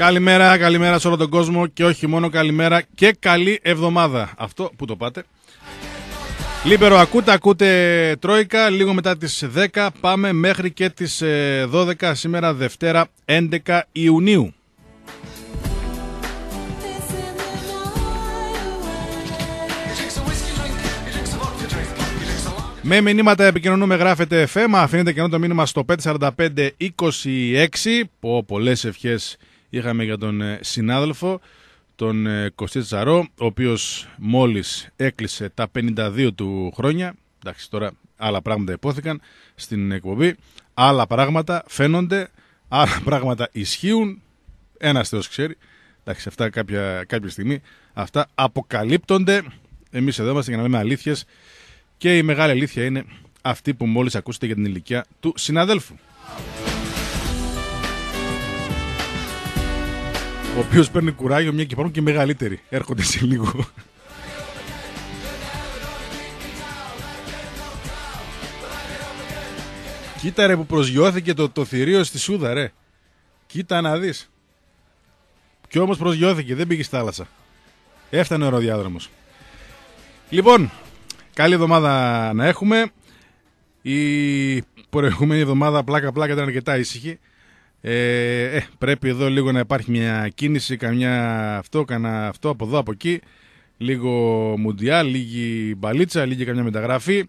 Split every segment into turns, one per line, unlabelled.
Καλημέρα, καλημέρα σε όλο τον κόσμο και όχι μόνο καλημέρα και καλή εβδομάδα. Αυτό που το πάτε. Λίμπερο, ακούτε, ακούτε Τρόικα, λίγο μετά τις 10 πάμε μέχρι και τις 12 ε, σήμερα Δευτέρα 11 Ιουνίου. Με μηνύματα επικοινωνούμε, γράφετε FM, αφήνετε και το μήνυμα στο 54526. Πω, πολλές ευχές είχαμε για τον ε, συνάδελφο, τον ε, Κωστή Τσαρό, ο οποίος μόλις έκλεισε τα 52 του χρόνια. Εντάξει, τώρα άλλα πράγματα υπόθηκαν στην εκπομπή, άλλα πράγματα φαίνονται, άλλα πράγματα ισχύουν, ένας θεός ξέρει. Εντάξει, αυτά κάποια, κάποια στιγμή, αυτά αποκαλύπτονται. Εμείς εδώ είμαστε για να λέμε αλήθειες και η μεγάλη αλήθεια είναι αυτή που μόλις ακούσετε για την ηλικία του συναδέλφου. Ο οποίος παίρνει κουράγιο μια και υπάρχουν και μεγαλύτεροι. Έρχονται σε λίγο. Κοίτα ρε που προσγειώθηκε το, το θηρίο στη Σούδα ρε. Κοίτα να δεις. Κι όμως προσγειώθηκε, δεν πήγε στη θάλασσα. Έφτανε ο αεροδιάδρομος. Λοιπόν, Καλή εβδομάδα να έχουμε. Η προηγούμενη εβδομάδα πλάκα-πλάκα ήταν αρκετά ήσυχη. Ε, ε, πρέπει εδώ λίγο να υπάρχει μια κίνηση, καμιά αυτό, κανένα αυτό, από εδώ, από εκεί. Λίγο μουντιάλ, λίγη μπαλίτσα, λίγη καμιά μεταγραφή.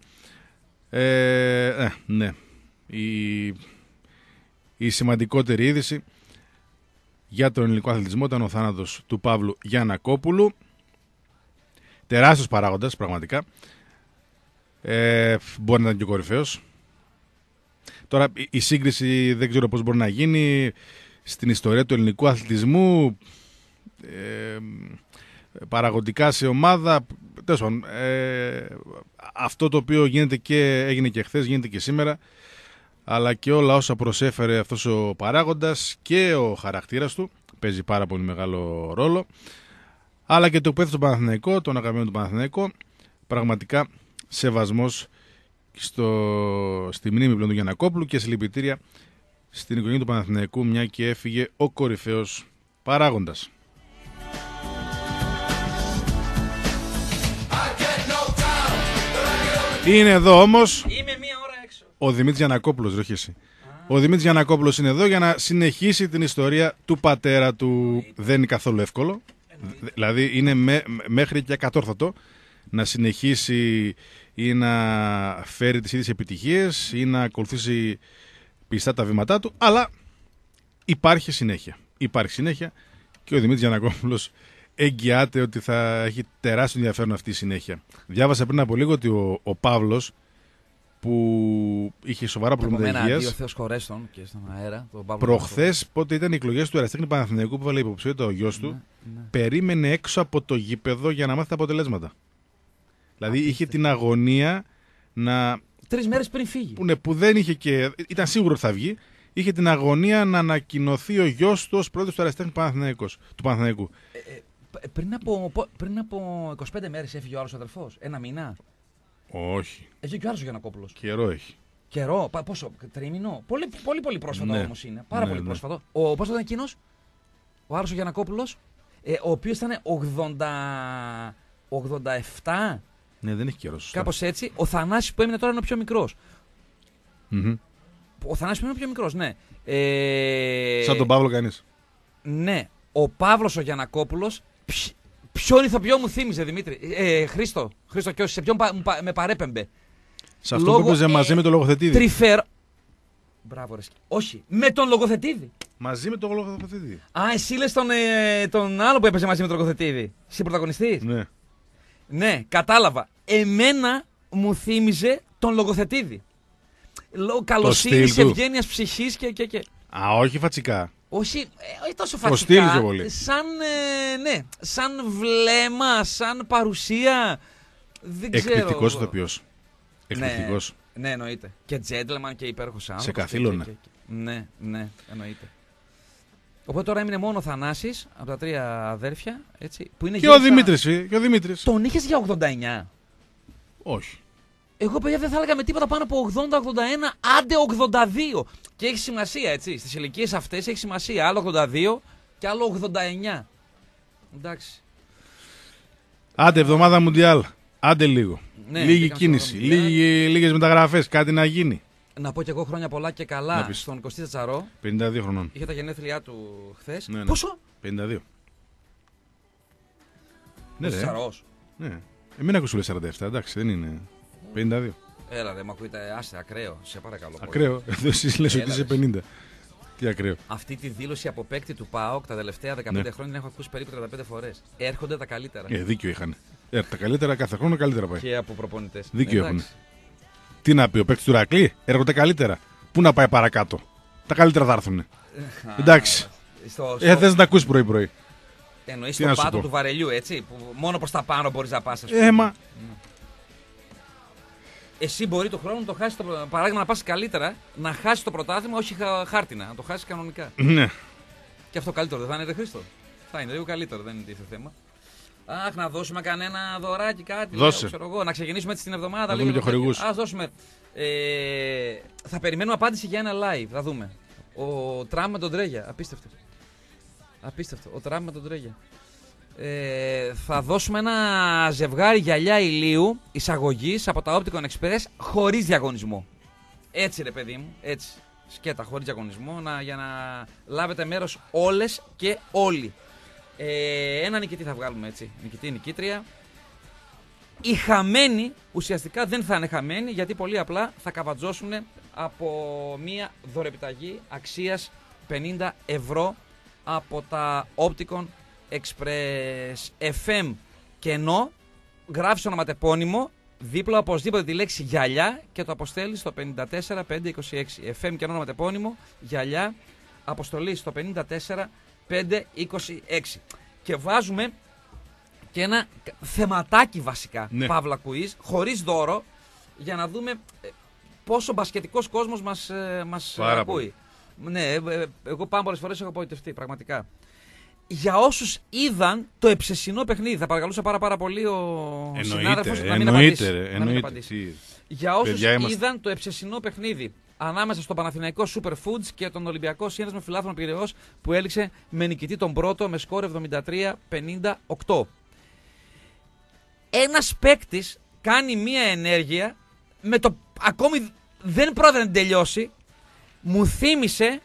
Ε, ε, ναι. Η, η σημαντικότερη είδηση για τον ελληνικό αθλητισμό ήταν ο θάνατος του Παύλου Γιανακόπουλου. Τεράστιος παράγοντας, πραγματικά. Ε, μπορεί να ήταν και ο κορυφαίος. Τώρα η σύγκριση δεν ξέρω πώς μπορεί να γίνει. Στην ιστορία του ελληνικού αθλητισμού ε, παραγωγικά σε ομάδα ε, αυτό το οποίο γίνεται και έγινε και χθες γίνεται και σήμερα αλλά και όλα όσα προσέφερε αυτός ο παράγοντας και ο χαρακτήρας του παίζει πάρα πολύ μεγάλο ρόλο αλλά και το που έθεσε τον Παναθηναϊκό, τον αγαπημένο του Παναθηναϊκό πραγματικά σεβασμός στο, στη μνήμη πλέον του Γιανακόπουλου και συλληπιτήρια στην οικογένεια του Παναθηναϊκού μια και έφυγε ο κορυφαίος παράγοντας. Είναι εδώ όμως
Είμαι μία ώρα έξω.
ο Δημήτρης Γιανακόπουλος, ροχήσει. Ο Δημήτρης Γιανακόπουλος είναι εδώ για να συνεχίσει την ιστορία του πατέρα του. Δεν είναι καθόλου εύκολο. Δηλαδή είναι μέχρι και ακατόρθωτο να συνεχίσει ή να φέρει τις ίδιες επιτυχίες ή να ακολουθήσει πιστά τα βήματά του, αλλά υπάρχει συνέχεια. Υπάρχει συνέχεια και ο Δημήτρης Γιανακόπουλος εγγυάται ότι θα έχει τεράστιο ενδιαφέρον αυτή η συνέχεια. Διάβασα πριν από λίγο ότι ο, ο Παύλος που είχε σοβαρά προβλήματα υγείας.
Δύο χωρέστον και στον αέρα.
Προχθές, πότε ήταν οι εκλογές του Αριστέχνη Παναθηναϊκού που βάλε υποψηφιότητα ο γιος του, ναι, ναι. περίμενε έξω από το γήπεδο για να μάθει τα αποτελέσματα. Δηλαδή είχε την αγωνία να.
Τρεις μέρες πριν φύγει.
Που, ναι, που δεν είχε και. ήταν σίγουρο ότι θα βγει. Είχε την αγωνία να ανακοινωθεί ο γιος του ως πρόεδρος του Αριστέχνη του Παναθηναϊκού. Ε,
ε, πριν, από, πριν από 25 μέρες έφυγε ο άλλος αδελφό. Ένα μήνα.
Όχι.
Έφυγε και ο άλλος ο Γιανακόπουλο.
Καιρό έχει.
Καιρό, πόσο, τρίμηνο. Πολύ, πολύ, πολύ πρόσφατο ναι. όμως είναι. Πάρα ναι, πολύ ναι. πρόσφατο. Ο, πώς ήταν εκείνος, ο Άρος ο Γιανακόπουλο, ε, ο οποίος ήταν 80, 87
ναι, δεν έχει καιρό.
Κάπως έτσι. Ο Θανάσης που έμεινε τώρα είναι ο πιο μικρο Ο Θανάσης που είναι ο πιο μικρός, ναι.
Ε... Σαν τον Παύλο κανείς.
Ναι. Ο Παύλος ο Γιανακόπουλος. Ποιον ηθοποιό μου θύμιζε, Δημήτρη; Ε, Χρήστο. Χρήστο και σε ποιον με παρέπεμπε;
Σε αυτό Λόγω, που έπαιζε μαζί με τον λογοθετήδη.
Τριφέρ. Μπράβο, ρε. Όχι. Με τον λογοθετήδη.
Μαζί με τον λογοθετήδη.
Α, εσύ λες τον, ε, τον άλλο που έπαιζε μαζί με τον λογοθετήδη. Εσύ πρωταγωνιστής.
Ναι.
Ναι, κατάλαβα. Εμένα μου θύμιζε τον λογοθετήδη. Λόγω καλοσύνης, ευγένειας ψυχής και, και, και.
Α, όχι φατσικά.
Όχι, ε, όχι τόσο φατσικά.
Το πολύ.
Σαν, ε, ναι, σαν βλέμμα, σαν παρουσία. Δεν ξέρω.
Εκπληκτικός ηθοποιός. Εκπληκτικός.
Ναι, ναι, εννοείται. Και gentleman και υπέροχος άνθρωπος.
Σε καθήλωνα.
Ναι, ναι, εννοείται. Οπότε τώρα έμεινε μόνο ο Θανάσης από τα τρία αδέρφια. Έτσι, που είναι
και, ο Δημήτρης, ε, και ο Δημήτρης.
Τον είχες για 89.
Όχι.
Εγώ παιδιά δεν θα έλεγα με τίποτα πάνω από 80-81, άντε 82. Και έχει σημασία έτσι. Στις ηλικίες αυτές έχει σημασία. Άλλο 82 Και άλλο 89. Εντάξει.
Άντε, εβδομάδα Μουντιάλ. Άντε λίγο.
Ναι,
Λίγη
μπήκαμε
κίνηση.
στο Μουντιάλ.
Λίγε λίγες μεταγραφές. Κάτι να γίνει.
Να πω κι εγώ χρόνια πολλά και
Να
καλά
πεις.
στον Κωστή Τσαρό.
52 χρονών.
Είχε τα γενέθλιά του χθες.
Ναι, ναι.
Πόσο;
52. Ναι, ρε.
Τσαρός.
ναι. Εμένα ακούσου 47, εντάξει, δεν είναι. 52.
Έλα, δεν με ακούτε, άστε, ακραίο. Σε παρακαλώ. πολύ.
Ακραίο. Εδώ εσείς λες ότι
Έλα,
είσαι
ρε.
50. Τι ακραίο.
Αυτή τη δήλωση από παίκτη του ΠΑΟΚ τα τελευταία 15
Ναι.
χρόνια την έχω ακούσει περίπου 35 φορές. Έρχονται τα καλύτερα.
Ε, δίκιο είχαν. Ε, τα καλύτερα κάθε χρόνο καλύτερα πάει.
Και από προπονητές.
Δίκιο έχουν. Τι να πει, ο παίκτης του Ρακλή, έρχονται καλύτερα. Πού να πάει παρακάτω; Τα καλύτερα θα έρθουν. Εντάξει.
Στο,
Ε, θες να τα ακούσει πρωί-πρωί.
Εννοείς
τι να
το
σου
πάτο
πω.
του βαρελιού, έτσι. Που μόνο προς τα πάνω μπορείς να πας.
Ε, μα.
Εσύ μπορεί το χρόνο να το χάσεις. Το, παράδειγμα να πας καλύτερα, να χάσεις το πρωτάθλημα, όχι χα- χάρτινα. Να το χάσεις κανονικά.
Ναι.
Και αυτό καλύτερο δεν θα είναι, Ρε Χρήστο; Θα είναι λίγο καλύτερο, δεν είναι τίθεται θέμα. Αχ, να δώσουμε κανένα δωράκι, κάτι.
Δώσε.
Λέω, ξέρω εγώ, να ξεκινήσουμε έτσι την εβδομάδα.
Να δούμε και χορηγούς.
Α δώσουμε. Ε, θα περιμένουμε απάντηση για ένα live. Θα δούμε. Ο Τραμ με τον Τρέγια. Απίστευτο. Απίστευτο. Ο Τραμ με τον Τρέγια. Ε, θα δώσουμε ένα ζευγάρι γυαλιά ηλίου εισαγωγής από τα Opticon Express χωρίς διαγωνισμό. Έτσι, ρε παιδί μου, έτσι. Σκέτα, χωρίς διαγωνισμό, να, για να λάβετε μέρος όλες και όλοι. Ε, ένα νικητή θα βγάλουμε έτσι. Νικητή, νικήτρια. Οι χαμένοι ουσιαστικά δεν θα είναι χαμένοι γιατί πολύ απλά θα καβατζώσουν από μία δωρεπιταγή αξίας 50 ευρώ από τα Opticon Express FM κενό γράφεις ονοματεπώνυμο δίπλα οπωσδήποτε τη λέξη γυαλιά και το αποστέλεις στο 54526 FM και ονοματεπώνυμο γυαλιά αποστολή στο 54526 και βάζουμε και ένα θεματάκι βασικά
Ναι.
παύλα quiz χωρίς δώρο για να δούμε ε, πόσο μπασκετικός κόσμος μας, ε, μας ε,
Πάρα
ακούει. Ναι, ε, ε, εγώ πάρα πολλές φορές έχω απογοητευτεί πραγματικά. Για όσους είδαν το εψεσινό παιχνίδι, θα παρακαλούσα πάρα, πάρα πολύ ο συνάδελφος
Εννοείται,
να μην
εννοείται,
απαντήσει.
ρε,
να μην
εννοείται.
απαντήσει.
Τι-
Για όσους
Παιδιά, είμαστε-
είδαν το εψεσινό παιχνίδι ανάμεσα στο Παναθηναϊκό Superfoods και τον Ολυμπιακό Σύνδεσμο Φιλάθλων Πυραιός που έληξε με νικητή τον πρώτο με σκόρ 73-58. Ένας παίκτης κάνει μία ενέργεια με το ακόμη δεν πρόκειται να τελειώσει. Μου θύμισε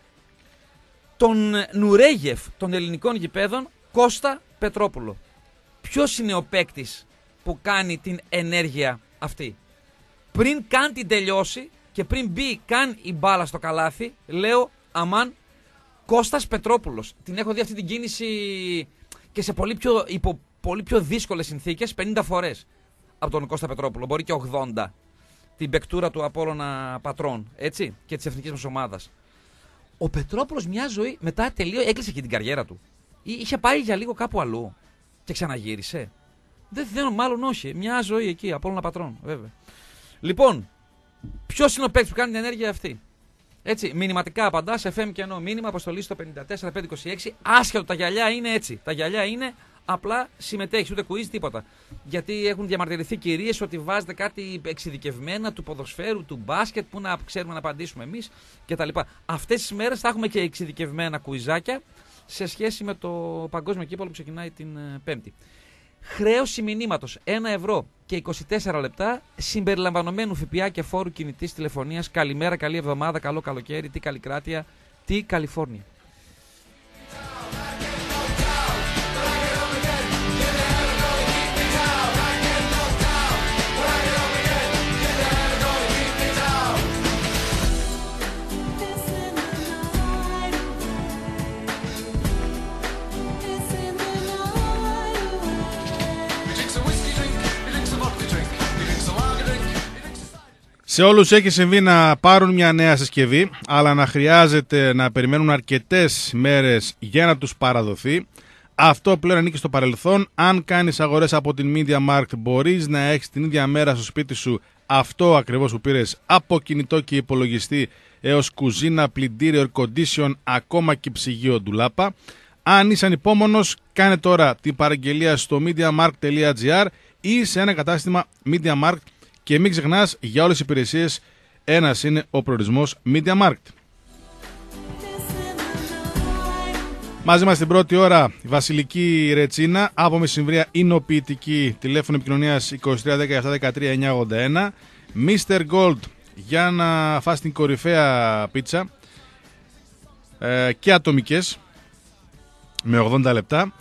τον Νουρέγεφ των ελληνικών γηπέδων Κώστα Πετρόπουλο. Ποιος είναι ο παίκτης που κάνει την ενέργεια αυτή; Πριν καν την τελειώσει και πριν μπει καν η μπάλα στο καλάθι, λέω αμάν Κώστας Πετρόπουλος. Την έχω δει αυτή την κίνηση και σε πολύ πιο, υπό πολύ πιο δύσκολες συνθήκες 50 φορές από τον Κώστα Πετρόπουλο. Μπορεί και 80. Την πεκτούρα του Απόλλωνα Πατρών, έτσι, και της εθνικής μας ομάδας. Ο Πετρόπουλος μια ζωή μετά τελείω έκλεισε και την καριέρα του. Ή- Είχε πάει για λίγο κάπου αλλού και ξαναγύρισε. Δεν θέλω, μάλλον όχι. Μια ζωή εκεί, Απόλλωνα Πατρών, βέβαια. Λοιπόν, ποιος είναι ο παίκτης που κάνει την ενέργεια αυτή; Έτσι, μηνυματικά απαντάς, FM και ενώ μήνυμα, αποστολή στο 54526. Άσχετο, τα γυαλιά είναι έτσι. Τα γυαλιά είναι απλά συμμετέχεις, ούτε quiz, τίποτα. Γιατί έχουν διαμαρτυρηθεί κυρίες ότι βάζετε κάτι εξειδικευμένα του ποδοσφαίρου, του μπάσκετ, που να ξέρουμε να απαντήσουμε εμείς κτλ. Αυτές τις μέρες θα έχουμε και εξειδικευμένα κουιζάκια σε σχέση με το παγκόσμιο κύπελο που ξεκινάει την ε, Πέμπτη. Χρέωση μηνύματος 1 ευρώ και 24 λεπτά συμπεριλαμβανομένου ΦΠΑ και φόρου κινητής τηλεφωνίας. Καλημέρα, καλή εβδομάδα, καλό καλοκαίρι, τι Καλικράτεια, τι Καλιφόρνια.
Σε όλους έχει συμβεί να πάρουν μια νέα συσκευή, αλλά να χρειάζεται να περιμένουν αρκετές μέρες για να τους παραδοθεί. Αυτό πλέον ανήκει στο παρελθόν. Αν κάνεις αγορές από την Media Markt, μπορείς να έχεις την ίδια μέρα στο σπίτι σου αυτό ακριβώς που πήρες από κινητό και υπολογιστή έως κουζίνα, πλυντήριο, air condition, ακόμα και ψυγείο ντουλάπα. Αν είσαι ανυπόμονος, κάνε τώρα την παραγγελία στο MediaMarkt.gr ή σε ένα κατάστημα Media Markt και μην ξεχνάς για όλες τις υπηρεσίες ένας είναι ο προορισμός Media Markt.
It's in the night
Μαζί μας την πρώτη ώρα η Βασιλική Ρετσίνα από μεσημβρία εινοποιητική τηλέφωνο επικοινωνίας 2317-13-981. Mr. Gold για να φας την κορυφαία πίτσα ε, και ατομικές με 80 λεπτά.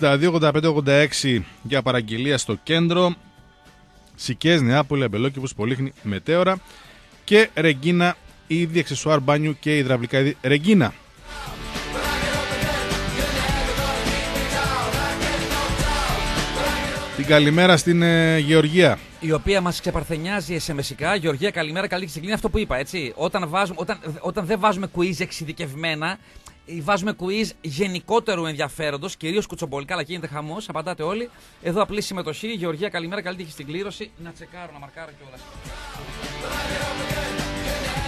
2310-62-85-86 για παραγγελία στο κέντρο. Σικές, Νεάπολη, Αμπελόκηπος, Πολύχνη, Μετέωρα και Ρεγκίνα, είδη αξεσουάρ μπάνιου και υδραυλικά είδη. Ρεγκίνα. Την καλημέρα στην ε, Γεωργία.
η οποία μας ξεπαρθενιάζει SMS-ικά. Γεωργία, καλημέρα, καλή ξεκλίνη. Αυτό που είπα, έτσι. Όταν, βάζουμε, όταν, όταν δεν βάζουμε quiz εξειδικευμένα, ή βάζουμε quiz γενικότερου ενδιαφέροντος, κυρίως κουτσομπολικά, αλλά γίνεται χαμός. Απαντάτε όλοι. Εδώ απλή συμμετοχή. Γεωργία, καλημέρα, καλή τύχη στην κλήρωση. Να τσεκάρω, να μαρκάρω κιόλας.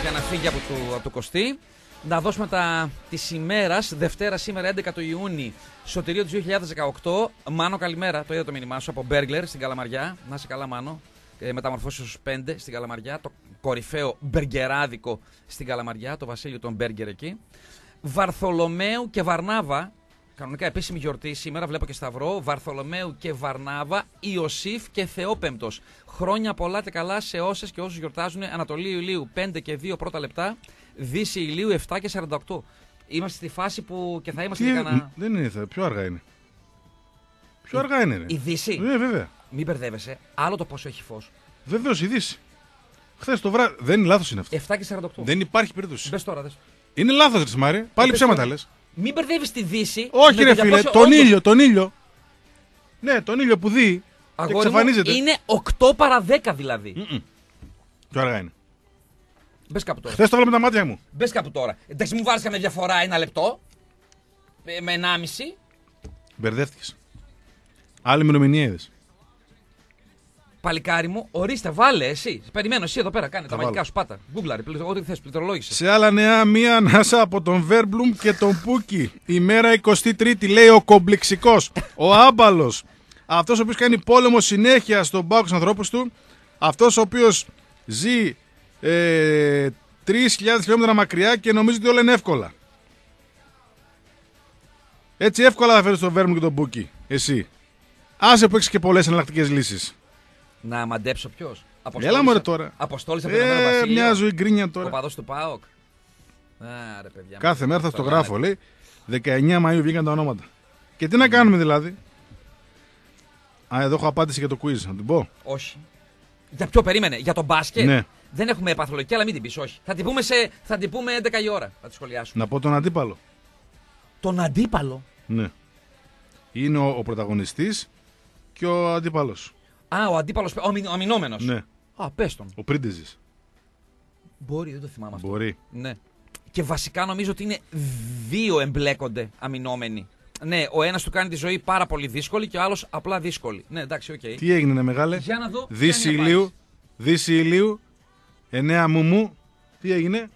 Για να φύγει από το, από το κοστί. Να δώσουμε τα της ημέρας, Δευτέρα σήμερα 11 του Ιούνιου, σωτηρίο του 2018. Μάνο, καλημέρα. Το είδα το μήνυμά σου από Μπέργλερ στην Καλαμαριά. Να σε καλά, Μάνο. Ε, μεταμορφώσεις στου 5 στην Καλαμαριά. Το κορυφαίο μπεργκεράδικο στην Καλαμαριά. Το βασίλειο των μπέργκερ εκεί. Βαρθολομαίου και Βαρνάβα. Κανονικά επίσημη γιορτή σήμερα, βλέπω και Σταυρό. Βαρθολομαίου και Βαρνάβα, Ιωσήφ και Θεόπεμπτος. Χρόνια πολλά και καλά σε όσες και όσους γιορτάζουν Ανατολίου Ηλίου 5 και 2 πρώτα λεπτά, Δύση Ηλίου 7 και 48. Είμαστε στη φάση που και θα είμαστε
Τι,
και κανένα.
Δεν είναι, θα- πιο αργά είναι. Πιο αργά είναι. Ρε.
Η Δύση.
Ε, βέβαια.
Μην μπερδεύεσαι. Άλλο το πόσο έχει φως.
Βεβαίως η Δύση. Χθες το βράδυ. Δεν είναι λάθος είναι αυτό.
7 και 48.
Δεν υπάρχει περίπτωση.
Μπες τώρα, δες.
Είναι λάθος, Ρε Μάρι. Πάλι
πες
ψέματα
τώρα.
λες.
Μην μπερδεύεις τη Δύση.
Όχι,
με
ρε
το
φίλε,
200
τον
όντως.
ήλιο, τον ήλιο. Ναι, τον ήλιο που δει. Και
Αγόρι μου,
εξαφανίζεται.
είναι 8 παρα 10 δηλαδή.
Μμμ. Πιο αργά είναι.
Μπες κάπου τώρα.
Χθες το βλέπω με τα μάτια μου.
Μπες κάπου τώρα. Εντάξει, μου βάλει καμία διαφορά ένα λεπτό. Ε, Με 1,5.
Μπερδεύτηκες. Άλλη ημερομηνία είδες.
Παλικάρι μου, ορίστε, βάλε εσύ. Περιμένω εσύ εδώ πέρα. Κάνε τα
Θα
μαγικά
βάλω.
σου πάτα. Γκούγκλαρε, πληκτρο- ό,τι θες, πληκτρολόγησες.
Σε άλλα νέα, μία ανάσα από τον Βέρμπλουμ και τον Πούκι. Ημέρα 23η λέει ο κομπλεξικός, ο άμπαλος. Αυτός ο οποίος κάνει πόλεμο συνέχεια στον πάγο του ανθρώπους του. Αυτός ο οποίος ζει ε, 3.000 χιλιόμετρα μακριά και νομίζει ότι όλα είναι εύκολα. Έτσι εύκολα θα φέρεις τον Βέρμπλουμ και τον Πούκι. Εσύ. Άσε που έχεις και πολλές εναλλακτικές λύσεις.
Να μαντέψω ποιος.
Έλα μωρέ τώρα.
Αποστόλη από το Ηνωμένο
Ε,
Βασίλειο.
μια ζωή γκρίνια
Ο
τώρα.
παδός του ΠΑΟΚ. Α, ρε παιδιά.
Κάθε μέρα θα
το
το γράφω, λέει. 19 Μαΐου βγήκαν τα ονόματα. Και τι να κάνουμε δηλαδή; Α, εδώ έχω απάντηση για το quiz. Να την πω.
Όχι. Για ποιο περίμενε, για τον μπάσκετ;
Ναι.
Δεν έχουμε παθολογική, αλλά μην την πεις, όχι. Θα την πούμε, σε, θα την πούμε 11 η ώρα. Θα τη σχολιάσουμε.
Να πω τον αντίπαλο.
Τον αντίπαλο;
Ναι. Είναι ο, ο πρωταγωνιστής και ο αντίπαλος.
Α, ο αντίπαλος. Ο, αμυ- ο αμυνόμενος.
Ναι.
Α, πες τον.
Ο Πρίντεζης.
Μπορεί, δεν το θυμάμαι αυτό.
Μπορεί.
Ναι. Και βασικά νομίζω ότι είναι δύο εμπλέκονται αμυνόμενοι. Ναι, ο ένας του κάνει τη ζωή πάρα πολύ δύσκολη και ο άλλος απλά δύσκολη. Ναι, εντάξει, οκ.
Τι έγινε, ναι, μεγάλε;
Για να δω.
Δύση
ποια είναι η
ηλίου.
απάντηση.
Δύση ηλίου. Εννέα μου μου. Τι έγινε;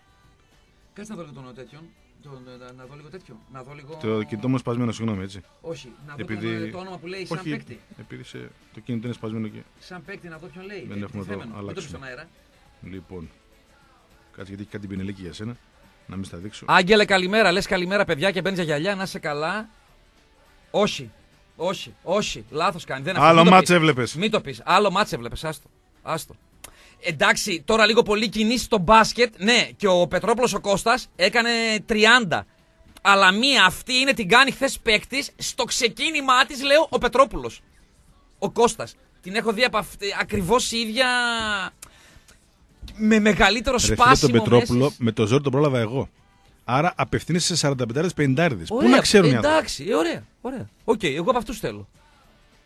Κάτσε να δω λίγο τον τέτοιον. Το, να, να δω λίγο τέτοιο. Να δω λίγο.
Το κινητό μου είναι σπασμένο, συγγνώμη έτσι.
Όχι, να δω
Επειδή-
τον, το όνομα που λέει σαν
Όχι,
παίκτη.
επειδή σε- το κινητό είναι σπασμένο και.
Σαν παίκτη να δω ποιον λέει.
Δεν
Ε,
έχουμε
τι
εδώ,
θέμενο. Μην το
αλλάξουμε.
πεις στον αέρα.
Λοιπόν. Κάτσε γιατί έχει κάτι πινελίκι για σένα. Να μην στα δείξω.
Άγγελε, καλημέρα. Λες καλημέρα, παιδιά, και μπαίνεις για γυαλιά, να είσαι καλά. Όχι. Όχι. Όχι. Λάθος κάνει. Δεν
Άλλο
μην το
μάτς
πεις.
έβλεπες.
Μην το πεις. Άλλο μάτς έβλεπες. Άστο. Άστο. Εντάξει, τώρα λίγο πολύ κινήσεις στο μπάσκετ. Ναι, και ο Πετρόπουλος ο Κώστας έκανε 30. Αλλά μία αυτή είναι την κάνει χθες παίκτης. Στο ξεκίνημά της, λέω, ο Πετρόπουλος. Ο Κώστας. Την έχω δει από αυτή, ακριβώς η ίδια. Με μεγαλύτερο
Ρε φίλε
σπάσιμο
τον Πετρόπουλο
μέσης.
με το ζόρι τον πρόλαβα εγώ. Άρα απευθύνεσαι σε 45-50. Πού
Ωραία,
να ξέρουν οι άνθρωποι;
Εντάξει, ε, ωραία. ωραία. Οκ, εγώ από αυτούς θέλω.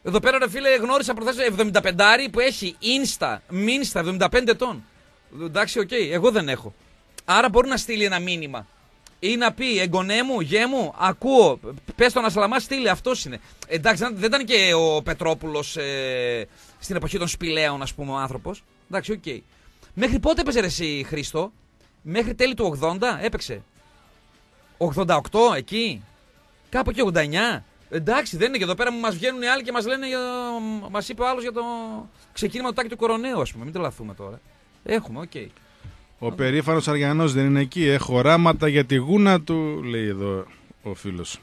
Εδώ πέρα, ρε φίλε, γνώρισα προχθές 75 που έχει Insta, Minsta, 75 ετών. Εντάξει, οκ, εγώ δεν έχω. Άρα μπορεί να στείλει ένα μήνυμα. Ή να πει εγγονέ μου, γιε μου, ακούω. Πες τον Ασλαμά, στείλει, αυτός είναι. Εντάξει, δεν- δεν ήταν και ο Πετρόπουλος ε, στην εποχή των σπηλαίων, ας πούμε, ο άνθρωπος. Εντάξει, οκ. Μέχρι πότε έπαιζε ρε εσύ, Χρήστο, Μέχρι τέλη του 80 έπαιξε. 88 εκεί. Κάπου εκεί 89. Εντάξει, δεν είναι και εδώ πέρα που μας βγαίνουν οι άλλοι και μας λένε. Μας είπε ο άλλος για το ξεκίνημα του Τάκη του Κορωναίου, ας πούμε. Μην τρελαθούμε τώρα. Έχουμε, οκ.
Ο περήφανος Αριανός δεν είναι εκεί. Έχω οράματα για τη γούνα του, λέει εδώ ο φίλος.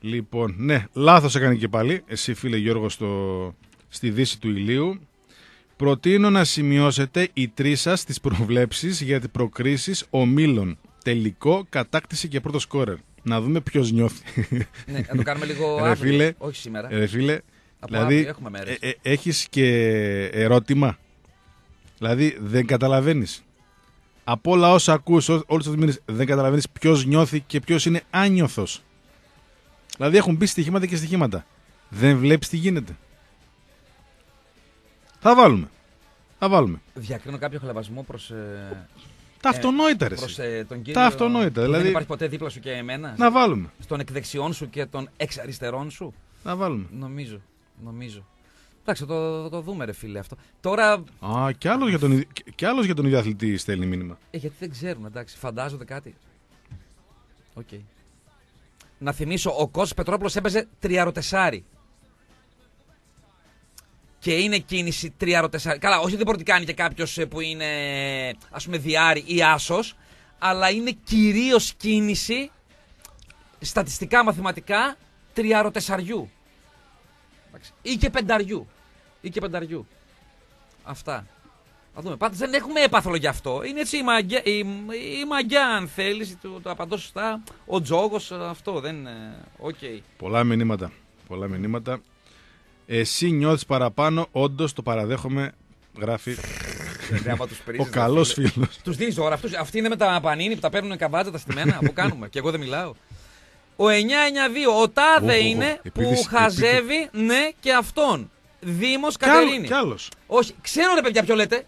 Λοιπόν, ναι, λάθος έκανε και πάλι. Εσύ φίλε Γιώργο στο, στη δύση του ηλίου. Προτείνω να σημειώσετε οι τρεις σας τις προβλέψεις για τις προκρίσεις ομίλων. Τελικό, κατάκτηση και πρώτο σκόρερ. Να δούμε ποιος νιώθει.
ναι, να το κάνουμε λίγο
Ρε
αύριο.
φίλε,
Όχι σήμερα.
Ε, Ρε φίλε,
Από
δηλαδή
αύριο έχουμε μέρες.
ε, ε, έχεις και ερώτημα; Δηλαδή δεν καταλαβαίνεις. Από όλα όσα ακούς ό- όλους τους μήνες δεν καταλαβαίνεις ποιος νιώθει και ποιος είναι άνιωθος. Δηλαδή έχουν μπει στοιχήματα και στοιχήματα. Δεν βλέπεις τι γίνεται. Θα βάλουμε. Θα βάλουμε.
Διακρίνω κάποιο χλεβασμό προς, ε,
Τα αυτονόητα ρε.
προς
εσύ.
ε, τον κύριο...
Τα αυτονόητα,
που
δηλαδή-
Δεν υπάρχει ποτέ δίπλα σου και εμένα.
Να βάλουμε.
Στον εκ δεξιών σου και τον εξ αριστερών σου.
Να βάλουμε.
Νομίζω. Νομίζω. Εντάξει, θα το, θα το δούμε, ρε φίλε αυτό. Τώρα.
Α, κι άλλος για τον, ιδι- κι άλλος για τον ίδιο αθλητή στέλνει μήνυμα.
Ε, γιατί δεν ξέρουν, εντάξει. Φαντάζονται κάτι. Οκ. Να θυμίσω, ο Κώστας Πετρόπουλος έπαιζε τριαροτεσάρι. Και είναι κίνηση τριαροτεσάρι. Καλά, όχι δεν μπορεί να την κάνει και κάποιος που είναι ας πούμε δυάρι ή άσος, αλλά είναι κυρίως κίνηση στατιστικά μαθηματικά τριαροτεσαριού. Εντάξει. Ή και πενταριού. Ή και πενταριού. Αυτά. Θα δούμε. Πάντως δεν έχουμε έπαθλο γι' αυτό. Είναι έτσι η μαγιά, η, η μαγιά αν θέλεις, το, το απαντώ σωστά. Ο τζόγος, αυτό δεν... ε, Οκ.
Πολλά μηνύματα. Πολλά μηνύματα. Εσύ νιώθεις παραπάνω, όντως το παραδέχομαι, γράφει
Άμα τους
ο
πρίζεις,
καλός
ρε φίλε.
φίλος.
Τους δίνεις ώρα. Αυτούς, αυτοί είναι με τα πανίνι που τα παίρνουν καβάτσα τα στημένα. που κάνουμε. Και εγώ δεν μιλάω. Ο 992, ο Τάδε
Ω, ω, ω,
είναι
επίθεση,
που χαζεύει, ναι, και αυτόν. Δήμος
Κι άλλο-
Κατερίνη.
Κι άλλος.
Όχι, ξέρω ρε παιδιά ποιο λέτε.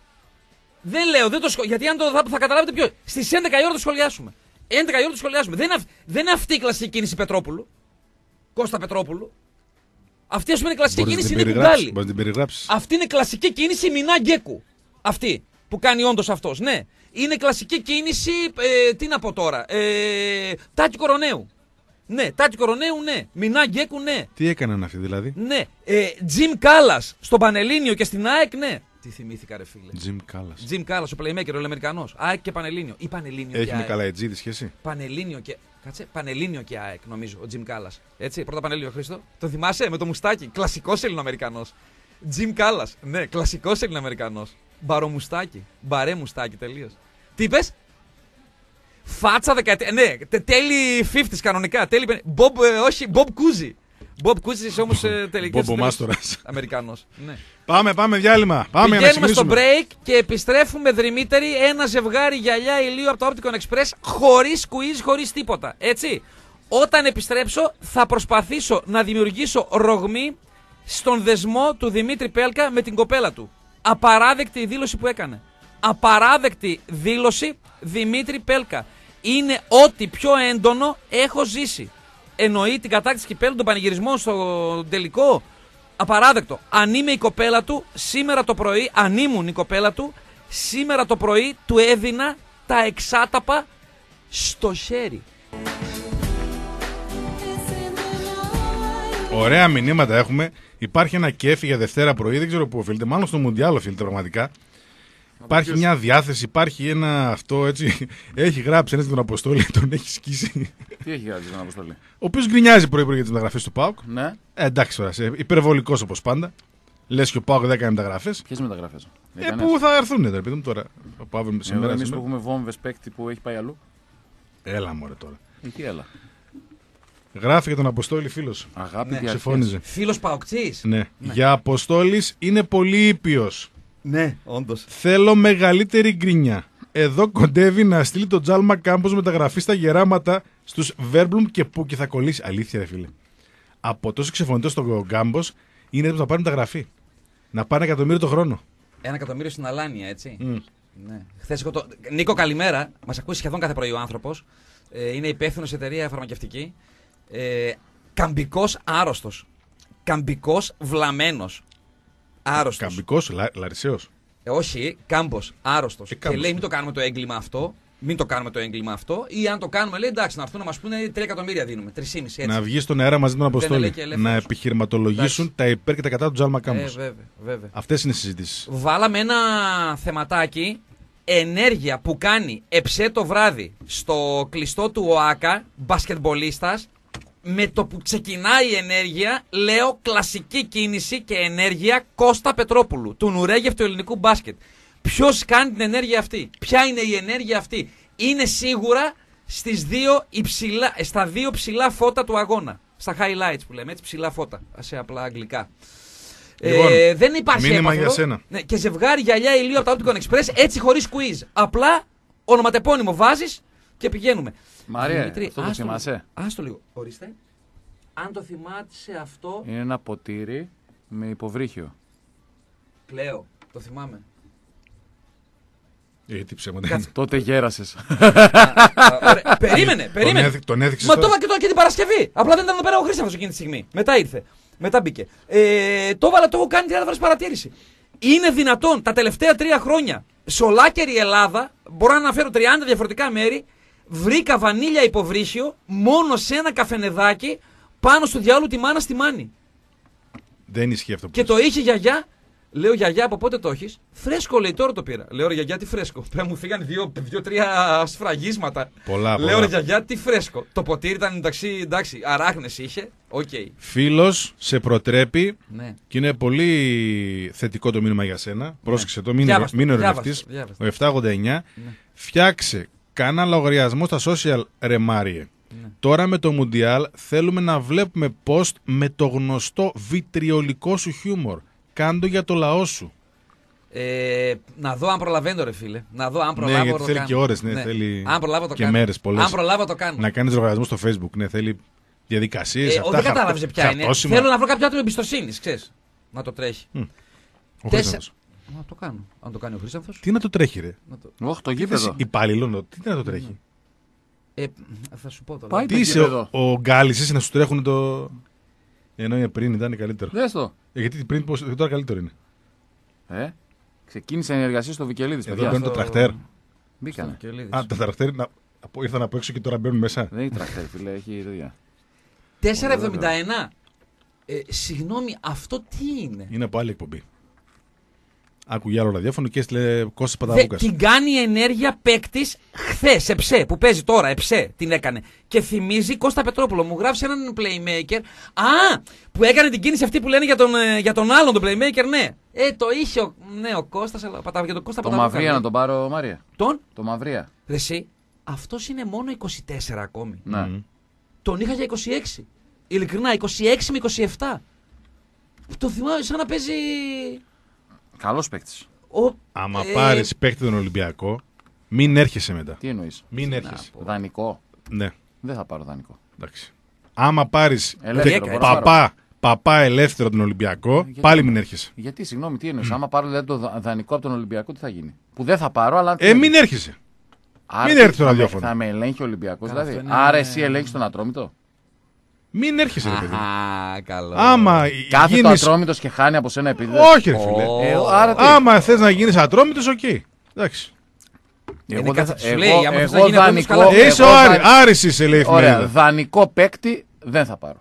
Δεν λέω, δεν το σχολ... γιατί αν το θα, θα καταλάβετε ποιο. Στις 11 η ώρα το σχολιάσουμε. 11 η ώρα το σχολιάσουμε. Δεν είναι, αυ- δεν είναι αυτή η κλασική κίνηση Πετρόπουλου. Κώστα Πετρόπουλου. Αυτή ας πούμε είναι η κλασική
Μπορείς να
κίνηση
την
είναι
περιγράψεις,
κουγκάλι.
μπορείς να την περιγράψεις.
Αυτή είναι η κλασική κίνηση Μινά Γκέκου. Αυτή που κάνει όντως αυτός. Ναι. Είναι κλασική κίνηση. Ε, τι να πω τώρα. Ε, Τάκη Κορονέου. Ναι, Τάκη Κορονέου, ναι. Μινά Γκέκου, ναι.
Τι έκαναν αυτοί δηλαδή;
Ναι. Ε, Τζιμ Κάλλας στον Πανελλήνιο και στην ΑΕΚ, ναι. Τι θυμήθηκα, ρε φίλε.
Jim Callas.
Τζιμ Κάλλας, ο playmaker, ο Αμερικανό. ΑΕΚ και Πανελλήνιο. Ή Πανελλήνιο
Έχει
και
με
ΑΕΚ.
καλά ετζίδη σχέση;
Πανελλήνιο και. Κάτσε, Πανελλήνιο και ΑΕΚ, νομίζω, ο Τζιμ Κάλλας. Έτσι, πρώτα Πανελλήνιο, Χρήστο. Το θυμάσαι με το μουστάκι. Κλασικός Ελληνοαμερικανός. Τζιμ Κάλλας. Ναι, κλασικός Ελληνοαμερικανός. Μπαρομουστάκι. Μπαρέ μουστάκι, τελείως. Τι είπες; Φάτσα δεκαετία. Ναι, τε- τέλη 50 κανονικά. Τέλη. πεν- Μπομπ, ε, όχι, Μπομπ Κούζι. Μπομπ Κούζι όμως τελικά.
Μπομπο Μάστορας.
Αμερικανό. Ναι.
Πάμε, πάμε, διάλειμμα. Πάμε να
Πηγαίνουμε στο
ξεκινήσουμε.
break και επιστρέφουμε δρυμύτεροι ένα ζευγάρι γυαλιά ηλίου από το Opticon Express χωρίς quiz, χωρίς τίποτα. Έτσι. Όταν επιστρέψω θα προσπαθήσω να δημιουργήσω ρογμή στον δεσμό του Δημήτρη Πέλκα με την κοπέλα του. Απαράδεκτη η δήλωση που έκανε. Απαράδεκτη δήλωση Δημήτρη Πέλκα. Είναι ό,τι πιο έντονο έχω ζήσει. Εννοεί την κατάκτηση κυπέλου, τον πανηγυρισμό στο τελικό. Απαράδεκτο. Αν είμαι η κοπέλα του, σήμερα το πρωί, αν ήμουν η κοπέλα του, σήμερα το πρωί του έδινα τα εξάταπα στο χέρι.
Ωραία μηνύματα έχουμε. Υπάρχει ένα κέφι για Δευτέρα πρωί, δεν ξέρω πού οφείλεται. Μάλλον στο Μουντιάλ οφείλεται πραγματικά. Υπάρχει μια διάθεση, υπάρχει ένα αυτό έτσι. Έχει γράψει ένας τον Αποστόλη, τον έχει σκίσει.
Τι έχει γράψει στον Αποστολή.
Ο οποίος γκρινιάζει πρωί-πρωί για τις μεταγραφές του Πάουκ.
Ναι,
Ε, εντάξει τώρα, υπερβολικός όπως πάντα. Λες και ο Πάουκ δεν έκανε μεταγραφές.
ποιες μεταγραφές;
Ε, που θα έρθουν, ρε παιδί μου τώρα. Ο Παύλο
Σήμερα
σήμερα.
εμείς που
σήμερα.
έχουμε βόμβες παίκτη που έχει πάει αλλού.
Έλα μωρέ τώρα.
Εκεί έλα.
Γράφει για τον Αποστόλη φίλος.
Αγάπη
Ναι.
διαρκές.
Συμφώνησε.
Φίλος Παοκτής.
Ναι. Για Αποστόλης είναι πολύ ήπιος.
Ναι, όντως.
Θέλω μεγαλύτερη γκρινιά. Εδώ κοντεύει να στείλει τον Τζάλμα Κάμπος μεταγραφή στα γεράματα στους Βέρμπλουμ και που και θα κολλήσει. Αλήθεια, ρε φίλε. Από τόσο ξεφωνητό στον Κάμπος είναι έτοιμος να πάρει μεταγραφή. Να πάρει ένα εκατομμύριο το χρόνο.
Ένα εκατομμύριο στην Αλάνια, έτσι.
Μμ.
Ναι. Χθες εγώ το... Νίκο, καλημέρα. Μας ακούει σχεδόν κάθε πρωί ο άνθρωπος. Ε, είναι υπεύθυνος σε εταιρεία φαρμακευτική. Ε, Καμπικός άρρωστος. Καμπικός βλαμμένος. Άρρωστος.
Καμπικός, λα, Λαρισαίος.
Ε, όχι, κάμπος, άρρωστος.
Ε,
και
κάμπος.
λέει: Μην το κάνουμε το έγκλημα αυτό. Μην το κάνουμε το έγκλημα αυτό. Ή αν το κάνουμε, λέει: Εντάξει, να έρθουν να μας πούνε 3 εκατομμύρια δίνουμε. 3,5 έτσι.
Να βγει στον αέρα μαζί με τον
λέει
Αποστόλη.
και ελεύθερος.
Να επιχειρηματολογήσουν τα υπέρ και τα κατά του Τζάλμα Κάμπος.
ε, βέβαια, βέβαια.
Αυτές είναι οι συζητήσεις.
Βάλαμε ένα θεματάκι ενέργεια που κάνει εψέ το βράδυ στο κλειστό του ΟΑΚΑ, μπασκετμπολίστας, με το που ξεκινάει η ενέργεια, λέω κλασική κίνηση και ενέργεια Κώστα Πετρόπουλου, του Νουρέγεφ του ελληνικού μπάσκετ. Ποιος κάνει την ενέργεια αυτή, ποια είναι η ενέργεια αυτή; Είναι σίγουρα στις δύο υψηλά, ε, στα δύο ψηλά φώτα του αγώνα. Στα highlights που λέμε, έτσι ψηλά φώτα, σε απλά αγγλικά.
Λοιπόν,
ε, δεν υπάρχει
μήνυμα
έπαθλο.
για σένα.
Ναι, και ζευγάρι γυαλιά ηλίου από τα Opticon Express, έτσι χωρίς quiz. Απλά ονοματεπώνυμο βάζεις και πηγαίνουμε.
Μαρία,
Δημήτρη,
αυτό το
άστο
θυμάσαι;
λίγο. Άστο λίγο. Ορίστε. Αν το θυμάσαι αυτό.
Είναι ένα ποτήρι με υποβρύχιο.
Κλαίω. Το θυμάμαι.
Ε, τι ψέματα.
Κάτσε.
Τότε γέρασες.
Α, ωραία. Περίμενε, περίμενε.
Τον, έδει, τον έδειξες
Μα το
τώρα.
έβαλα και τώρα και την Παρασκευή. Απλά δεν ήταν εδώ πέρα ο Χρήσταφο εκείνη τη στιγμή. Μετά ήρθε. Μετά μπήκε. Ε, το έβαλα, το έχω κάνει 30 φορέ παρατήρηση. Είναι δυνατόν τα τελευταία τρία χρόνια σε ολάκερη Ελλάδα, μπορώ να αναφέρω 30 διαφορετικά μέρη, βρήκα βανίλια υποβρύχιο μόνο σε ένα καφενεδάκι πάνω στο διάολο τη μάνα στη μάνη.
Δεν ισχύει αυτό που
Και το είχε γιαγιά. Λέω γιαγιά, από πότε το έχεις; Φρέσκο λέει, τώρα το πήρα. Λέω ρε γιαγιά, τι φρέσκο. Πρέπει να μου φύγαν δύο-τρία δύο, τρία σφραγίσματα.
Πολλά,
Λέω
πολλά.
ρε γιαγιά, τι φρέσκο. Το ποτήρι ήταν εντάξει, εντάξει αράχνες είχε. Οκ.
Φίλος σε προτρέπει
Ναι.
και είναι πολύ θετικό το μήνυμα για σένα. Πρόσεξε το, μην,
Διάβαστο,
μην
διάβαστο,
ορευτείς.
διάβαστο.
Ο 789. Φτιάξε κάνα λογαριασμό στα social ρε Μάριε.
Ναι.
Τώρα με το Μουντιάλ θέλουμε να βλέπουμε post με το γνωστό βιτριολικό σου χιούμορ. Κάντο για το λαό σου.
Ε, να δω αν προλαβαίνω, ρε φίλε. Να δω αν προλάβω.
Ναι, γιατί
το
θέλει
κάνω.
και ώρες, ναι, θέλει
Αν προλάβω το
και
κάνω.
μέρες πολλές.
Αν προλάβω το κάνω.
Να κάνεις λογαριασμό στο facebook. Ναι, θέλει διαδικασίες.
Ε,
αυτά.
ο, δεν κατάλαβες
χαρτα-
ποια είναι.
χαρτόσημα.
Θέλω να βρω κάποιο άτομο εμπιστοσύνης, ξέρεις. Να το τρέχει.
Ο
Τέσσερα-
Χρήστος.
Να το κάνω. Αν το κάνει ο Χρήστανθο.
Τι να το τρέχει, ρε.
Να το...
Όχι, το
Τι θες
γήπεδο.
υπάλληλο, να- τι να το τρέχει.
Ε, θα σου πω τώρα.
Πάει.
Τι
το
είσαι,
γήπεδο.
ο, ο Γκάλης, είσαι να σου τρέχουν το. Ενώ είναι πριν ήταν καλύτερο.
Δες το.
Ε, γιατί πριν πώς, τώρα καλύτερο είναι.
Ε, ξεκίνησε η εργασία στο Βικελίδης.
Εδώ
παιδιά.
μπαίνουν το τρακτέρ.
Μπήκανε.
Α, τα τρακτέρ να, από, ήρθαν από έξω και τώρα μπαίνουν μέσα.
Δεν είναι τρακτέρ, φίλε, έχει τέτοια.
4,71. Ε, συγγνώμη, αυτό τι είναι;
Είναι από άλλη εκπομπή. Άκουγε άλλο ραδιόφωνο και έστειλε Κώστας
Δε,
Παπαδούκας.
την κάνει η ενέργεια παίκτης χθες, εψέ, που παίζει τώρα, εψέ την έκανε. Και θυμίζει Κώστα Πετρόπουλο. Μου γράφει έναν playmaker. Α, που έκανε την κίνηση αυτή που λένε για τον, ε, για τον άλλον τον playmaker, ναι. Ε, το είχε ο, ναι, ο Κώστας, αλλά πατάμε για τον Κώστα
Το
Παπαδούκα,
Μαυρία
ναι.
να τον πάρω, Μάρια.
Τον,
Το Μαυρία.
ρε εσύ, αυτός είναι μόνο 24 ακόμη.
Ναι.
Μμμ.
Τον είχα για 26. Ειλικρινά, 26 με 27. Το θυμάμαι σαν να παίζει.
Καλός παίκτης.
Ο,
Άμα
ε,
πάρεις παίκτη τον Ολυμπιακό, μην έρχεσαι μετά.
Τι εννοείς;
Μην έρχεσαι.
Δανεικό.
Ναι,
Δεν θα πάρω δανεικό.
εντάξει. Άμα πάρεις
Ελεύθερο,
τε-
μπορώ να
παπά, παπά ελεύθερο τον Ολυμπιακό,
γιατί
πάλι
να-
μην έρχεσαι.
Γιατί, συγγνώμη, τι εννοείς; Άμα πάρω δηλαδή, το δα- δανεικό από τον Ολυμπιακό, τι θα γίνει; Που δεν θα πάρω, αλλά.
Ε, μην έρχεσαι.
Άρα
μην
τι,
έρθει το
θα με-
ραδιόφωνο.
Θα με ελέγχει ο Ολυμπιακός
Καλά,
δηλαδή.
αυτό είναι-
Άρα εσύ ελέγχεις τον Ατρόμητο;
Μην έρχεσαι, ρε παιδί.
Αχα, καλό.
Άμα
Κάθε το
γίνεις...
Ατρόμητος και χάνει από σένα επίτηδε.
Όχι, ρε φίλε.
Ω.
Ε, άρα τι;
Άμα θες να γίνεις ατρόμητος, οκ. Εντάξει.
Είναι
Εγώ, δεν
κάτι
θα-
που σου λέει,
εγώ,
άμα θες να
εγώ
γίνει ατρόμητος,
δανεικό.
καλά.
Ε, είσαι
εγώ
ο Άρη.
δα-
Άρης είσαι, λέει η
Ωραία,
εφημερίδα.
δανεικό παίκτη δεν θα πάρω.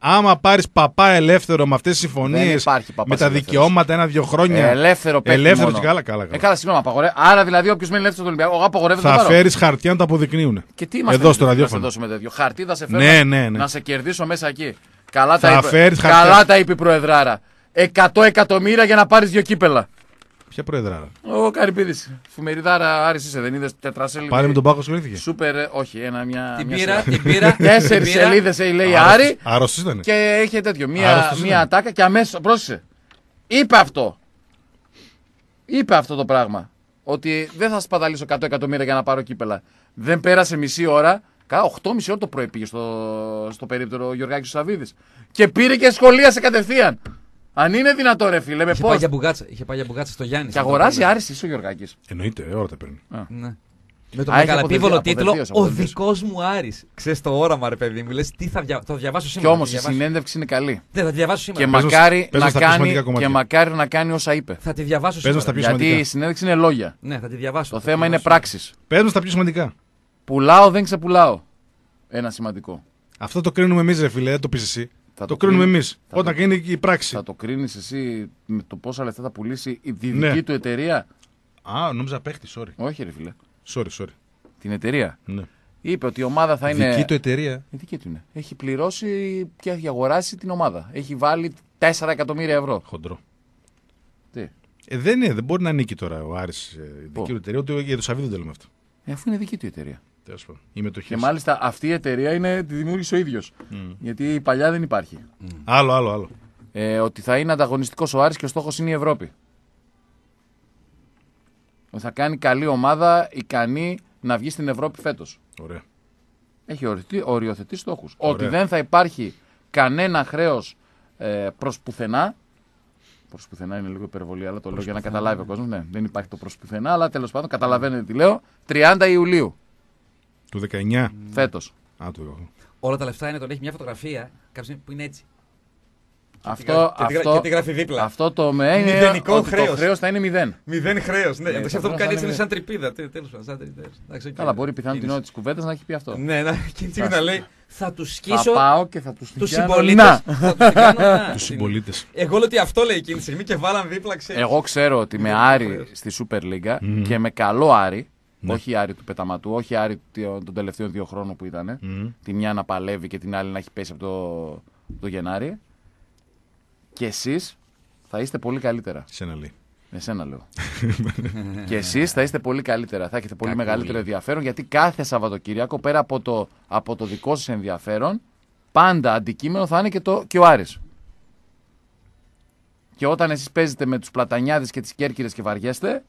Άμα πάρεις παπά ελεύθερο με αυτές τις
Δεν
συμφωνίες,
υπάρχει παπάς
με τα
ελεύθερος.
δικαιώματα ένα-δύο χρόνια,
Ελεύθερο παίκτη.
ελεύθερος
μόνο.
και καλά, καλά. καλά.
Ε, καλά, συγγνώμη, απαγορεύει. Άρα δηλαδή όποιος μένει ελεύθερος στον Ολυμπιακό, εγώ απαγορεύω να
θα
το πάρω.
φέρεις χαρτιά να το αποδεικνύουν.
Και τι είμαστε
Εδώ στο
να σε
ραδιόφωνο.
δώσουμε τέτοιο. Χαρτί θα σε φέρω
Ναι,
να-
ναι, ναι.
να σε κερδίσω μέσα εκεί. Καλά
Θα
τα είπε,
φέρεις χαρτιά.
καλά τα είπε η Προεδράρα. 100 εκατομμύρια για να πάρεις δύο κύπελα.
Ποια προεδράρα.
Ο Καρυπίδης. Φουμεριδάρα Άρης είσαι, δεν είδες τετρασέλιδη.
Πάλι με τον Πάκο ασχολήθηκε.
Σούπερ, ε, όχι, ένα, μια.
Την
μια
πήρα,
σειρά.
την πήρα.
Τέσσερις
την πήρα.
σελίδες λέει
Άρρωστος-
Άρη
Άρρωστος ήταν.
και έχει τέτοιο. Μία,
Άρρωστος
μία
ήταν.
ατάκα και αμέσως. Πρόσεχε. Είπε αυτό. Είπε αυτό το πράγμα. Ότι δεν θα σπαταλήσω 100 εκατομμύρια για να πάρω κύπελα. Δεν πέρασε μισή ώρα. Κάνα 8,5 ώρα το πρωί πήγε στο, στο περίπτερο ο Γιωργάκη Σαββίδης. Και πήρε και σχολίασε κατευθείαν. Αν είναι δυνατό, ρε φίλε, με
Είχε
πώς;
πάει για μπουγάτσα, είχε πάει για μπουγάτσα στο Γιάννης.
Και αγοράζει άρεση είσαι ο Γιωργάκη.
Εννοείται, ε, ώρα τα παίρνει.
Ναι. Με το
Α, έχει
μεγαλεπίβολο
αποδεδεί-
τίτλο
αποδεδίωσε,
Ο
αποδεδίωσε.
δικός μου Άρης. Ξέρεις το όραμα, ρε παιδί μου. Λες τι θα, δια... θα το διαβάσω
Και
σήμερα.
όμως
θα
η
τη διαβάσω.
συνέντευξη είναι καλή.
Ναι, θα τη διαβάσω σήμερα.
Και
Πες μας-
μακάρι,
πες
να
μας τα πιο
κάνει,
σημαντικά κομμάτια.
και μακάρι να κάνει όσα είπε.
Θα τη διαβάσω
Πες μας
σήμερα.
τα πιο
Γιατί
σημαντικά.
η συνέντευξη είναι λόγια.
Ναι, θα τη διαβάσω.
Το
θα τη
θέμα είναι
διαβάσω.
πράξεις.
Πες μας τα πιο σημαντικά.
Πουλάω, δεν ξεπουλάω. Ένα σημαντικό.
Αυτό το κρίνουμε εμείς, ρε φίλε, δεν το πεις εσύ.
Θα
το
το
κρίνουμε
κρίνει-
εμείς.
θα
Όταν
το-
γίνει η πράξη.
Θα το κρίνεις εσύ με το πόσα λεφτά θα πουλήσει η δική
Ναι.
του εταιρεία;
Α, νόμιζα παίχτη, sorry.
Όχι, ρε φίλε.
Sorry, sorry.
Την εταιρεία;
Ναι.
Είπε ότι η ομάδα θα είναι.
Δική του εταιρεία.
Η δική του είναι. Έχει πληρώσει και έχει αγοράσει την ομάδα. Έχει βάλει 4 εκατομμύρια ευρώ.
Χοντρό.
Τι;
Ε, δεν είναι, δεν μπορεί να νίκει τώρα ο Άρης ε, η
Πού;
δική του εταιρεία, ούτε για το Σαββίδι δεν το λέμε αυτό.
Ε, αφού είναι δική του η εταιρεία.
Τέλο πάντων. Η μετοχή.
Και μάλιστα αυτή η εταιρεία είναι, τη δημιούργησε ο ίδιος. Γιατί η παλιά δεν υπάρχει.
Άλλο, άλλο, άλλο.
Ε, ότι θα είναι ανταγωνιστικός ο Άρης και ο στόχος είναι η Ευρώπη. Ότι θα κάνει καλή ομάδα ικανή να βγει στην Ευρώπη φέτος.
Ωραία.
Έχει οριοθετεί, οριοθετεί στόχους.
Ωραία.
Ότι δεν θα υπάρχει κανένα χρέος ε, προς πουθενά. Προς πουθενά είναι λίγο υπερβολή, αλλά το λέω για να καταλάβει ο κόσμος. Ναι, δεν υπάρχει το προς πουθενά, αλλά τέλος πάντων καταλαβαίνετε τι λέω. 30 Ιουλίου
Του 19.
φέτος.
Α, του 18.
Όλα τα λεφτά είναι τον έχει μια φωτογραφία κάποια που είναι έτσι.
Αυτό,
και τη γρα-
αυτό,
και τη γράφει δίπλα.
αυτό το με είναι
Μηδενικό
ότι το
χρέος.
χρέος θα είναι μηδέν.
Μηδέν χρέος. Ναι,
Ναι,
εντάξει,
το
αυτό που
χρέος
κάνει έτσι
είναι
είναι σαν τρυπίδα. Τέλος πάντων. σαν τρυπίδα. Εντάξει, οκ.
Καλά, μπορεί πιθανόν την
Κίνηση.
ώρα της κουβέντας να έχει πει αυτό.
Ναι, να εκείνη τη στιγμή να λέει θα τους
Θα
σκίσω
πάω και θα τους
τους
συμπολίτες.
συμπολίτε. Θα τους κάνω, να.
Τους συμπολίτες.
Εγώ λέω ότι αυτό λέει εκείνη τη στιγμή και βάλαν δίπλα ξέρεις.
Εγώ ξέρω ότι με Άρη στη Super League και με καλό Άρη,
Ναι.
όχι Άρη του Πεταματού, όχι Άρη τ- των τελευταίων δύο χρόνων που ήταν, τη μια να παλεύει και την άλλη να έχει πέσει από το, το Γενάρη, και εσείς θα είστε πολύ καλύτερα.
Σε ένα λέει.
Εσένα λέω. και εσείς θα είστε πολύ καλύτερα. Θα έχετε πολύ
Κακούλη.
μεγαλύτερο ενδιαφέρον γιατί κάθε Σαββατοκύριακο πέρα από το, από το δικό σας ενδιαφέρον, πάντα αντικείμενο θα είναι και, το, και ο Άρης. Και όταν εσείς παίζετε με τους πλατανιάδες και τις κέρκυρες και βαριέστε,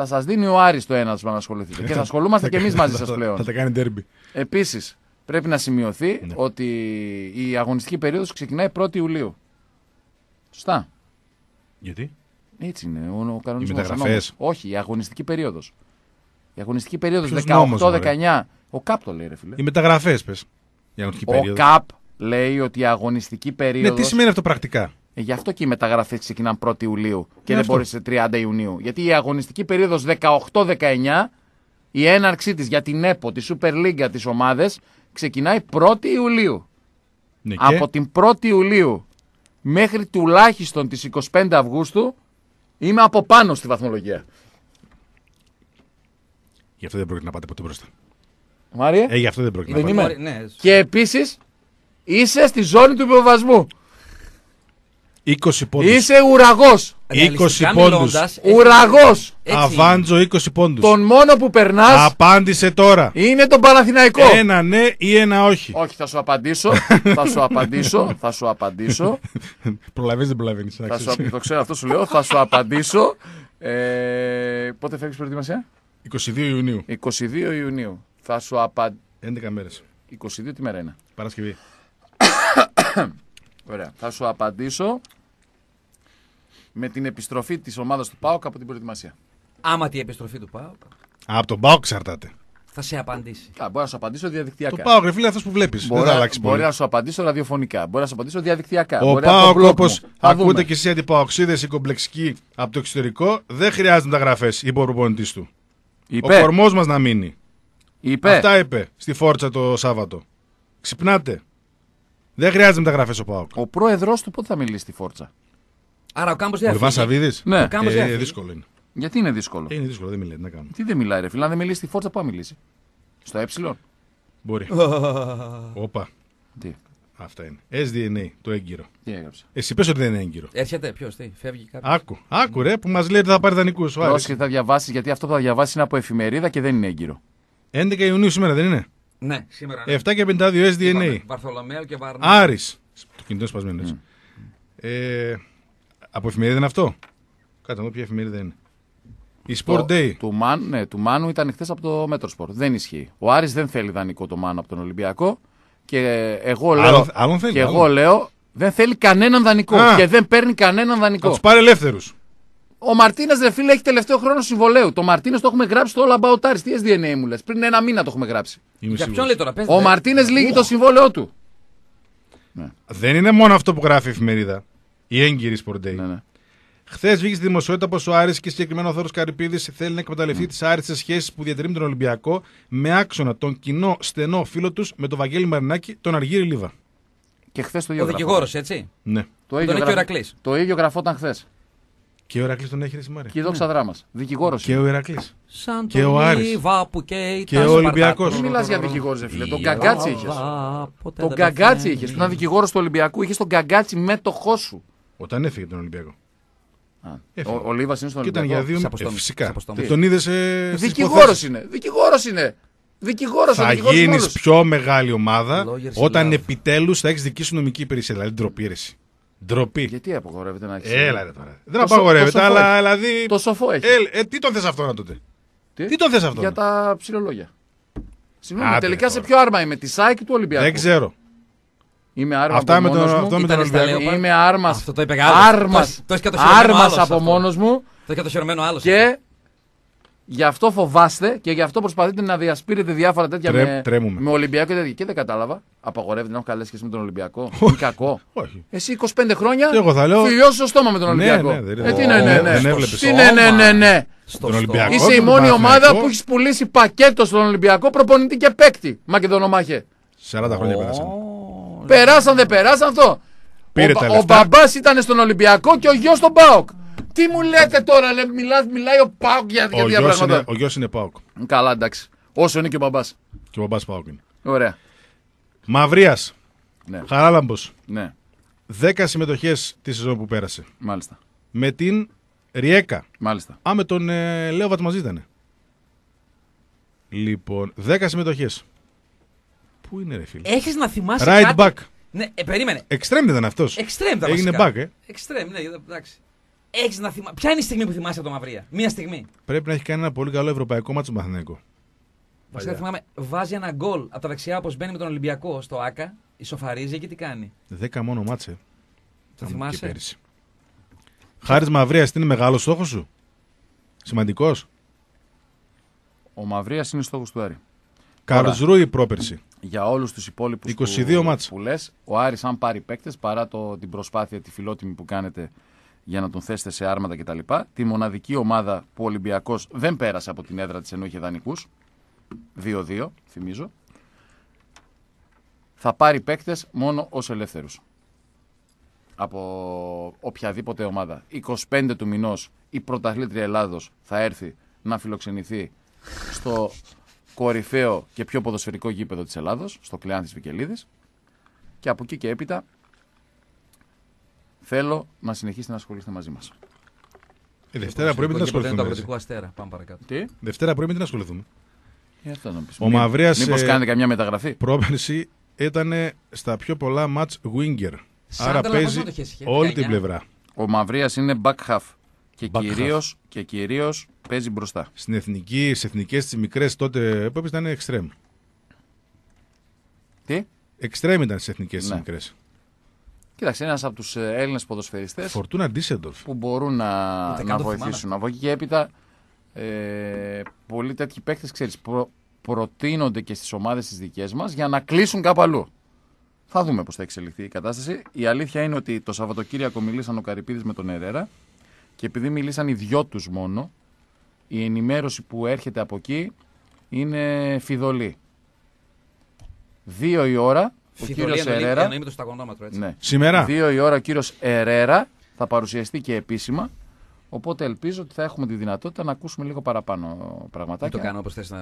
θα σας δίνει ο Άρης το ένα να ασχοληθείτε. και θα ασχολούμαστε και εμείς μαζί σας
Θα-
πλέον.
Θα τα κάνει ντέρμπι.
Επίσης, πρέπει να σημειωθεί
Ναι.
ότι η αγωνιστική περίοδος ξεκινάει 1η Ιουλίου. Σωστά.
Γιατί;
Έτσι είναι ο, ο κανονισμός.
Οι μεταγραφές.
Όχι, η αγωνιστική περίοδος. Η αγωνιστική περίοδος
Ποιος νόμος,
18-19. Ο ΚΑΠ το λέει, ρε φίλε.
Οι μεταγραφές, πες. Η αγωνιστική
Ο
περίοδος.
ΚΑΠ λέει ότι η αγωνιστική
Ναι,
περίοδος.
τι σημαίνει αυτό πρακτικά;
Ε, γι' αυτό και οι μεταγραφές ξεκινάνε 1η Ιουλίου και
Ναι,
δεν
αυτό.
μπορεί σε 30 Ιουνίου. Γιατί η αγωνιστική περίοδος 18-19, η έναρξή της για την ΕΠΟ, τη Super League, τις ομάδες, ξεκινάει 1η Ιουλίου.
Ναι, και;
Από την 1η Ιουλίου μέχρι τουλάχιστον τις 25 Αυγούστου είμαι από πάνω στη βαθμολογία.
γι' αυτό δεν πρόκειται να πάτε ποτέ μπροστά.
Μάρια.
Ε, γι' αυτό δεν πρόκειται
Δεν
να
είμαι.
πάτε.
Ναι,
Και επίσης είσαι στη ζώνη του υποβασμού.
20 πόντους.
Είσαι ουραγός.
20 πόντους.
Ουραγός.
Αβάντζο 20 πόντους.
Τον μόνο που περνάς
Απάντησε τώρα.
είναι τον Παναθηναϊκό.
Ένα ναι ή ένα όχι.
Όχι, θα σου απαντήσω. θα σου απαντήσω. Θα σου απαντήσω.
Προλαβαίνεις, δεν προλαβαίνεις.
θα σου, απ- το ξέρω, αυτό σου λέω. Θα σου απαντήσω. Ε, πότε φεύγεις προετοιμασία;
22 Ιουνίου.
22 Ιουνίου. Θα σου απαντήσω.
11 μέρες.
22 τι μέρα είναι;
Παρασκευή.
Ωραία. Θα σου απαντήσω με την επιστροφή της ομάδας του ΠΑΟΚ από την προετοιμασία.
Άμα τη επιστροφή του πάω,
Από τον Πάοκ εξαρτάται.
θα σε απαντήσει.
Α, μπορώ να σου απαντήσω διαδικτυακά.
Το Πάοκ, ρε φίλε, αυτός που βλέπεις. Δεν
Μπορεί,
θα
να-
αλλάξει
μπορεί
πολύ.
να σου απαντήσω ραδιοφωνικά. Μπορεί να σου απαντήσω διαδικτυακά.
Ο
μπορεί από το
Πάοκ,
blog
όπως
μου. Θα
ακούτε
δούμε.
και εσείς αντιπαοξίδες οι κομπλεξικοί από το εξωτερικό, δεν χρειάζεται μεταγραφές, είπε ο προπονητή του. Ο
Είπε.
κορμός μας να μείνει.
είπε.
Αυτά είπε στη Φόρτσα το Σάββατο. Ξυπνάτε. Δεν χρειάζεται μεταγραφές ο Πάοκ.
Ο πρόεδρό του πότε θα μιλήσει στη Φόρτσα;
Άρα ο κάμπος
Ο
δεν
Ιβάν
θα φύγει.
Σαββίδης;
Ναι.
Ο Κάμπος δεν θα
Ε,
φύγει.
δύσκολο είναι.
Γιατί είναι δύσκολο;
Ε, είναι δύσκολο, δεν μιλάει. τι Να κάνουμε.
Τι δεν μιλάει, ρε φίλε. Αν δεν μιλήσει στη Φόρτσα, πού θα μιλήσει; Στο ε;
Μπορεί. Όπα.
Τι,
Αυτά είναι. SDNA, το έγκυρο.
τι έγραψε;
Εσύ πες ότι δεν είναι έγκυρο.
Έρχεται, ποιος, τι, φεύγει κάποιος;
Άκου, άκου ρε που μας λέει ότι θα πάρει δανεικού.
Πρόσεχε, θα διαβάσεις, γιατί αυτό που θα διαβάσεις είναι από εφημερίδα και δεν είναι έγκυρο.
11 Ιουνίου σήμερα δεν είναι;
Ναι, σήμερα.
7 και 52 SDNA.
Βαρθολομαίο και Βαρνά.
Άρης. Το κινητό σπασμένο έτσι. Ε, από εφημερίδα είναι αυτό; Κάτω να δω ποια εφημερίδα είναι. Η Sport
Το-
Day.
Του, Μαν, ναι, του Μάνου ήταν χθες από το Μέτροσπορ. Δεν ισχύει. Ο Άρης δεν θέλει δανεικό το Μάνου από τον Ολυμπιακό. Και εγώ λέω.
Άλλον- άλλον θέλει,
και
άλλον.
εγώ λέω. Δεν θέλει κανέναν δανεικό.
Α.
Και δεν παίρνει κανέναν
Θα
δανεικό.
τους πάρει ελεύθερους.
Ο Μαρτίνες, δε φίλε, έχει τελευταίο χρόνο συμβολέου. Το Μαρτίνες το έχουμε γράψει στο All About Aris. Τι SDNA μου λες; Πριν ένα μήνα το έχουμε γράψει.
Για ποιον λέει τώρα, πες.
Ο
δε.
Μαρτίνες λύγει το συμβόλαιό του.
Δεν είναι μόνο αυτό που γράφει η εφημερίδα. Η έγκυρη Sport Day.
Ναι, ναι.
Χθες βγήκε στη δημοσιότητα πως ο Άρης και συγκεκριμένα ο Θόρος Καρυπίδης θέλει να εκμεταλλευτεί τις άριστες σχέσεις που διατηρεί με τον Ολυμπιακό με άξονα τον κοινό στενό φίλο τους με τον Βαγγέλη Μαρινάκη, τον Αργύρι Λίβα.
Και χθες το ίδιο.
Ο
γραφόταν.
δικηγόρος, έτσι.
Ναι.
Το ίδιο,
έχει ο
γραφ-
Ηρακλής.
το ίδιο γραφόταν χθες.
Και ο Ηρακλή τον έχει ρε Σιμάρε.
Και η δόξα δράμα. Δικηγόρος.
Και ο Ηρακλή.
Σαν
Και
τον
ο Άρης.
Λίβα που καίει
Και
τα
ο
Σπαρτάκου.
Ολυμπιακός.
Δεν μιλάς για δικηγόρο, ρε φίλε. Τον
Η
Γκαγκάτσι είχες.
Ελλάδα ποτέ
Τον
δεν
Γκαγκάτσι
πεθαίνει.
είχες. Που ήταν δικηγόρο του Ολυμπιακού. Είχες τον Γκαγκάτσι μέτοχό σου.
Όταν έφυγε τον Ολυμπιακό.
Α,
Έφυγε.
Ο, ο Λίβας είναι στον
Και ήταν για
Ολυμπιακό.
δύο.
Σε
Ε,
αποστόμη,
φυσικά.
σε αποστόμη.
Ε, Τον είδε. Ε, στις
Δικηγόρος
υποθέσεις.
είναι. Δικηγόρος είναι. Δικηγόρος
Θα γίνεις πιο μεγάλη ομάδα
Lawyers
όταν
love.
επιτέλους θα έχεις δική σου νομική υπηρεσία. Δηλαδή ντροπή. ρε εσύ. Ντροπή.
Γιατί απογορεύεται να έχει.
Έλα ρε τώρα. Δεν
Το σο-
απαγορεύεται,
το σοφό
αλλά
έχει.
δηλαδή.
Το σοφό έχει.
Ε, ε, τι τον θες αυτό τότε. Τι; Τον θες αυτό;
Για τα ψηλολόγια. Συγγνώμη,
Άντε,
τελικά
ρε,
σε
τώρα.
ποιο άρμα είμαι, τη ΣΑΕΚ του Ολυμπιακού;
Δεν ξέρω.
Είμαι άρμα
Αυτά
από
με τον,
μόνος μου.
αυτό με τον
Ήταν στα
Ολυμπιακό.
Leopard.
Είμαι άρμα.
Αυτό το είπε άλλος.
Άρμα.
Το- το έχει κατοχυρωμένο άλλος
από
αυτό.
μόνος μου
Το έχει κατοχυρωμένο άλλος.
και γι' αυτό φοβάστε και γι' αυτό προσπαθείτε να διασπείρετε διάφορα τέτοια
Τρε-
με,
τρέμουμε.
με Ολυμπιακό και τέτοια. Και δεν κατάλαβα. Απαγορεύεται να έχω καλές σχέσεις με τον Ολυμπιακό. Είναι κακό.
Όχι.
Εσύ 25 χρόνια
Και εγώ θα λέω-
φιλιώσου στο στόμα με τον
Ναι,
Ολυμπιακό.
ναι, δεν
ε, τι
είναι-
ναι, ναι,
Ω,
ναι.
δεν έβλεπες.
Τι ναι, ναι, ναι, ναι.
Τον Ολυμπιακό.
Είσαι η
τον
μόνη
Παναθηναϊκό.
ομάδα που έχεις πουλήσει πακέτο στον Ολυμπιακό προπονητή και παίκτη. Μακεδονομάχε.
40 χρόνια πέρασαν.
Περάσαν, δεν περάσαν αυτό.
Πήρε
ο,
τα
μπα- ο
λεφτά.
μπαμπάς ήταν στον Ολυμπιακό και ο γιος στον Πάοκ. Τι μου λέτε τώρα, λέ, μιλάς, μιλάει ο Πάοκ για
Ο
τέτοια
γιος
πράγματα.
είναι, ο γιος είναι Πάοκ.
Καλά, εντάξει. Όσο είναι και ο μπαμπάς.
Και ο μπαμπάς Πάοκ είναι.
Ωραία.
Μαυρίας.
Ναι,
Χαράλαμπος.
ναι,
10 συμμετοχές τη σεζόν που πέρασε.
μάλιστα.
Με την Ριέκα.
Μάλιστα.
Α, με τον ε, Λέοβατ μαζί ήταν. Λοιπόν, 10 συμμετοχές. Πού είναι ρε φίλε;
Έχεις να θυμάσαι.
Right
κάτι...
back.
Ναι, ε, περίμενε.
Extreme δεν ήταν αυτός.
Extreme τα
Έγινε
βασικά.
back, ε.
Extreme, ναι, εντάξει. Έχεις να θυμάσαι. Ποια είναι η στιγμή που θυμάσαι από το Μαυρία; Μία στιγμή.
Πρέπει να έχει κάνει ένα πολύ καλό ευρωπαϊκό μάτσο Μαθηναϊκό.
Βασικά θυμάμαι, βάζει ένα γκολ από τα δεξιά όπως μπαίνει με τον Ολυμπιακό στο ΑΚΑ, ισοφαρίζει και τι κάνει;
10 μόνο μάτσε.
Το θυμάσαι;
Χάρης Μαυρίας, είναι μεγάλος στόχος σου; Σημαντικός;
Ο Μαυρίας είναι στόχος του Άρη.
Καρλσρούι πρόπερση.
Για όλους τους υπόλοιπους
22
που,
μάτς.
που λες, ο Άρης αν πάρει παίκτες παρά το, την προσπάθεια τη φιλότιμη που κάνετε για να τον θέσετε σε άρματα κτλ. Τη μοναδική ομάδα που ο Ολυμπιακός δεν πέρασε από την έδρα της ενώ είχε δανεικούς. 2-2, θυμίζω. Θα πάρει παίκτες μόνο ως ελεύθερους. Από οποιαδήποτε ομάδα. 25 του μηνός η πρωταθλήτρια Ελλάδος θα έρθει να φιλοξενηθεί στο κορυφαίο και πιο ποδοσφαιρικό γήπεδο της Ελλάδος, στο Κλεάνθης Βικελίδης. Και από εκεί και έπειτα θέλω να συνεχίσετε να ασχολείστε μαζί μας.
Ε, Δευτέρα πρωί με την
Γήπεδο είναι το
ασχοληθούμε.
αγροτικό αστέρα. Πάμε παρακάτω.
Τι;
Δευτέρα πρωί με την ασχοληθούμε.
Ε, αυτό να πεις.
Ο Μαυρίας,
Μήπως
ε,
κάνετε καμιά μεταγραφή;
Πρόπερση ήταν στα πιο πολλά μάτς winger.
Σαν
Άρα
τα
παίζει
λαθασμάτοχες είχε,
όλη
19.
την πλευρά.
Ο Μαυρίας είναι back half. Και
Back half.
κυρίως, και κυρίως παίζει μπροστά.
Στην εθνική, στις εθνικές τις μικρές τότε που έπαιζε ήταν extreme.
Τι;
Extreme ήταν στις εθνικές τις
Ναι.
μικρές.
Κοίταξε, ένας από τους ε, Έλληνες ποδοσφαιριστές
Φορτούνα Ντίσεντορφ.
που μπορούν να,
Ούτε καν
να
το
βοηθήσουν. Από εκεί και έπειτα, ε, πολλοί τέτοιοι παίκτες, ξέρεις, προ, προτείνονται και στις ομάδες τις δικές μας για να κλείσουν κάπου αλλού. Θα δούμε πώς θα εξελιχθεί η κατάσταση. Η αλήθεια είναι ότι το Σαββατοκύριακο μιλήσαν ο Καρυπίδης με τον Ερέρα και επειδή μιλήσαν οι δυο τους μόνο, η ενημέρωση που έρχεται από εκεί είναι φιδωλή. Δύο η ώρα, ο
Φιδωλή
κύριος
εννοεί-
Ερέρα...
εννοεί με το σταγονόμετρο, έτσι.
Ναι.
Σήμερα;
Δύο η ώρα ο κύριος Ερέρα θα παρουσιαστεί και επίσημα. Οπότε ελπίζω ότι θα έχουμε τη δυνατότητα να ακούσουμε λίγο παραπάνω
Δεν
πραγματάκια.
το κάνω όπως θες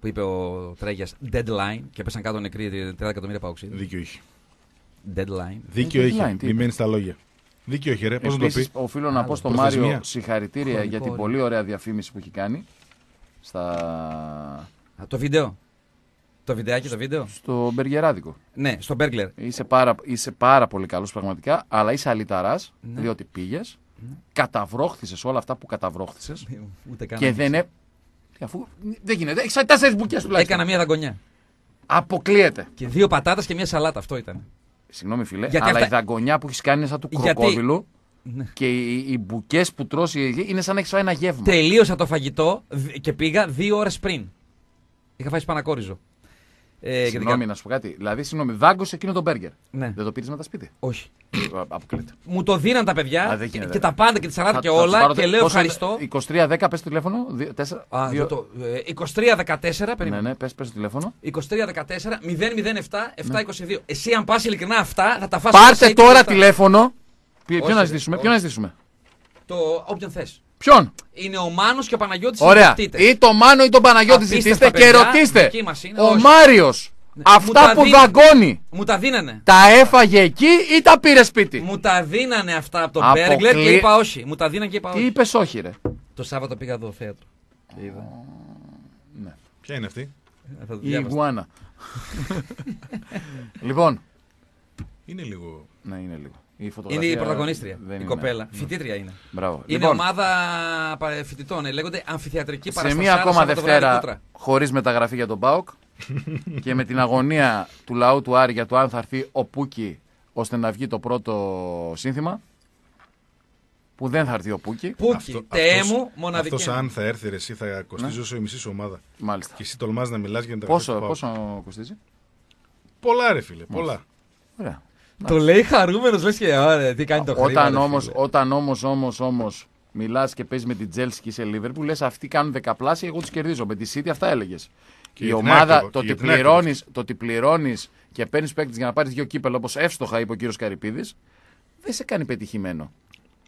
που είπε ο Τρέγιας. Deadline και πέσαν κάτω νεκροί 30 εκατομμύρια παουξίδε.
Δίκιο έχει.
Deadline.
Δίκιο
Ε,
έχει.
deadline, τι
Μην
είπες.
μένεις στα λόγια. Δίκιο έχει, ρε. Πώς να το
Επίσης,
πει;
οφείλω να
Άλλο,
πω στον
προθεσμία.
Μάριο συγχαρητήρια
Χρονικό
για την
όριο.
πολύ ωραία διαφήμιση που έχει κάνει στα...
Α, το βίντεο. Το βιντεάκι, το βίντεο.
στο Μπεργεράδικο.
Ναι, στο Μπέργκλερ.
Είσαι πάρα, είσαι πάρα πολύ καλός πραγματικά, αλλά είσαι αλυταράς,
Ναι.
διότι πήγες, καταβρόχθησες όλα αυτά που καταβρόχθησες
Ούτε καν.
και δεν έ... Αφού δεν γίνεται, έχεις τέσσερις μπουκές τουλάχιστον.
Έκανα μία δαγκονιά.
Αποκλείεται.
Και δύο πατάτες και μία σαλάτα. Αυτό ήταν.
Συγγνώμη φίλε,
Γιατί
αλλά
αυτά-
η δαγκονιά που έχεις κάνει είναι σαν του
Γιατί-
κροκόδιλου
Ναι.
και οι, οι μπουκές που τρώσει είναι σαν να έχεις φάει ένα γεύμα.
Τελείωσα το φαγητό δ- και πήγα δύο ώρες πριν. Είχα φάει σπανακόριζο. Ε, γιατί
Συγγνώμη,
κα-
να σου πω κάτι. Δηλαδή, συγγνώμη, δάγκωσε εκείνο το μπέργκερ.
Ναι.
Δεν το πήρες με τα σπίτι;
Όχι.
Α, Αποκλείεται.
Μου το δίναν τα παιδιά
Α, δεν
και,
γίνεται,
και
ρε.
τα πάντα και τη σαλάτα
Θα-
και
θα τους
όλα
πάρω
και
τε-
λέω
πόσο είναι-
ευχαριστώ.
23-10, πες το τηλέφωνο. 4,
Α,
δύο...
το, το, ε, 23-14,
Ναι,
περίμενε.
ναι, πες το τηλέφωνο.
23-14, 007, 722. Εσύ, αν πας ειλικρινά αυτά, θα τα φας
Πάρτε
μέσα ή
τώρα
τίποτα.
τηλέφωνο. Ποιο
Όχι,
ποιο να
ρε,
ζητήσουμε,
όχι.
ποιο να ζητήσουμε;
Το όποιον θες.
Ποιον;
Είναι ο Μάνος και ο Παναγιώτης
Ωραία. Ή το Μάνο ή τον Παναγιώτη
Απίστευτα
ζητήστε και
παιδιά,
ρωτήστε.
δική μας είναι,
Ο
όχι.
Μάριος.
Ναι. Μου
Αυτά
τα
που
δίνει.
δαγκώνει.
Μου τα δίνανε.
Τα έφαγε εκεί ή τα πήρε σπίτι;
Μου τα δίνανε αυτά από τον
Αποκλεί-
Μπέργκλερ και είπα όχι. Μου τα δίνανε και είπα
Τι
όχι.
είπες, όχι, ρε;
Το Σάββατο πήγα εδώ θέατρο. Και είδα.
Ποια είναι αυτή;
Θα το
Η
διάβασα.
Ιγουάνα. λοιπόν.
Είναι λίγο.
Ναι, είναι λίγο. Η φωτογραφία
Είναι η πρωταγωνίστρια.
δεν
η
είναι.
κοπέλα. Φοιτήτρια είναι.
Μπράβο.
Είναι
Λοιπόν,
ομάδα πα- φοιτητών. ε, Λέγονται αμφιθεατρική
σε
παραστασία.
μία ακόμα Δευτέρα
Κούτρα.
χωρίς μεταγραφή για τον Μπάουκ και με την αγωνία του λαού του Άρη για το αν θα έρθει ο Πούκι ώστε να βγει το πρώτο σύνθημα. Που δεν θα έρθει ο Πούκι.
Πούκι, τέ μου, μοναδική.
Αυτός αν θα έρθει ρε, εσύ θα κοστίζει όσο η μισή σου ομάδα.
Μάλιστα.
Και εσύ τολμάς να μιλάς για να τα
Πόσο,
γράψεις του ΠΑΟΚ.
πόσο κοστίζει;
Πολλά ρε φίλε, πολλά.
Ωραία.
Το λέει χαρούμενος, λες και ωραία, τι κάνει το χρήμα.
Όταν
ρε
όμως,
φίλε.
όταν όμως, όμως, όμως μιλάς και παίζεις με την Chelsea και είσαι Liverpool, λες αυτοί κάνουν δεκαπλάσια, εγώ τους κερδίζω. Με τη City αυτά έλεγες.
Και
η
για την
ομάδα,
άκρη,
το
και
ότι,
για την άκρη.
πληρώνεις, το ότι πληρώνεις και παίρνεις παίκτες για να πάρεις δύο κύπελα όπως εύστοχα είπε ο κύριος Καρυπίδης, δεν σε κάνει πετυχημένο.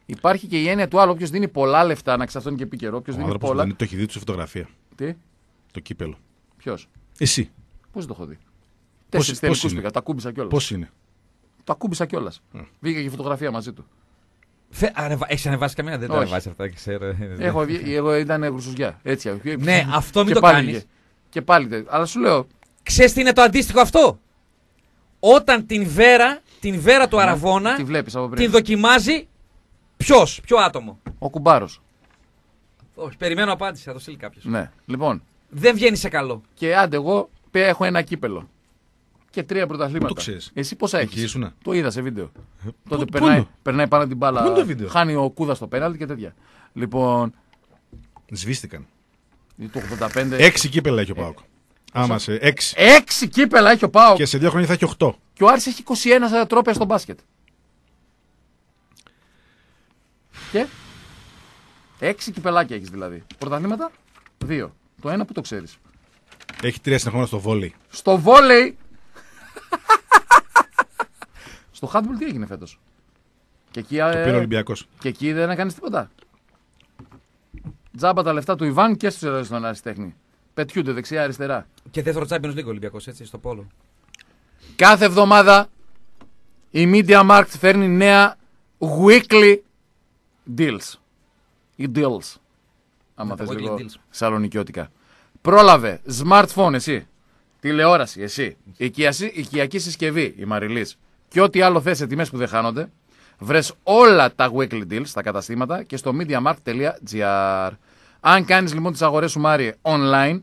Υπάρχει και η έννοια του άλλου. Όποιος δίνει πολλά λεφτά, να ξαφτώνει και επίκαιρο. Όποιος
Ο
δίνει
άνθρωπος
πολλά.
δεν το έχει δει του σε φωτογραφία.
Τι,
Το κύπελο.
ποιος,
Εσύ.
πώς το έχω δει;
Πώς-
Τέσσερις
πώς
τελικού
είναι;
πήγα, τα κούμπισα κιόλας.
Πώς είναι;
Τα κούμπισα κιόλας. Βγήκε και η φωτογραφία μαζί του.
Θε, ανεβα... Έχεις ανεβάσει καμία, δεν τα
Όχι.
ανεβάσει αυτά, ξέρω.
Έχω, βγει- εγώ ήταν γρουσουζιά. Έτσι.
Ναι, αυτό μην
και
το
πάλι
κάνεις.
βγήκε. Και πάλι. τε- Αλλά σου λέω.
Ξέρεις τι είναι το αντίστοιχο αυτό; Όταν την βέρα, την βέρα του Αραβώνα,
Ναι, Τη βλέπεις από πριν.
την δοκιμάζει ποιος, ποιο άτομο;
Ο κουμπάρος.
Όχι, περιμένω απάντηση, θα το στείλει κάποιος.
Ναι. Λοιπόν.
Δεν βγαίνει σε καλό.
Και άντε, εγώ πέ- έχω ένα κύπελο. Και τρία πρωταθλήματα.
Πού το ξέρεις;
Εσύ πόσα
Εκεί
έχεις;
ήσουνα;
Το είδα σε βίντεο. Τότε
πού
περνάει,
είναι;
περνάει πάνω την μπάλα.
Πού είναι το βίντεο;
Χάνει ο Κούδας στο πέναλτι και τέτοια. Λοιπόν.
Σβήστηκαν.
Το 85.
Έξι κύπελα έχει ο Πάοκ. Άμα σε έξι.
Έξι κύπελα έχει ο Πάο.
Και σε δύο χρόνια θα έχει οχτώ.
Και ο Άρης έχει 21 τρόπια στο μπάσκετ. Και; Έξι κυπελάκια έχεις δηλαδή. Πρωταθλήματα; Δύο. Το ένα που το ξέρεις.
Έχει τρία συνεχόμενα στο βόλεϊ.
Στο βόλεϊ. στο handball τι έγινε φέτος; Και εκεί,
Το
ε,
πήρε ο Ολυμπιακός.
και εκεί δεν έκανε τίποτα. Τζάμπα τα λεφτά του Ιβάν και στους στον αριστέχνη. Πετιούνται δεξιά-αριστερά.
Και δεύτερο Champions League Ολυμπιακός, έτσι, στο Πόλο.
Κάθε εβδομάδα η Media Markt φέρνει νέα weekly deals. Ή deals. Άμα
Ναι, τα
θες
weekly
λίγο
deals.
σαλονικιώτικα. Πρόλαβε smartphone εσύ. Τηλεόραση εσύ. Οικιακή, οικιακή συσκευή η Μαριλής. Και ό,τι άλλο θες σε τιμές που δεν χάνονται. Βρες όλα τα weekly deals στα καταστήματα και στο MediaMarkt.gr. Αν κάνεις λοιπόν τις αγορές σου Μάρι online,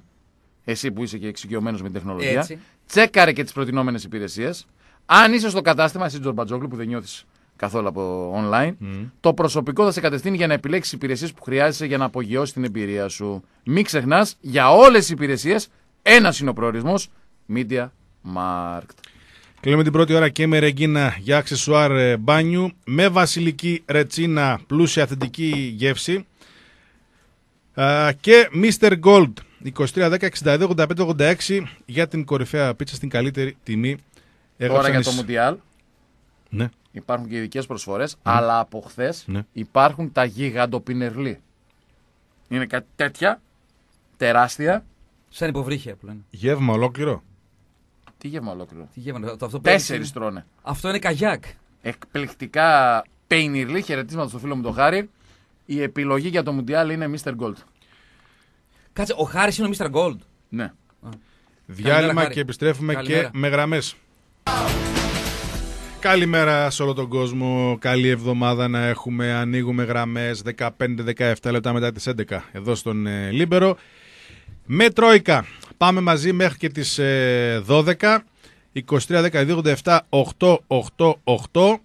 εσύ που είσαι και εξοικειωμένος με την τεχνολογία,
Έτσι.
τσέκαρε και τις προτινόμενες υπηρεσίες. Αν είσαι στο κατάστημα, εσύ Τζορ Μπατζόγλου που δεν νιώθεις καθόλου από online, το προσωπικό θα σε κατευθύνει για να επιλέξεις υπηρεσίες που χρειάζεσαι για να απογειώσεις την εμπειρία σου. Μην ξεχνάς, για όλες τις υπηρεσίες, ένας είναι ο προορισμός, Media Markt.
Κλείνουμε την πρώτη ώρα και με ρεγκίνα για αξεσουάρ ε, μπάνιου με βασιλική ρετσίνα πλούσια αυθεντική γεύση Α, και Mr. Gold 23 10 62 85 86 για την κορυφαία πίτσα στην καλύτερη τιμή.
Τώρα
Έγραψαν
για
οι
το
σ-
Μουντιάλ
Ναι.
υπάρχουν και ειδικές προσφορές, αλλά από χθες
Ναι.
υπάρχουν τα γιγαντοπινερλί. Είναι κάτι τέτοια, τεράστια.
Σαν υποβρύχια που λένε.
Γεύμα ολόκληρο.
Τι γεύμα ολόκληρο.
Τι γεύμα, το, αυτό που
Τέσσερις
είναι-
τρώνε.
Αυτό είναι καγιάκ.
εκπληκτικά πεϊνιρλί χαιρετίσματα στο φίλο μου τον Χάρη. Η επιλογή για το Μουντιάλ είναι Mr. Gold.
Κάτσε, ο Χάρης είναι ο Mr. Gold.
Ναι.
Διάλειμμα
Χάρη.
και επιστρέφουμε
Καλημέρα.
και με γραμμές. Καλημέρα σε όλο τον κόσμο. Καλή εβδομάδα να έχουμε. Ανοίγουμε γραμμές 15-17 λεπτά μετά τις 11 εδώ στον ε, Λίμπερο. Με Τρόικα. Πάμε μαζί μέχρι και τις ε, 12. 23-12-287-888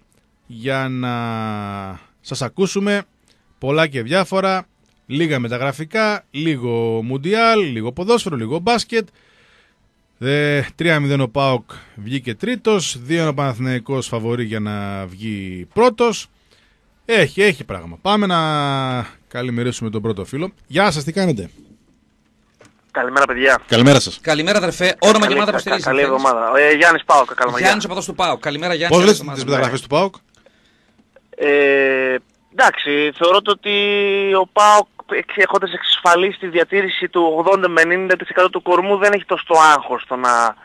για να σας ακούσουμε πολλά και διάφορα. Λίγα μεταγραφικά, λίγο μουντιάλ, λίγο ποδόσφαιρο, λίγο μπάσκετ. Ε, 3-0 ο Πάοκ βγήκε τρίτος, 2 ο Παναθηναϊκός φαβορεί για να βγει πρώτος. Έχει, έχει πράγμα. Πάμε να καλημερίσουμε τον πρώτο φίλο. Γεια σας, τι κάνετε;
Καλημέρα, παιδιά.
Καλημέρα σας.
Καλημέρα, αδερφέ. Όνομα και
Καλή,
ομάδα
κα-
υποστηρίζει.
καλή εβδομάδα. Ε, Γιάννης Πάο, καλή
Γιάννης ο παδό του Πάου. Καλημέρα, Γιάννη.
Πώς
καλή
λέτε
εβδομάδα.
τις μεταγραφές του Πάοκ;
Ε, Εντάξει, θεωρώ το ότι ο ΠΑΟΚ έχοντας εξασφαλίσει τη διατήρηση του 80 με 90% του κορμού δεν έχει τόσο το άγχος το να...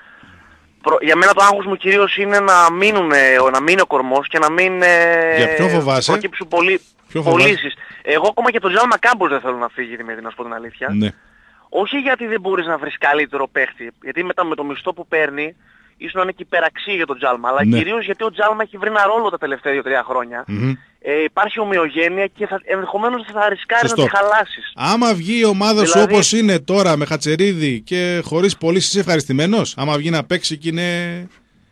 προ- Για μένα το άγχος μου κυρίως είναι να, μείνουν, να μείνει ο κορμός και να μην ε,
Για ποιον φοβάσαι;
προκύψουν πολλοί,
Ποιο φοβάσαι;
πωλήσεις. Εγώ ακόμα και τον Τζάλ Μακάμπος δεν θέλω να φύγει Δημήτρη, να σου πω την αλήθεια.
Ναι.
Όχι γιατί δεν μπορείς να βρεις καλύτερο παίχτη, γιατί μετά με το μισθό που παίρνει ίσως να είναι και υπεραξία για τον Τζάλμα, αλλά
Ναι.
κυρίως γιατί ο Τζάλμα έχει βρει ένα ρόλο τα τελευταία 2-3 χρόνια.
Μμμ.
Ε, υπάρχει ομοιογένεια και θα, ενδεχομένως θα ρισκάρει
Σωστό.
να τη χαλάσεις.
Άμα βγει η ομάδα σου
Δηλαδή-
όπως είναι τώρα με Χατσερίδη και χωρίς πωλήσει είσαι ευχαριστημένος; Άμα βγει να παίξει και είναι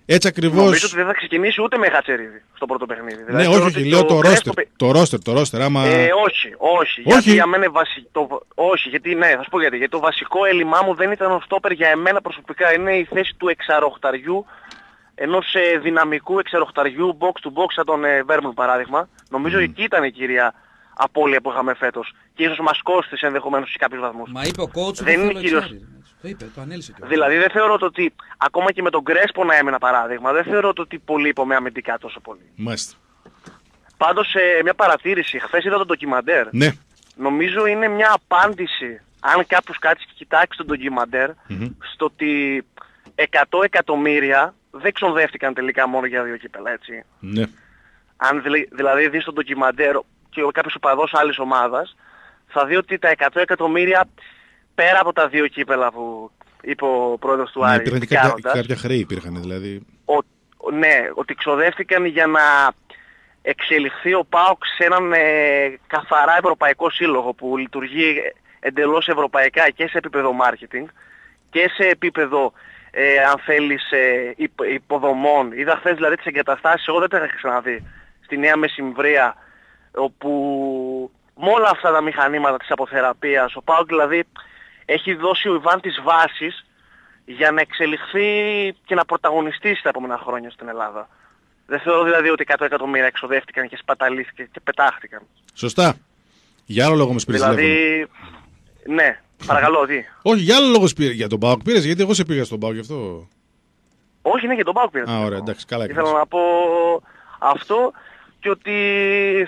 έτσι ακριβώς.
Νομίζω ότι δεν θα ξεκινήσει ούτε με Χατσερίδη στο πρώτο παιχνίδι.
Ναι,
Δηλαδή,
όχι,
θεωρώ
όχι,
ότι
λέω το
Κρέσπο
ρόστερ.
παι-
Το ρόστερ, το ρόστερ. Άμα...
Ε, όχι, όχι,
Όχι.
Γιατί για μένα βασι... το... όχι, γιατί ναι, θα σου πω γιατί. Γιατί το βασικό έλλειμμά μου δεν ήταν ο στόπερ για εμένα προσωπικά. Είναι η θέση του εξαροχταριού, ενός ε, δυναμικού εξαροχταριού box to box σαν τον ε, Βέρμουν παράδειγμα. Νομίζω εκεί ήταν η κυρία απώλεια που είχαμε φέτος. Και ίσως μας κόστησε ενδεχομένως σε κάποιους βαθμούς.
Μα είπε ο coach
Δεν
ότι
είναι
θέλω
κυρίως-
εξάρι. Το είπε, το ανέλησε και
Δηλαδή δεν θεωρώ το ότι ακόμα και με τον Κρέσπο να έμενα παράδειγμα, δεν θεωρώ το ότι πολύ υπομέ αμυντικά τόσο πολύ.
Μάλιστα.
Πάντως ε, μια παρατήρηση, χθες είδα το ντοκιμαντέρ.
Ναι.
Νομίζω είναι μια απάντηση, αν κάποιος κάτσει και κοιτάξει το ντοκιμαντέρ, στο ότι 100 εκατομμύρια δεν ξοδεύτηκαν τελικά μόνο για δύο κύπελα, έτσι.
Ναι.
Αν δηλα- δηλαδή δεις το ντοκιμαντέρ και ο- κάποιος οπαδός άλλης ομάδας, θα δει ότι τα 100 εκατομμύρια πέρα από τα δύο κύπελα που είπε ο πρόεδρος του
ναι
Άρη,
υπήρχαν και κάποια,
δικαιώνοντας,
κάποια χρέη υπήρχαν δηλαδή.
ο, ο- ναι, ότι ξοδεύτηκαν για να εξελιχθεί ο ΠΑΟΚ σε έναν ε, καθαρά ευρωπαϊκό σύλλογο που λειτουργεί εντελώς ευρωπαϊκά και σε επίπεδο marketing και σε επίπεδο, ε, αν θέλεις, ε, υπ- υποδομών. Είδα χθες δηλαδή τις εγκαταστάσεις, εγώ δεν τα είχα ξαναδεί, στη Νέα Μεσημβρία, όπου με όλα αυτά τα μηχανήματα της αποθεραπείας, ο ΠΑΟΚ δηλαδή έχει δώσει ο Ιβάν τις βάσεις για να εξελιχθεί και να πρωταγωνιστεί στα επόμενα χρόνια στην Ελλάδα. Δεν θεωρώ δηλαδή ότι 100 εκατομμύρια εξοδεύτηκαν και σπαταλίστηκαν και πετάχτηκαν.
Σωστά. Για άλλο λόγο μας πήρες τηλέφωνο.
Δηλαδή, ναι, παρακαλώ, τι.
Όχι, για άλλο λόγο πήρε. Για τον Πάοκ πήρες, γιατί εγώ σε πήγα στον Πάοκ γι' αυτό.
Όχι, ναι, για τον Πάουκ πήρα.
Α, ωραία, εντάξει, καλά
Ήθελα
έκανες.
να πω αυτό και ότι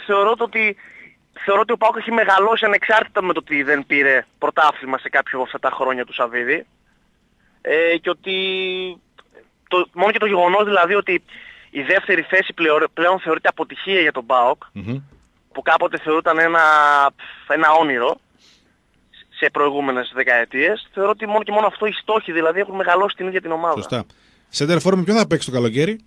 θεωρώ το ότι θεωρώ ότι ο Πάουκ έχει μεγαλώσει ανεξάρτητα με το ότι δεν πήρε πρωτάθλημα σε κάποιο από αυτά τα χρόνια του Σαββίδη ε, και ότι το, μόνο και το γεγονός δηλαδή ότι η δεύτερη θέση πλέον, πλέον θεωρείται αποτυχία για τον Πάοκ
Μμμ.
που κάποτε θεωρούταν ένα, ένα όνειρο σε προηγούμενες δεκαετίες θεωρώ ότι μόνο και μόνο αυτό οι στόχοι δηλαδή έχουν μεγαλώσει την ίδια την ομάδα.
Σωστά. Center for με ποιον θα παίξει το καλοκαίρι;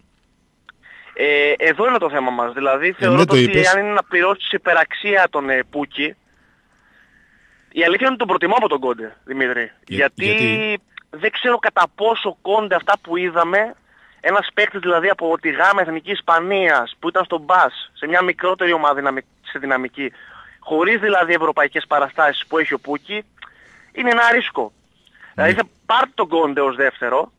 Ε, εδώ είναι το θέμα μας. Δηλαδή θεωρώ
ναι,
το
το
ότι
είπες.
αν είναι να πληρώσεις υπεραξία τον ε, Πούκι, η αλήθεια είναι ότι τον προτιμώ από τον Κόντε, Δημήτρη.
Για-
γιατί,
γιατί;
δεν ξέρω κατά πόσο Κόντε αυτά που είδαμε, ένας παίκτης δηλαδή από τη γάμα Εθνικής Ισπανίας που ήταν στον Μπας, σε μια μικρότερη ομάδα δυναμι- σε δυναμική, χωρίς δηλαδή ευρωπαϊκές παραστάσεις που έχει ο Πούκι, είναι ένα ρίσκο. Δηλαδή θα πάρει τον Κόντε ως δεύτερο,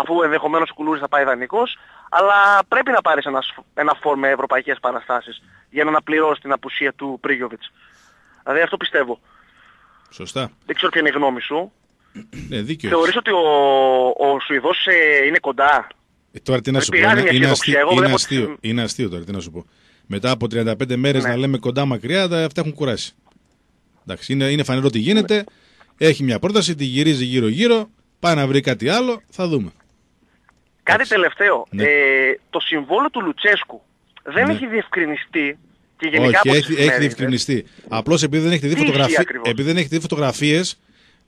αφού ενδεχομένως ο Κουλούρης θα πάει δανεικός, αλλά πρέπει να πάρεις ένα, σφ- ένα φόρ με ευρωπαϊκές παραστάσεις για να αναπληρώσεις την απουσία του Πρίγιοβιτς. Δηλαδή αυτό πιστεύω.
Σωστά.
Δεν ξέρω ποια είναι η γνώμη σου.
Ναι, δίκιο.
Θεωρείς ότι ο, ο Σουηδός ε, είναι κοντά;
Ε, τώρα τι να σου πω.
πηγάζει
Είναι,
μια
είναι,
αισιοδοξία.
αστείο,
Εγώ
είναι,
βλέπω
αστείο,
ότι-
είναι αστείο τώρα, τι να σου πω. Μετά από 35 μέρες
Ναι.
να λέμε κοντά μακριά, τα, αυτά έχουν κουράσει. Εντάξει, είναι, είναι φανερό τι γίνεται. Έχει μια πρόταση, τη γυρίζει γύρω-γύρω. Πάει να βρει κάτι άλλο, θα δούμε.
Κάτι
Εντάξει.
τελευταίο.
Ναι.
Ε, το συμβόλο του Λουτσέσκου δεν
Ναι.
έχει διευκρινιστεί και γενικά
Όχι,
από τις
έχει, έχει
εφημερίδες.
διευκρινιστεί. Απλώς επειδή δεν έχετε δει
Τι ισχύει
φωτογραφίε.
ακριβώς;
Επειδή δεν έχετε δει φωτογραφίες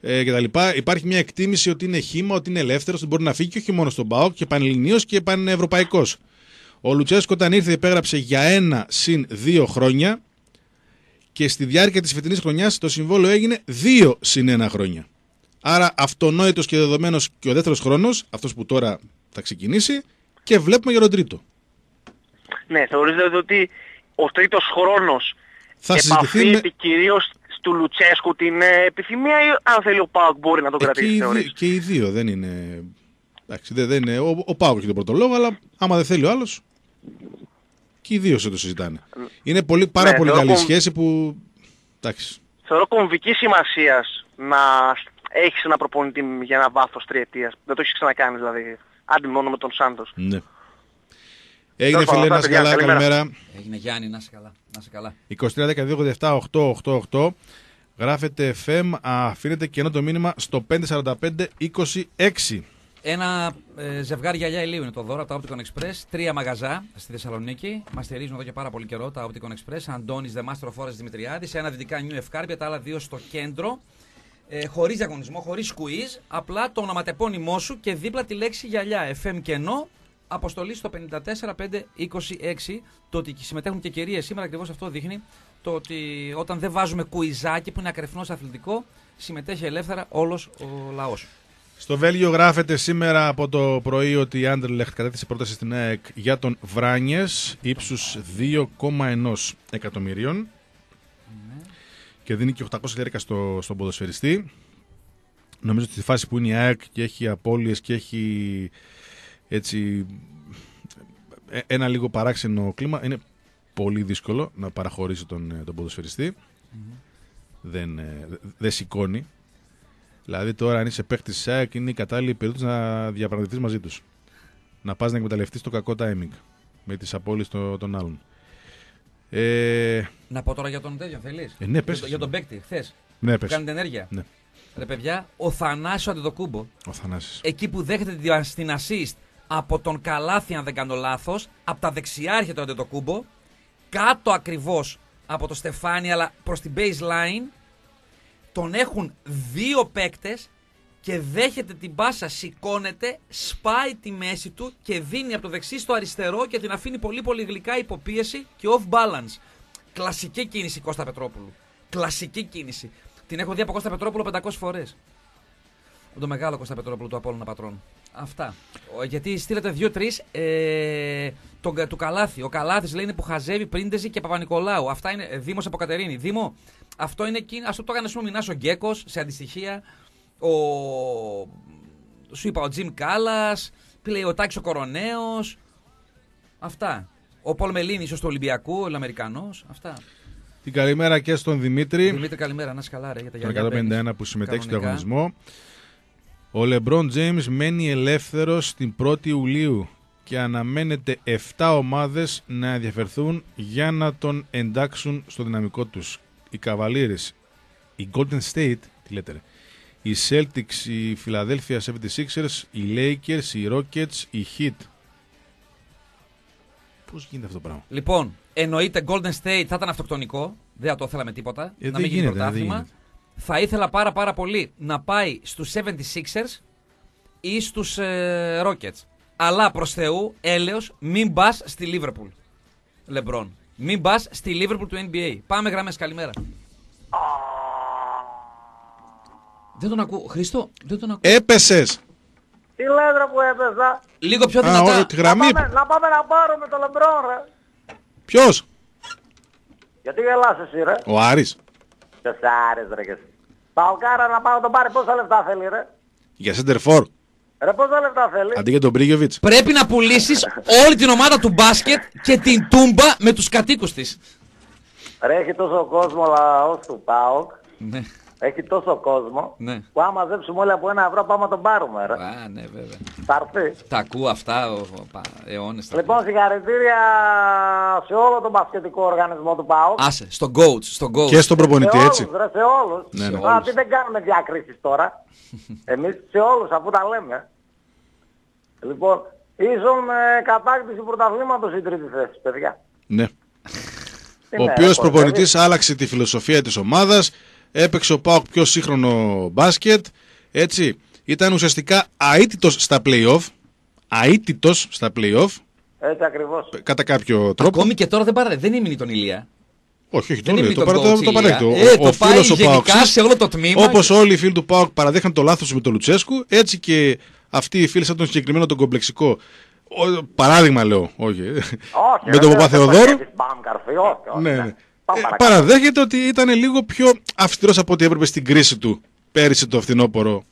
ε, και τα λοιπά, υπάρχει μια εκτίμηση ότι είναι χήμα, ότι είναι ελεύθερος, ότι μπορεί να φύγει και όχι μόνο στον ΠΑΟΚ και πανελληνίω και πανευρωπαϊκός. Ο Λουτσέσκο όταν ήρθε υπέγραψε για ένα συν δύο χρόνια και στη διάρκεια της φετινής χρονιάς το συμβόλαιο έγινε δύο συν ένα χρόνια. Άρα αυτονόητος και δεδομένος και ο δεύτερος χρόνος, αυτός που τώρα θα ξεκινήσει, και βλέπουμε για τον τρίτο.
Ναι, θεωρείς δηλαδή ότι ο τρίτος χρόνος
Θα συζητηθεί με,
επαφείται κυρίως του Λουτσέσκου την ε, επιθυμία ή αν θέλει ο Πάοκ μπορεί να τον
Ε, και,
κρατήσει
οι
θεωρείς;
δύο, και οι δύο δεν είναι. Εντάξει, δεν, δεν είναι. Ο, ο Πάοκ έχει τον πρώτο λόγο, αλλά άμα δεν θέλει ο άλλος. Και οι δύο σε το συζητάνε. Είναι πολύ, πάρα
Ναι,
πολύ
θεωρώ
καλή
κομ-
σχέση που. Εντάξει.
Θεωρώ κομβικής σημασίας να έχεις ένα προπονητή για ένα βάθος τριετίας. Δεν το έχεις ξανακάνει δηλαδή. Άντε μόνο με τον Σάντος.
Ναι. Έγινε
Τέλος
φίλε,
πάντων,
να σε
παιδιά,
καλά,
καλημέρα.
καλημέρα.
Έγινε Γιάννη, να σε καλά. Να σε καλά.
23-12-17-888. Γράφετε FM, αφήνετε κενό το μήνυμα στο 545-26.
Ένα ε, ζευγάρι γυαλιά ηλίου είναι το δώρο από τα Opticon Express. Τρία μαγαζά στη Θεσσαλονίκη. Μας στηρίζουν εδώ και πάρα πολύ καιρό τα Opticon Express. Αντώνης The Master of Forest Δημητριάδης. Ένα δυτικά New Ευκάρπια, τα άλλα δύο στο κέντρο. Ε, χωρίς διαγωνισμό, χωρίς squeeze. Απλά το ονοματεπώνυμό σου και δίπλα τη λέξη γυαλιά. FM κενό. Αποστολή στο 54526. Το ότι συμμετέχουν και κυρίε σήμερα ακριβώς αυτό δείχνει. Το ότι όταν δεν βάζουμε κουιζάκι που είναι ακρεφνό αθλητικό, συμμετέχει ελεύθερα όλος ο λαός.
Στο Βέλγιο γράφεται σήμερα από το πρωί ότι η Άντερλεχτ κατέθεσε πρόταση στην ΑΕΚ για τον Βράνιες ύψους 2,1 εκατομμυρίων και δίνει και 800 λίρικα στο, στον ποδοσφαιριστή. Νομίζω ότι στη φάση που είναι η ΑΕΚ και έχει απώλειες και έχει έτσι ε, ένα λίγο παράξενο κλίμα είναι πολύ δύσκολο να παραχωρήσει τον, ε, τον ποδοσφαιριστή. Δεν, ε, δε- δεν σηκώνει. Δηλαδή τώρα αν είσαι παίχτη της ΑΕΚ είναι η κατάλληλη περίπτωση να διαπραγματευτείς μαζί τους. Να πας να εκμεταλλευτείς το κακό timing με τις απώλειες των, των άλλων. Ε,
Να πω τώρα για τον τέτοιο, θέλεις;
Ε, ναι, πες.
Για, το- για τον παίκτη, χθες.
ναι,
Που
πες.
κάνει την ενέργεια.
Ναι.
Ρε παιδιά, ο Θανάσιο Αντετοκούμπο,
Ο Θανάσης.
εκεί που δέχεται τη- στην assist από τον Καλάθι, αν δεν κάνω λάθος, από τα δεξιά έρχεται ο Αντετοκούμπο, κάτω ακριβώς από το Στεφάνι, αλλά προς την baseline, τον έχουν δύο παίκτες και δέχεται την πάσα, σηκώνεται, σπάει τη μέση του και δίνει από το δεξί στο αριστερό και την αφήνει πολύ πολύ γλυκά υποπίεση και off balance. Κλασική κίνηση Κώστα Πετρόπουλου. Κλασική κίνηση. Την έχω δει από Κώστα Πετρόπουλο 500 φορές. Το μεγάλο Κώστα Πετρόπουλο του Απόλλωνα Πατρών. Αυτά. Ο- Γιατί στείλατε δύο-τρει ε, τον, του Καλάθι. Ο Καλάθι λέει είναι που χαζεύει Πρίντεζη και Παπα-Νικολάου. Αυτά είναι ε, Δήμος από Κατερίνη. Δήμο, αυτό είναι εκείνο. Αυτό το έκανε ο Μινάς ο Γκέκος σε αντιστοιχεία. Ο, σου είπα ο Τζιμ Κάλλας. Λέει ο Τάκης ο Κοροναίο. Αυτά. Ο Πολ Μελίνη, ίσως του Ολυμπιακού, ο Αμερικανός. Αυτά.
Την καλημέρα και στον Δημήτρη,
Δημήτρη, καλημέρα. Να είσαι καλά, ρε, για τα
τον
γυαλιά
151 που συμμετέχει στον
Κανονικά.
διαγωνισμό. Ο Λεμπρόν James μένει ελεύθερος την 1η Ιουλίου και αναμένεται 7 ομάδες να ενδιαφερθούν για να τον εντάξουν στο δυναμικό τους. Οι Cavaliers, η Golden State, τι λέτε ρε, οι Celtics, οι Philadelphia 76ers, οι Lakers, οι Rockets, οι Heat. Πώς γίνεται αυτό το πράγμα;
Λοιπόν, εννοείται Golden State θα ήταν αυτοκτονικό. Δεν θα το ήθελα με τίποτα.
Ε,
να
δεν
μην γίνει
γίνεται,
πρωτάθλημα.
δεν γίνεται.
Θα ήθελα πάρα πάρα πολύ να πάει στους 76ers ή στους ε, Rockets. Αλλά προς Θεού, έλεος, μην πας στη Liverpool. Λεμπρόν. Μην πας στη Liverpool του NBA. Πάμε γραμμές, καλημέρα. Δεν τον ακούω. Χριστό, δεν τον ακούω.
Έπεσες!
Τι λες ρε που έπεσα;
Λίγο πιο
Α,
δυνατά.
ο- τη γραμμή.
Να πάμε, να πάμε να πάρουμε το λεμπρόν ρε.
Ποιος;
Γιατί γελάς εσύ ρε;
Ο Άρης.
Και σ' άρεσε ρε και εσύ. Παοκάρα να πάω να τον πάρει πόσα λεφτά θέλει ρε;
Για center for.
Ρε πόσα λεφτά θέλει;
Αντί για τον Μπρίγιοβιτς.
Πρέπει να πουλήσεις όλη την ομάδα του μπάσκετ και την τούμπα με τους κατοίκους της.
Ρε έχει τόσο κόσμο ο λαός του ΠΑΟΚ.
Ναι.
Έχει τόσο κόσμο.
Ναι.
Που άμα μαζέψουμε όλοι από ένα ευρώ πάμε να τον πάρουμε ρε.
Α, ναι, βέβαια.
Θα έρθει.
Τα ακούω αυτά ο, ο, πα- αιώνες. τα
Λοιπόν,
ακούω.
συγχαρητήρια σε όλο τον μπασκετικό οργανισμό του ΠΑΟΚ.
Άσε, στον coach, στον coach.
Και στον προπονητή,
σε
έτσι.
όλους, ρε, σε όλους.
Ναι, ναι.
Α, τι δεν κάνουμε διακρίσεις τώρα. Εμείς σε όλους αφού τα λέμε. Λοιπόν, ίσον με κατάκτηση πρωταθλήματος η τρίτη θέση, παιδιά.
Ναι.
Τι
Ο
ναι,
οποίο
ρε,
προπονητής
κορυφαίοι.
άλλαξε τη φιλοσοφία της ομάδας. Έπαιξε ο Πάοκ πιο σύγχρονο μπάσκετ. Έτσι. Ήταν ουσιαστικά αίτητος στα playoff. Αίτητος στα playoff.
Έτσι ακριβώς.
Κατά κάποιο τρόπο.
Ακόμη και τώρα δεν, παρα... δεν ήμουν τον Ηλία.
Όχι, όχι,
Δεν
το,
ήμουν
το,
τον
το,
coach
το, το
Ηλία.
παραδέχεται.
Ε, το πάει
φίλος ο
γενικά
Πάοξης,
σε όλο το τμήμα.
Όπως όλοι οι φίλοι του ΠΑΟΚ παραδέχαν το λάθος με τον Λουτσέσκου, έτσι και αυτοί οι φίλοι σαν τον συγκεκριμένο τον κομπλεξικό. Ο- παράδειγμα λέω, όχι.
Όχι,
με
ρε,
τον
δεν-
Παπαθεοδόρου.
δεν το έχεις μπαμ, καρφί, όχι, όχι,
Ναι,
ναι.
Ναι.
Πάμε
Ε,
παρακάτω.
παραδέχεται ότι ήταν λίγο πιο αυστηρός από ό,τι έπρεπε στην κρίση του πέρυσι το φθινόπωρο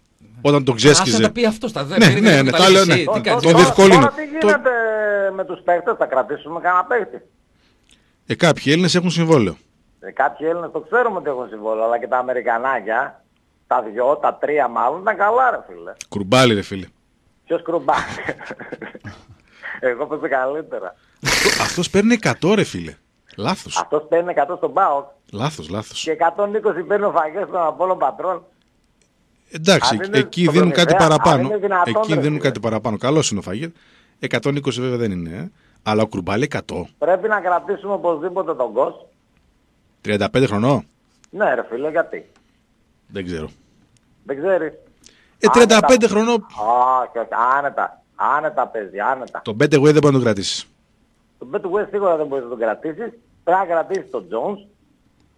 όταν τον
Άσε να
ξέσκιζε.
τα πει αυτός στα
Ναι, ναι, ναι, τα λέω, ναι.
Τι
Τον-
κάνεις,
τον
τώρα-
διευκολύνω.
Τώρα τι
Το-
γίνεται με τους παίκτες, θα κρατήσουμε κανένα παίκτη;
Ε, κάποιοι Έλληνες έχουν συμβόλαιο.
Ε, κάποιοι Έλληνες το ξέρουμε ότι έχουν συμβόλαιο, αλλά και τα Αμερικανάκια, τα δυο, τα τρία μάλλον, ήταν καλά ρε φίλε.
Κουρμπάλι ρε φίλε.
Ποιος κρουμπάει. Εγώ παίζω καλύτερα.
Αυτός παίρνει 100 ρε φίλε. Λάθος.
Αυτός παίρνει 100 στον ΠΑΟΚ
Λάθος, λάθος.
και 120 παίρνει ο Φαγές στον Απόλλων Πατρών.
Εντάξει,
Αν είναι
εκεί
στο
δίνουν κάτι
Προμηθέα, αν
παραπάνω.
είναι δυνατόν,
Εκεί
ρε
δίνουν
φίλε.
κάτι παραπάνω. Καλό είναι ο Φαγέτ. 120 βέβαια δεν είναι. ε. Αλλά ο Κουρμπάλη 100.
Πρέπει να κρατήσουμε οπωσδήποτε τον Κος.
35 χρονών.
Ναι ρε φίλε, γιατί;
Δεν ξέρω.
Δεν ξέρεις.
Ε, 35 χρονών.
Όχι, όχι, άνετα. Άνετα παίζει, άνετα.
Τον Betway δεν μπορεί να τον κρατήσεις.
Τον Betway σίγουρα δεν μπορείς να τον κρατήσεις. Πρέπει να κρατήσεις τον Jones,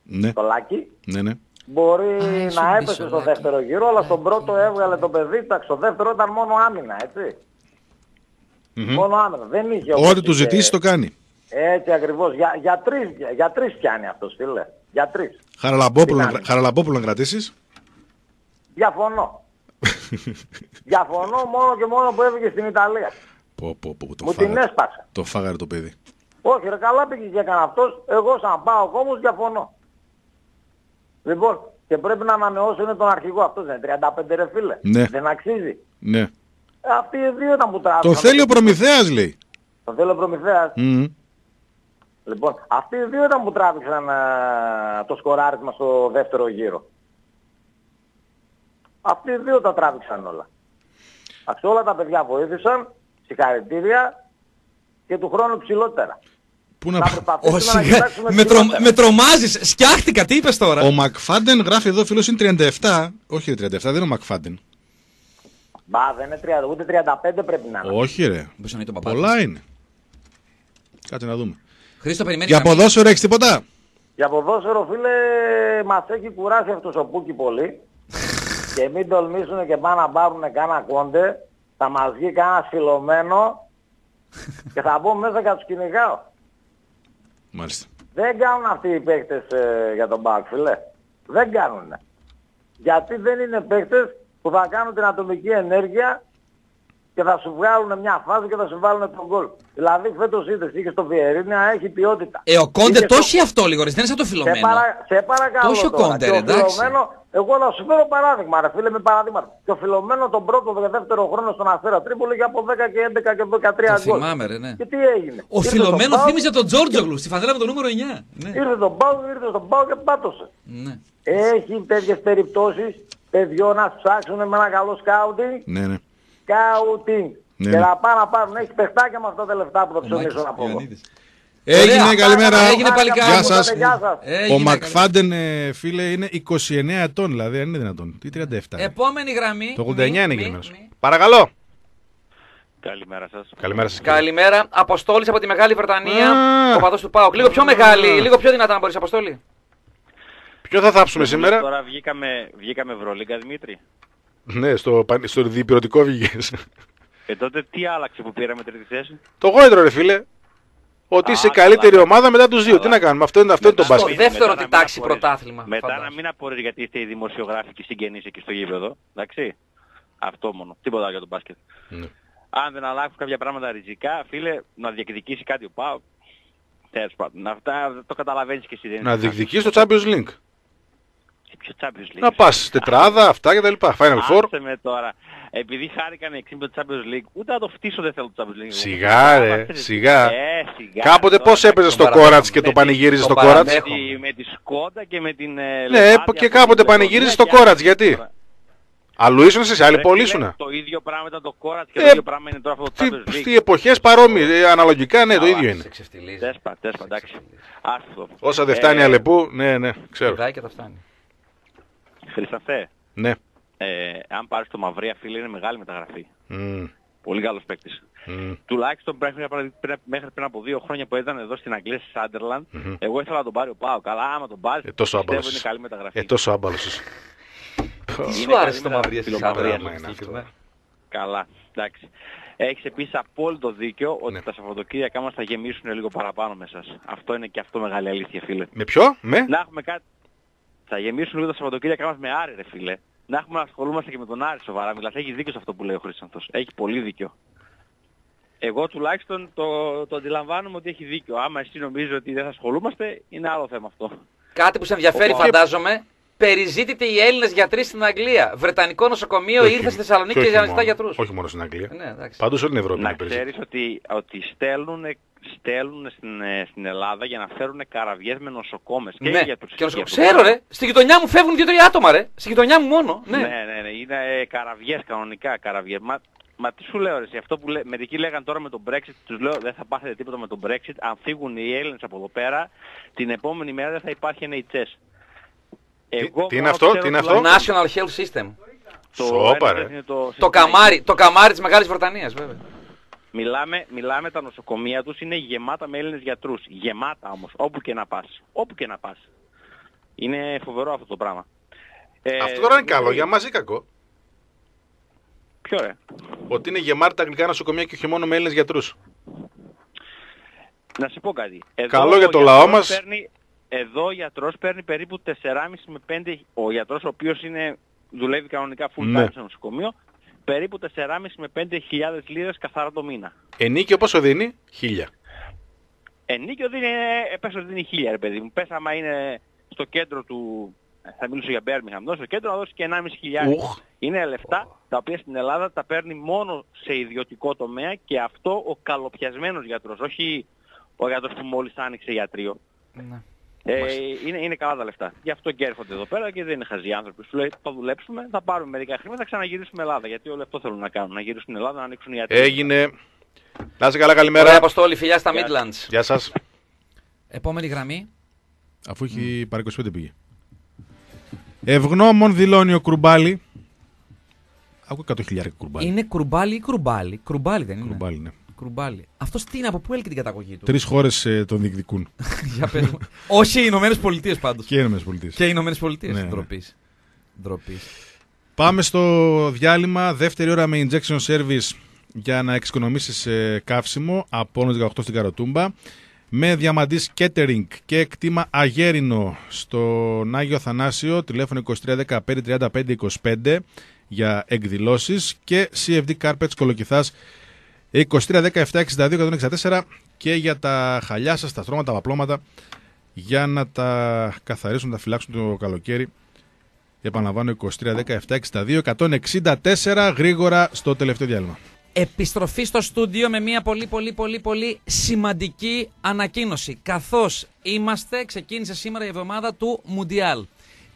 Ναι,
τον Λάκη.
ναι, ναι.
Μπορεί
ήσουν
να
πίσω,
έπεσε στο
Λάκη.
δεύτερο γύρο, αλλά στον πρώτο έβγαλε το παιδί. Εντάξει, στο δεύτερο ήταν μόνο άμυνα, έτσι.
Μμμ.
Μόνο άμυνα. Δεν είχε όπως
Ό,τι του
είχε-
ζητήσει το κάνει.
Έτσι ακριβώς. Για, για, τρεις, για, για τρεις πιάνει αυτός, φίλε. Για τρεις.
Χαραλαμπόπουλο, να
Τι
κρα-
κάνει.
Χαραλαμπόπουλο να κρατήσεις;
Διαφωνώ. Διαφωνώ μόνο και μόνο που έφυγε στην Ιταλία.
Πω, πω, πω, το
Μου την
φάγαρε.
έσπασε.
Το φάγαρε το παιδί.
Όχι ρε, καλά πήγε και έκανε αυτός. Εγώ σαν πάω όμως διαφωνώ. Λοιπόν, και πρέπει να ανανεώσουν τον αρχηγό αυτός, δεν είναι 35 ρε φίλε.
Ναι.
Δεν αξίζει.
Ναι.
Ε, Αυτοί οι δύο ήταν που τράβηξαν.
Το θέλει ο Προμηθέας λέει.
Το θέλει ο Προμηθέας.
Μμμ.
Λοιπόν, αυτοί οι δύο ήταν που τράβηξαν ε, το σκοράρισμα στο δεύτερο γύρο. Αυτοί οι δύο τα τράβηξαν όλα. Εντάξει, όλα τα παιδιά βοήθησαν, συγχαρητήρια και του χρόνου ψηλότερα.
Πού να
Να
πω.
προσπαθήσουμε
Ω,
να
σιγά,
κοιτάξουμε
με, τρο,
ψηλότερα.
με τρομάζεις. Σκιάχτηκα, τι είπες τώρα;
Ο Μακφάντεν γράφει εδώ φίλος είναι 37. Όχι ρε 37, δεν είναι ο Μακφάντεν.
Μπα, δεν είναι 30, ούτε 35 πρέπει να είναι.
Όχι ρε.
Μπορούσε να είναι το παπάδι.
Πολλά είναι. Κάτσε να δούμε.
Χρήστο, περιμένεις.
Για ποδόσφαιρο έχεις τίποτα;
Για ποδόσφαιρο φίλε μας έχει κουράσει αυτός ο Πούκι πολύ και μην τολμήσουν και πάνε να πάρουν κάνα κόντε, θα μας βγει κάνα σφυλωμένο και θα μπω μέσα και θα τους κυνηγάω.
Μάλιστα.
Δεν κάνουν αυτοί οι παίκτες ε, για τον Μπακ φίλε. Δεν κάνουν. Γιατί δεν είναι παίκτες που θα κάνουν την ατομική ενέργεια και θα σου βγάλουν μια φάση και θα σου βάλουν τον γκολ. Δηλαδή φέτος είδες, είχε στο Βιερίνια, έχει ποιότητα.
Ε, ο Κόντε
Είχε
το
στο-
έχει αυτό λίγο, ρε. Δεν είναι σαν το
σε,
φιλομένο.
παρα... σε παρακαλώ
Τόσο
τώρα.
κόντερ,
Και ο
εντάξει.
Φιλομένο, εγώ θα σου φέρω παράδειγμα, ρε φίλε, με παραδείγματα. Και ο Φιλομένο τον πρώτο και δεύτερο χρόνο στον Αστέρα Τρίπολη για από 10 και 11 και 13
Το
γκολ.
θυμάμαι, ρε, ναι.
Και τι έγινε;
Ο
Ήρθε
Φιλομένο
στον Πάο,
θύμιζε τον Τζόρτζογλου στη φανέλα με το νούμερο 9. Ναι.
Ήρθε τον Πάο, ήρθε στον Πάο και πάτωσε.
ναι.
Έχει τέτοιες περιπτώσεις παιδιών να ψάξουν με ένα καλό σκάουτινγκ.
Ναι, ναι.
Σκάουτινγκ.
Ναι,
και
ναι.
να πάνε να πάρουν, έχει παιχτάκια με αυτά τα λεφτά που θα
Ο Μάκης
ψωνίσουν από εδώ.
Ιωαννίδης.
Έγινε,
Ωραία.
καλημέρα.
Έγινε παλικάρι.
Γεια σας.
Γεια σας.
Έγινε,
Ο
καλή-
Μακφάντεν, ε, φίλε, είναι 29 ετών, δηλαδή, αν είναι δυνατόν. Τι 37.
Επόμενη γραμμή.
Το 89
Μη,
είναι
μη,
γεννημένος.
μη.
Παρακαλώ.
Καλημέρα σας.
Καλημέρα σας. κύριε.
Καλημέρα. Αποστόλης από τη Μεγάλη Βρετανία.
Α.
Ο παδός του Πάοκ. Λίγο πιο μεγάλη, λίγο πιο δυνατά να μπορείς, Αποστόλη.
Ποιο θα θάψουμε σήμερα;
Τώρα βγήκαμε, βγήκαμε Ευρωλίγκα, Δημήτρη.
Ναι, στο, παν- στο διπυρωτικό βγήκες.
Ε, τότε τι άλλαξε που πήραμε τρίτη θέση;
Το γόητρο ρε φίλε. Ότι είσαι η
καλά,
καλύτερη
καλά.
ομάδα μετά τους δύο.
Καλά.
Τι να κάνουμε, αυτό είναι, αυτό είναι το
Μετά
Στο
μπάσκετ.
μην-
δεύτερο
μετά
τη
να μην
τάξη
απορρείς.
πρωτάθλημα.
Μετά να
φαντάζομαι.
μην απορρείς γιατί είστε οι δημοσιογράφοι και οι συγγενείς εκεί στο γήπεδο. Εντάξει. Αυτό μόνο. Τίποτα άλλο για τον μπάσκετ.
Ναι.
Αν δεν αλλάξουν κάποια πράγματα ριζικά, φίλε, να διεκδικήσει κάτι ο ΠΑΟΚ. Τέλος πάντων. Αυτά το καταλαβαίνεις και εσύ. δεν
Να
είναι
διεκδικείς το Champions League.
Και Ποιος Champions League.
Να πας τετράδα, αυτά και τα λοιπά. Final Four.
Άσε με τώρα. Επειδή χάρηκαν οι 60 το Champions League, ούτε να το φτύσω δεν θέλω το Champions League.
Σιγά, ρε,
Άμα-
σιγά.
Ε, σιγά.
Κάποτε
Τώρα,
πώς έπαιζες στο
παραδέχομαι.
κόρατς και το
Με
πανηγύριζες
την-
στο
το
κόρατς;
με
παραδέχομαι.
τη, με τη Σκόντα και με την... Ε,
Ναι,
Λεβάδια
και
που
κάποτε
είναι
πανηγύριζες
κοντά
στο
και
κόρατς.
άλλα.
Γιατί;
Τώρα,
Αλλού ήσουν εσείς, άλλοι
ρε
πολλοί
φίλε,
ήσουνα.
Το ίδιο πράγμα ήταν το κόρατς και
Ε,
το ίδιο πράγμα είναι τώρα αυτό το
Τι,
Champions League.
τι εποχές παρόμοιες, ε, αναλογικά ναι, το
Καλά,
ίδιο είναι.
Σε ξεφτιλίζει.
Τέσπα, τέσπα, εντάξει. Άστο.
Όσα δεν φτάνει
Ε,
αλεπού, ναι, ναι, ξέρω.
Πηδάει και τα φτάνει.
Χρυσαφέ,
Ναι.
ε, αν πάρεις το Μαυρία φίλε είναι μεγάλη μεταγραφή.
Μμ,
Πολύ καλός παίκτης.
μμ.
Τουλάχιστον μέχρι, πριν- μέχρι πριν από δύο χρόνια που ήταν εδώ στην Αγγλία στη Σάντερλαντ, εγώ ήθελα να τον πάρει ο Πάο. Καλά, άμα τον πάρεις,
Ε, τόσο
πιστεύω
άμπαλος
είναι
είσαι.
καλή μεταγραφή.
Ε, τόσο άμπαλος είσαι.
Τι
Είναι
σου
καλή
άρεσε το
μεταγραφή,
Μαυρία στη
φιλομαυρία
Σάντρα,
είναι αυτό.
συγκεκριμένα.
Καλά, εντάξει. Έχεις επίσης απόλυτο δίκιο ότι
Ναι.
τα Σαββατοκύριακά μας θα γεμίσουν λίγο παραπάνω με σας. Αυτό είναι και αυτό μεγάλη αλήθεια, φίλε.
Με ποιο, με;
Να έχουμε κάτι... Θα γεμίσουν λίγο τα Σαββατοκύριακά μας με Άρη, ρε φίλε. Να έχουμε να ασχολούμαστε και με τον Άρη σοβαρά. Μιλάς, έχει δίκιο σε αυτό που λέει ο Χρήστανθος. Έχει πολύ δίκιο. Εγώ τουλάχιστον το, το αντιλαμβάνομαι ότι έχει δίκιο. Άμα εσύ νομίζεις ότι δεν θα ασχολούμαστε, είναι άλλο θέμα αυτό.
Κάτι που σε ενδιαφέρει,
Οπα.
φαντάζομαι, Περιζήτητε οι Έλληνες γιατροί στην Αγγλία. Βρετανικό νοσοκομείο
Όχι,
ήρθε στη Θεσσαλονίκη
και όχι
για να ζητά
μόνο.
γιατρούς.
Όχι μόνο στην Αγγλία.
Ναι, εντάξει.
Παντού σε όλη την Ευρώπη
Να
είναι περισσότερο.
ξέρεις ότι, ότι στέλνουν, στέλνουν στην, ε, στην Ελλάδα για να φέρουν καραβιές με νοσοκόμες. Και
Ναι.
για τους
Και νοσοκο-
γιατρούς.
Ξέρω, ρε. Στη γειτονιά μου φεύγουν δύο-τρία άτομα, ρε. Στη γειτονιά μου μόνο. Ναι.
Ναι, ναι, ναι. Είναι ε, καραβιές κανονικά, καραβιές. Μα, μα τι σου λέω ρε, εσύ, αυτό που λέ, μερικοί λέγαν τώρα με τον Brexit, τους λέω δεν θα πάθετε τίποτα με τον Brexit. Αν φύγουν οι Έλληνες από εδώ πέρα, την επόμενη μέρα δεν θα υπάρχει NHS. Εγώ
τι είναι
μόνο
αυτό,
ξέρω
τι είναι αυτό;
τουλάχιστον
National Health System.
Το
Σόπα,
NHS
ρε.
είναι το,
Το καμάρι, το καμάρι της Μεγάλης Βρετανίας, βέβαια.
Μιλάμε, μιλάμε τα νοσοκομεία τους είναι γεμάτα με Έλληνες γιατρούς. Γεμάτα όμως, όπου και να πας. Όπου και να πας. Είναι φοβερό αυτό το πράγμα. Ε,
Αυτό τώρα είναι καλό,
δηλαδή,
για μας ή κακό;
Ποιο ρε;
Ότι είναι γεμάτα τα αγγλικά νοσοκομεία και όχι μόνο με Έλληνες γιατρούς.
Να σου πω κάτι. Εδώ
Καλό για
ο
το
γιατρός
λαό μας.
Παίρνει, εδώ ο γιατρός παίρνει περίπου 4,5 με 5... Ο γιατρός ο οποίος είναι, δουλεύει κανονικά full time
Ναι.
στο νοσοκομείο, περίπου 4,5 με 5 χιλιάδες λίρες καθαρά το μήνα.
Ενίκιο πόσο δίνει, χίλια.
Ενίκιο δίνει, ε, πες ότι δίνει χίλια ρε παιδί μου. Πες άμα είναι στο κέντρο του, ε, θα μιλήσω για Birmingham, εδώ στο κέντρο να δώσει και 1,5 χιλιάδες.
Ουχ.
Είναι λεφτά τα οποία στην Ελλάδα τα παίρνει μόνο σε ιδιωτικό τομέα και αυτό ο καλοπιασμένος γιατρός, όχι ο γιατρός που μόλις άνοιξε ιατρείο.
Ναι.
Ε, είναι, είναι καλά τα λεφτά. Γι' αυτό και έρχονται εδώ πέρα και δεν είναι χαζοί άνθρωποι. Σου λέει θα δουλέψουμε, θα πάρουμε μερικά χρήματα, θα ξαναγυρίσουμε Ελλάδα. Γιατί όλοι αυτό θέλουν να κάνουν. Να γυρίσουν Ελλάδα, να ανοίξουν ιατρείο.
Έγινε. Να είσαι καλά,
Ωραία,
καλημέρα.
Αποστόλη, φιλιά στα
Γεια
Midlands.
Γεια σας.
Επόμενη γραμμή.
Αφού έχει παρά 25 πήγε. Ευγνώμων δηλώνει ο Κρουμπάλι. Άκου 100.000 κουρμπάλι.
Είναι κουρμπάλι ή κουρμπάλι. Κουρμπάλι δεν είναι.
Κουρμπάλι, ναι.
Κουρμπάλι. Αυτός τι είναι, από πού έλκει την καταγωγή του;
Τρεις χώρες τον διεκδικούν.
Για πες μου. Όχι οι Ηνωμένες Πολιτείες πάντως.
και οι Ηνωμένες Πολιτείες.
Και οι Ηνωμένες Πολιτείες.
Ναι, ναι.
Ντροπής. Ντροπής.
Πάμε στο διάλειμμα. Δεύτερη ώρα με injection service για να εξοικονομήσεις καύσιμο από 18 στην Καροτούμπα. Με διαμαντής catering και κτήμα αγέρινο στον Άγιο Θανάσιο, τηλέφωνο 2310 535 25 για εκδηλώσεις και CFD Carpets Κολοκυθάς 23 17 62 164 και για τα χαλιά σας, τα στρώματα, τα παπλώματα για να τα καθαρίσουν, να τα φυλάξουν το καλοκαίρι Επαναλαμβάνω 23 17 62 164 γρήγορα στο τελευταίο διάλειμμα.
Επιστροφή στο στούντιο με μια πολύ πολύ πολύ πολύ σημαντική ανακοίνωση. Καθώς είμαστε, ξεκίνησε σήμερα η εβδομάδα του Μουντιάλ.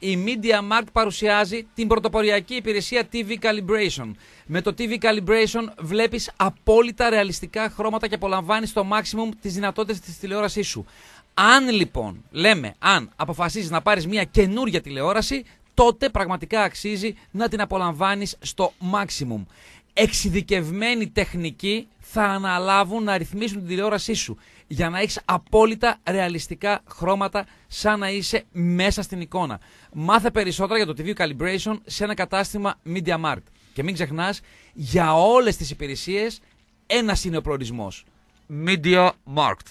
Η Media Markt παρουσιάζει την πρωτοποριακή υπηρεσία TV Calibration. Με το TV Calibration βλέπεις απόλυτα ρεαλιστικά χρώματα και απολαμβάνεις το maximum τις δυνατότητες της τηλεόρασής σου. Αν λοιπόν, λέμε, αν αποφασίζεις να πάρεις μια καινούρια τηλεόραση, τότε πραγματικά αξίζει να την απολαμβάνεις στο maximum. Εξειδικευμένοι τεχνικοί θα αναλάβουν να ρυθμίσουν την τηλεόρασή σου για να έχεις απόλυτα ρεαλιστικά χρώματα σαν να είσαι μέσα στην εικόνα. Μάθε περισσότερα για το TV Calibration σε ένα κατάστημα Media Markt. Και μην ξεχνάς, για όλες τις υπηρεσίες ένας είναι ο προορισμός. Media Markt.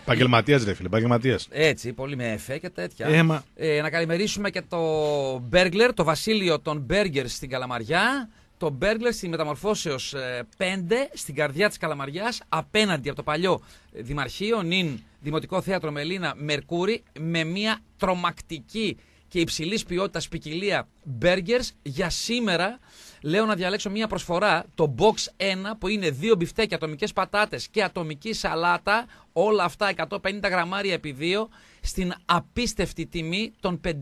Επαγγελματίας, ρε φίλε, επαγγελματίας.
Έτσι, πολύ με εφέ και τέτοια.
Έμα.
Ε, να καλημερίσουμε και το Μπέργκλερ, το βασίλειο των Μπέργκερ στην Καλαμαριά. Το Μπέργκλερ στη μεταμορφώσεως ε, 5 στην καρδιά της Καλαμαριάς απέναντι από το παλιό ε, Δημαρχείο, νυν Δημοτικό Θέατρο Μελίνα Μερκούρι με μια τρομακτική και υψηλής ποιότητας ποικιλία burgers για σήμερα λέω να διαλέξω μια προσφορά το box 1 που είναι δύο μπιφτέκια, ατομικές πατάτες και ατομική σαλάτα όλα αυτά 150 γραμμάρια επί 2 στην απίστευτη τιμή των 5,5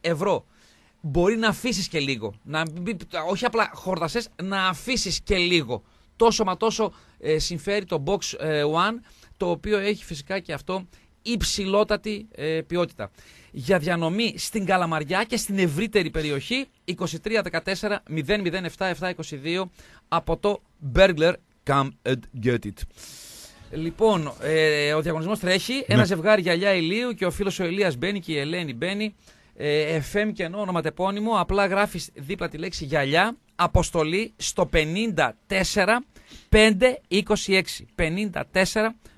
ευρώ μπορεί να αφήσεις και λίγο. Να, μην- όχι απλά χόρτασες, να αφήσεις και λίγο. Τόσο μα τόσο ε, συμφέρει το Box ε, One, το οποίο έχει φυσικά και αυτό υψηλότατη ε, ποιότητα. Για διανομή στην Καλαμαριά και στην ευρύτερη περιοχή 2314 007 722 από το Burglar Come and get it. Λοιπόν, ε, ο διαγωνισμός τρέχει. Ένα ζευγάρι γυαλιά ηλίου και ο φίλος ο Ελίας μπαίνει και η Ελένη μπαίνει. Ε, FM και ενώ ονοματεπώνυμο, απλά γράφεις δίπλα τη λέξη γυαλιά. Αποστολή στο 54 526. 54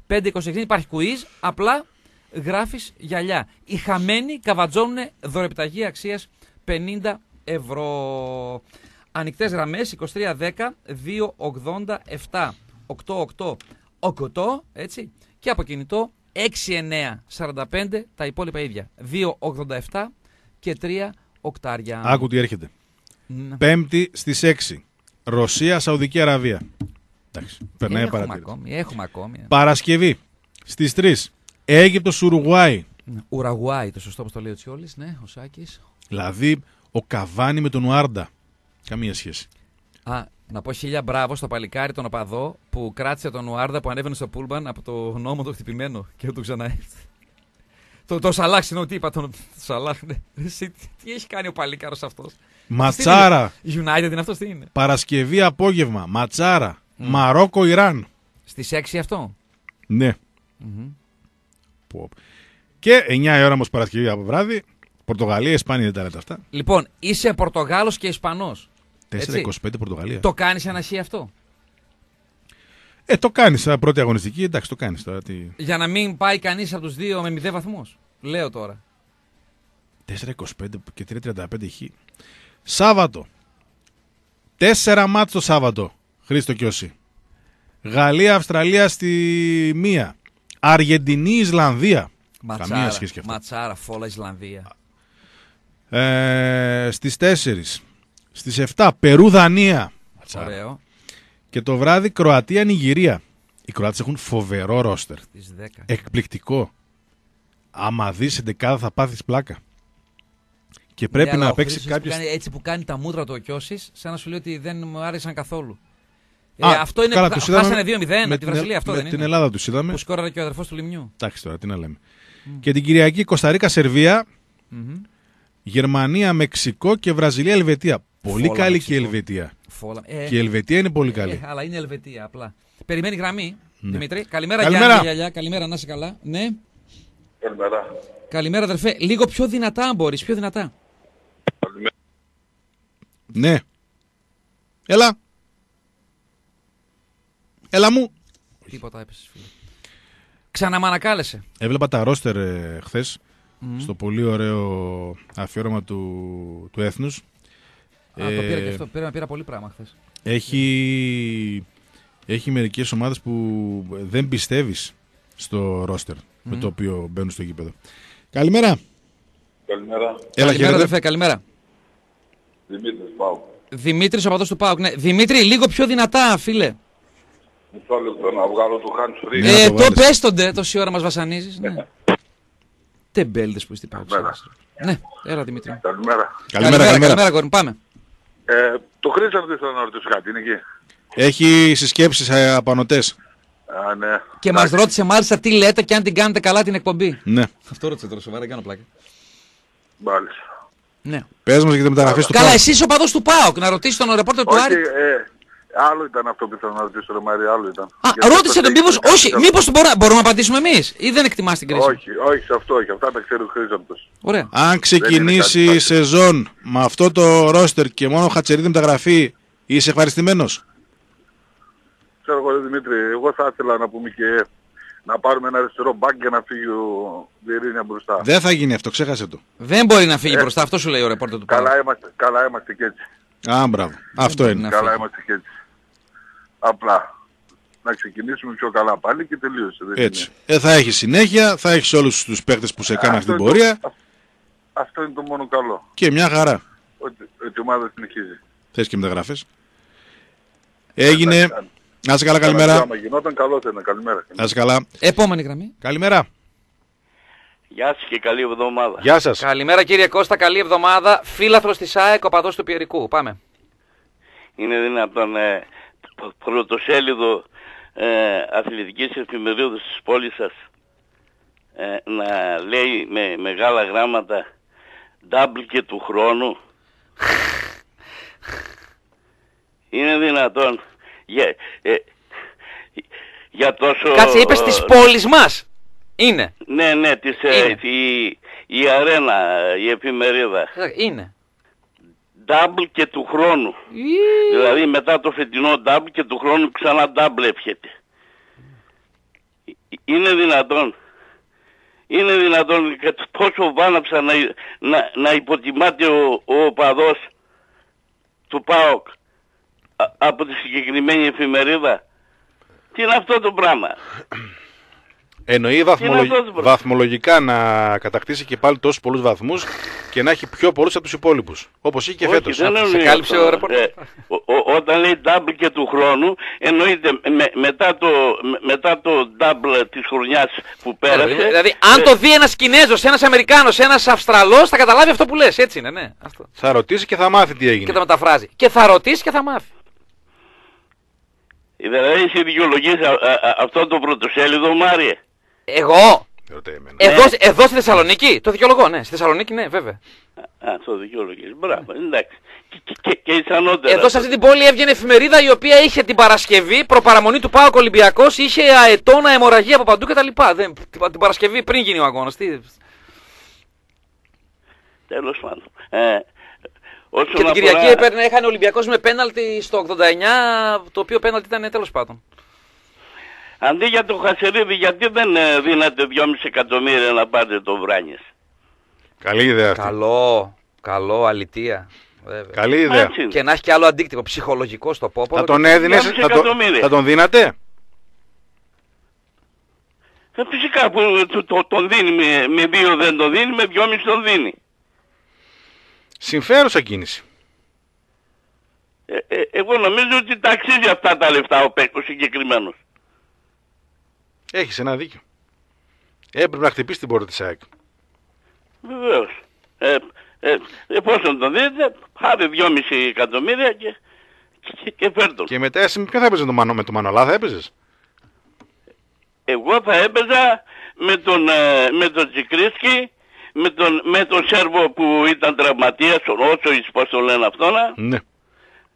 526. Δεν υπάρχει quiz, απλά γράφεις γυαλιά. Οι χαμένοι καβατζώνουν δωρεπιταγή αξίας 50 ευρώ. Ανοιχτές γραμμές 2310 287 88 88, έτσι. Και από κινητό 6-9-45, τα υπόλοιπα ίδια. 2-87 και 3 οκτάρια.
Άκου τι έρχεται.
Ναι.
Πέμπτη στις 6. Ρωσία, Σαουδική Αραβία. Εντάξει, περνάει
έχουμε
παρατήρηση.
ακόμη, έχουμε ακόμη.
Παρασκευή στις 3. Αίγυπτος Ουρουγουάη.
Ναι. Ουραγουάη, το σωστό όπως το λέει ο Τσιόλης, ναι, ο Σάκης.
Δηλαδή ο Καβάνη με τον Ουάρντα. Καμία σχέση.
Α, να πω χίλια μπράβο στο παλικάρι τον οπαδό που κράτησε τον Ουάρντα που ανέβαινε στο πούλμαν από το νόμο το χτυπημένο και δεν του ξαναέρθει. Το, το Σαλάχ, συγγνώμη, τι είπα, τον το Σαλάχ. ναι. Εσύ, τι, τι έχει κάνει ο παλικάρος αυτός;
Ματσάρα.
United είναι αυτός, τι είναι;
Παρασκευή απόγευμα. Ματσάρα. Μαρόκο, Ιράν.
Στις 6 αυτό;
Ναι. Πω. Και 9 η ώρα όμως Παρασκευή από βράδυ. Πορτογαλία, Ισπανία δεν τα λέτε αυτά.
Λοιπόν, είσαι Πορτογάλος και Ισπανός.
4-25 Πορτογαλία.
Το κάνεις ένα χ αυτό;
Ε, το κάνεις σαν πρώτη αγωνιστική. Εντάξει, το κάνεις τώρα. Τι...
Για να μην πάει κανείς από τους δύο με 0 βαθμούς. Λέω τώρα.
4-25 και 3-35 χ. Σάββατο. 4 μάτς το Σάββατο. Χρήστο Κιώση. Γαλλία, Αυστραλία στη μία. Αργεντινή, Ισλανδία.
Ματσάρα,
Καμία σχέση και αυτό.
Ματσάρα, φόλα Ισλανδία.
Ε, στις 4. Στις 7. Περού, Δανία. Ματσάρα.
Ωραίο.
Και το βράδυ Κροατία, Νιγηρία. Οι Κροάτες έχουν φοβερό ρόστερ.
Στις 10.
Εκπληκτικό. Άμα δεις εντεκάδα θα πάθεις πλάκα. Και πρέπει
Ναι, αλλά
να
ο
παίξει
Χρήστος που
κάποιο.
κάνει- Έτσι που κάνει τα μούτρα του ο Κιώσης, σαν να σου λέει ότι δεν μου άρεσαν καθόλου.
Α,
ε, αυτό είναι
καλά,
που
τους
θα-
είδαμε
χάσανε 2-0 με τη
την Ε-
Βραζιλία. Αυτό
με
δεν
την
είναι.
Ελλάδα τους είδαμε.
Που σκόραρε και ο αδερφός του Λιμιού.
Εντάξει τώρα, τι να λέμε. Και την Κυριακή Κωνσταντίνα, Σερβία,
Μμμ.
Γερμανία, Μεξικό και Βραζιλία, Ελβετία. Πολύ
Φόλα,
καλή
Μεξικό.
και η Ελβετία.
Φόλα. Ε,
Και η Ελβετία είναι πολύ καλή.
ε, αλλά είναι Ελβετία απλά. Περιμένει γραμμή.
Ναι.
Δημήτρη. Καλημέρα,
Καλημέρα.
Γιάννη Γυαλιά. Καλημέρα, να είσαι καλά. Ναι.
Καλημέρα.
Καλημέρα, αδερφέ. Λίγο πιο δυνατά, αν μπορείς. Πιο δυνατά.
Καλημέρα.
Ναι. Έλα. Έλα μου.
Τίποτα έπεσες, φίλε. Ξαναμανακάλεσε.
Έβλεπα τα ρόστερ ε, χθες στο πολύ ωραίο αφιέρωμα του, του Έθνους.
Α, το πήρα
Ε,
και αυτό. Πήρα, πήρα πολύ πράγμα χθες.
Έχει, έχει μερικές ομάδες που δεν πιστεύεις στο ρόστερ με το οποίο μπαίνουν στο γήπεδο. Καλημέρα.
Καλημέρα.
Έλα
Καλημέρα,
χαίρετε.
αδερφέ. Καλημέρα.
Δημήτρης πάω.
Δημήτρης, ο παδό του Πάουκ. Ναι. Δημήτρη, λίγο πιο δυνατά, φίλε.
Μισό λεπτό να βγάλω το hands free.
Ναι, να
ε,
το
το
βάλεις.
πέστονται τόση ώρα μας βασανίζεις. Ναι. Τεμπέλτες που είστε Πάουκ.
Καλημέρα.
Ναι, έλα Δημήτρη.
Καλημέρα.
Καλημέρα, καλημέρα.
καλημέρα, κόρη μου, πάμε.
Ε, το Χρήστο ήθελα να ρωτήσω κάτι, είναι εκεί.
Έχει συσκέψεις ε, απανωτές.
Α, ναι.
Και μας ρώτησε μάλιστα τι λέτε και αν την κάνετε καλά την εκπομπή.
Ναι.
Αυτό ρώτησε τώρα, σοβαρά, κάνω πλάκα.
Μάλιστα.
Ναι.
Πες μας για τη μεταγραφή του
Καλά,
Πάου.
εσύ είσαι ο παδός του Πάουκ, να ρωτήσει τον ρεπόρτερ του
Όχι,
Άρη.
ε, άλλο ήταν αυτό που ήθελα να ρωτήσω, ρε Μαρία, άλλο ήταν.
Α,
Γιατί
ρώτησε
αυτό
τον μήπως,
έχει-
όχι, μήπως τον μπορούμε, μπορούμε να απαντήσουμε εμείς ή δεν εκτιμάς την κρίση;
Όχι, όχι σε αυτό, όχι. Αυτά τα ξέρει ο Χρήστος.
Ωραία.
Αν ξεκινήσει
κάτι
η σεζόν με αυτό το ρόστερ και μόνο Χατσερίδη μεταγραφή, είσαι ευχαριστημένος;
Ξέρω εγώ, ρε Δημήτρη, εγώ θα ήθελα να πούμε και να πάρουμε ένα αριστερό μπακ για να φύγει ο Βιερίνια μπροστά.
Δεν θα γίνει αυτό, ξέχασε το.
Δεν μπορεί να φύγει μπροστά, αυτό σου λέει ο ρεπόρτερ του Πάουκ.
Καλά είμαστε, καλά είμαστε και έτσι.
Α, μπράβο. Αυτό
μπορεί
είναι.
να
Καλά
φύγει.
είμαστε και έτσι. Απλά. Να ξεκινήσουμε πιο καλά πάλι και τελείωσε. Δεν
Έτσι.
είναι.
Ε, θα έχει συνέχεια, θα έχεις όλους τους παίχτες που σε κάνουν αυτή την
Αυτό είναι
πορεία
το- Αυτό είναι το μόνο καλό.
και μια χαρά.
Ότι, ότι η ομάδα συνεχίζει.
Θες και μεταγραφές. Έγινε.
Εντάξει,
Να είσαι καλά,
Καλά,
καλημέρα.
Άμα γινόταν καλό θα είναι. Καλημέρα.
Να είσαι καλά.
Επόμενη γραμμή.
Καλημέρα.
Γεια σας και καλή εβδομάδα.
Γεια σας.
Καλημέρα κύριε Κώστα, καλή εβδομάδα. Φίλαθρος της ΑΕΚ, οπαδός του Πιερικού. Πάμε.
Είναι δυνατόν ε, π- πρωτοσέλιδο ε, αθλητικής εφημερίδας της πόλης σας ε, να λέει με μεγάλα γράμματα double και του χρόνου. Είναι δυνατόν για, ε, για τόσο...
Κάτσε, είπες της πόλης μας. Είναι.
Ναι, ναι, της, ε,
Είναι.
η, η αρένα, η εφημερίδα.
Ε, Είναι.
Double και του χρόνου. Δηλαδή μετά το φετινό double και του χρόνου ξανά double εύχεται. Ε, Είναι δυνατόν. Είναι δυνατόν και τόσο βάναψα να, να, να υποτιμάται ο, ο οπαδός του ΠΑΟΚ α- από τη συγκεκριμένη εφημερίδα. Τι είναι αυτό το πράγμα;
Εννοεί βαθμολο-
να δώσει, μπρο.
βαθμολογικά να κατακτήσει και πάλι τόσους πολλούς βαθμούς και να έχει πιο πολλούς από τους υπόλοιπους. Όπως είχε και
Όχι,
φέτος.
δεν
σε
εννοεί
κάλυψε
αυτό.
ο ρεπορτάζ.
Ε, ο- ο- όταν λέει double και του χρόνου, εννοείται με- μετά, το, με- μετά το double της χρονιάς που πέρασε.
Δηλαδή, αν
ε,
το δει ένας Κινέζος, ένας Αμερικάνος, ένας Αυστραλός, θα καταλάβει αυτό που λες. Έτσι είναι, ναι. Αυτό.
Θα ρωτήσει και θα μάθει τι
Και
έγινε.
τα μεταφράζει. Και θα ρωτήσει και θα μάθει.
Δηλαδή εσύ δικαιολογείς α- α- α- αυτό το πρωτοσέλιδο, Μάριε.
Εγώ,
Ρωτάει εμένα.
εδώ, εδώ στη Θεσσαλονίκη, το δικαιολογώ, ναι. Στη Θεσσαλονίκη, ναι, βέβαια.
Α, το δικαιολογείς. Μπράβο, εντάξει. Και, και, και, και εις ανώτερα.
Εδώ σε αυτή την πόλη έβγαινε εφημερίδα η οποία είχε την Παρασκευή, προπαραμονή του Πάοκ Ολυμπιακός, είχε αετώνα αιμορραγία από παντού κτλ. Δεν, την, την Παρασκευή πριν γίνει ο αγώνας. Τι...
Τέλος πάντων. Ε, όσον
Και την
αφορά-
Κυριακή έπαιρνε, είχαν ο Ολυμπιακός με πέναλτι στο 89, το οποίο πέναλτι ήταν τέλος πάντων.
Αντί για το Χασερίδη, γιατί δεν ε, δίνατε 2,5 εκατομμύρια να πάρετε το Βράνιες;
Καλή ιδέα αυτή.
Καλό, καλό, αλητία. Βέβαια.
Καλή ιδέα.
Έτσι είναι.
Και να έχει και άλλο αντίκτυπο ψυχολογικό στο πόπο.
Θα τον έδινες,
2,5
θα, τον-
εκατομμύρια.
θα τον δίνατε;
Ε, φυσικά που το, το- τον δίνει με, με δύο δεν τον δίνει, με 2,5 τον δίνει.
Συμφέρουσα κίνηση.
Ε, ε, εγώ νομίζω ότι τα αξίζει αυτά τα λεφτά ο παίκτος συγκεκριμένος.
Έχεις ένα δίκιο. Έπρεπε να χτυπήσει την πόρτα της ΑΕΚ.
Βεβαίως. Ε, ε, εφόσον τον δίνετε, πάρε 2,5 εκατομμύρια και, και, και φέρ' τον.
Και μετά εσύ με ποιο θα έπαιζε το Μανο, με το Μανολά, θα έπαιζες;
Εγώ θα έπαιζα με τον, ε, με τον Τσικρίσκη, με τον, με τον Σέρβο που ήταν τραυματίας, ο Ότσοης, πώς το λένε αυτόν,
Ναι.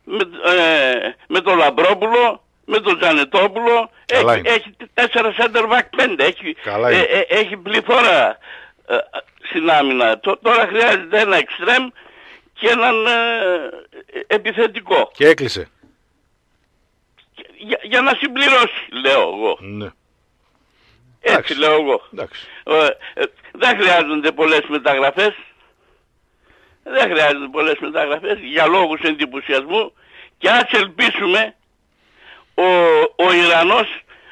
με, ε, με τον Λαμπρόπουλο, με τον Τζανετόπουλο.
Καλά
Έχει,
είναι.
έχει τέσσερα center back, πέντε. Έχει,
Καλά
ε,
είναι.
ε, έχει πληθώρα ε, στην άμυνα. Τ- τώρα χρειάζεται ένα εξτρέμ και έναν ε, επιθετικό.
Και έκλεισε.
Για, για να συμπληρώσει, λέω εγώ.
Ναι.
Έτσι
Εντάξει.
λέω εγώ.
Εντάξει.
Ε, ε, δεν χρειάζονται πολλές μεταγραφές. Δεν χρειάζονται πολλές μεταγραφές για λόγους εντυπωσιασμού και ας ελπίσουμε ο, ο Ιρανός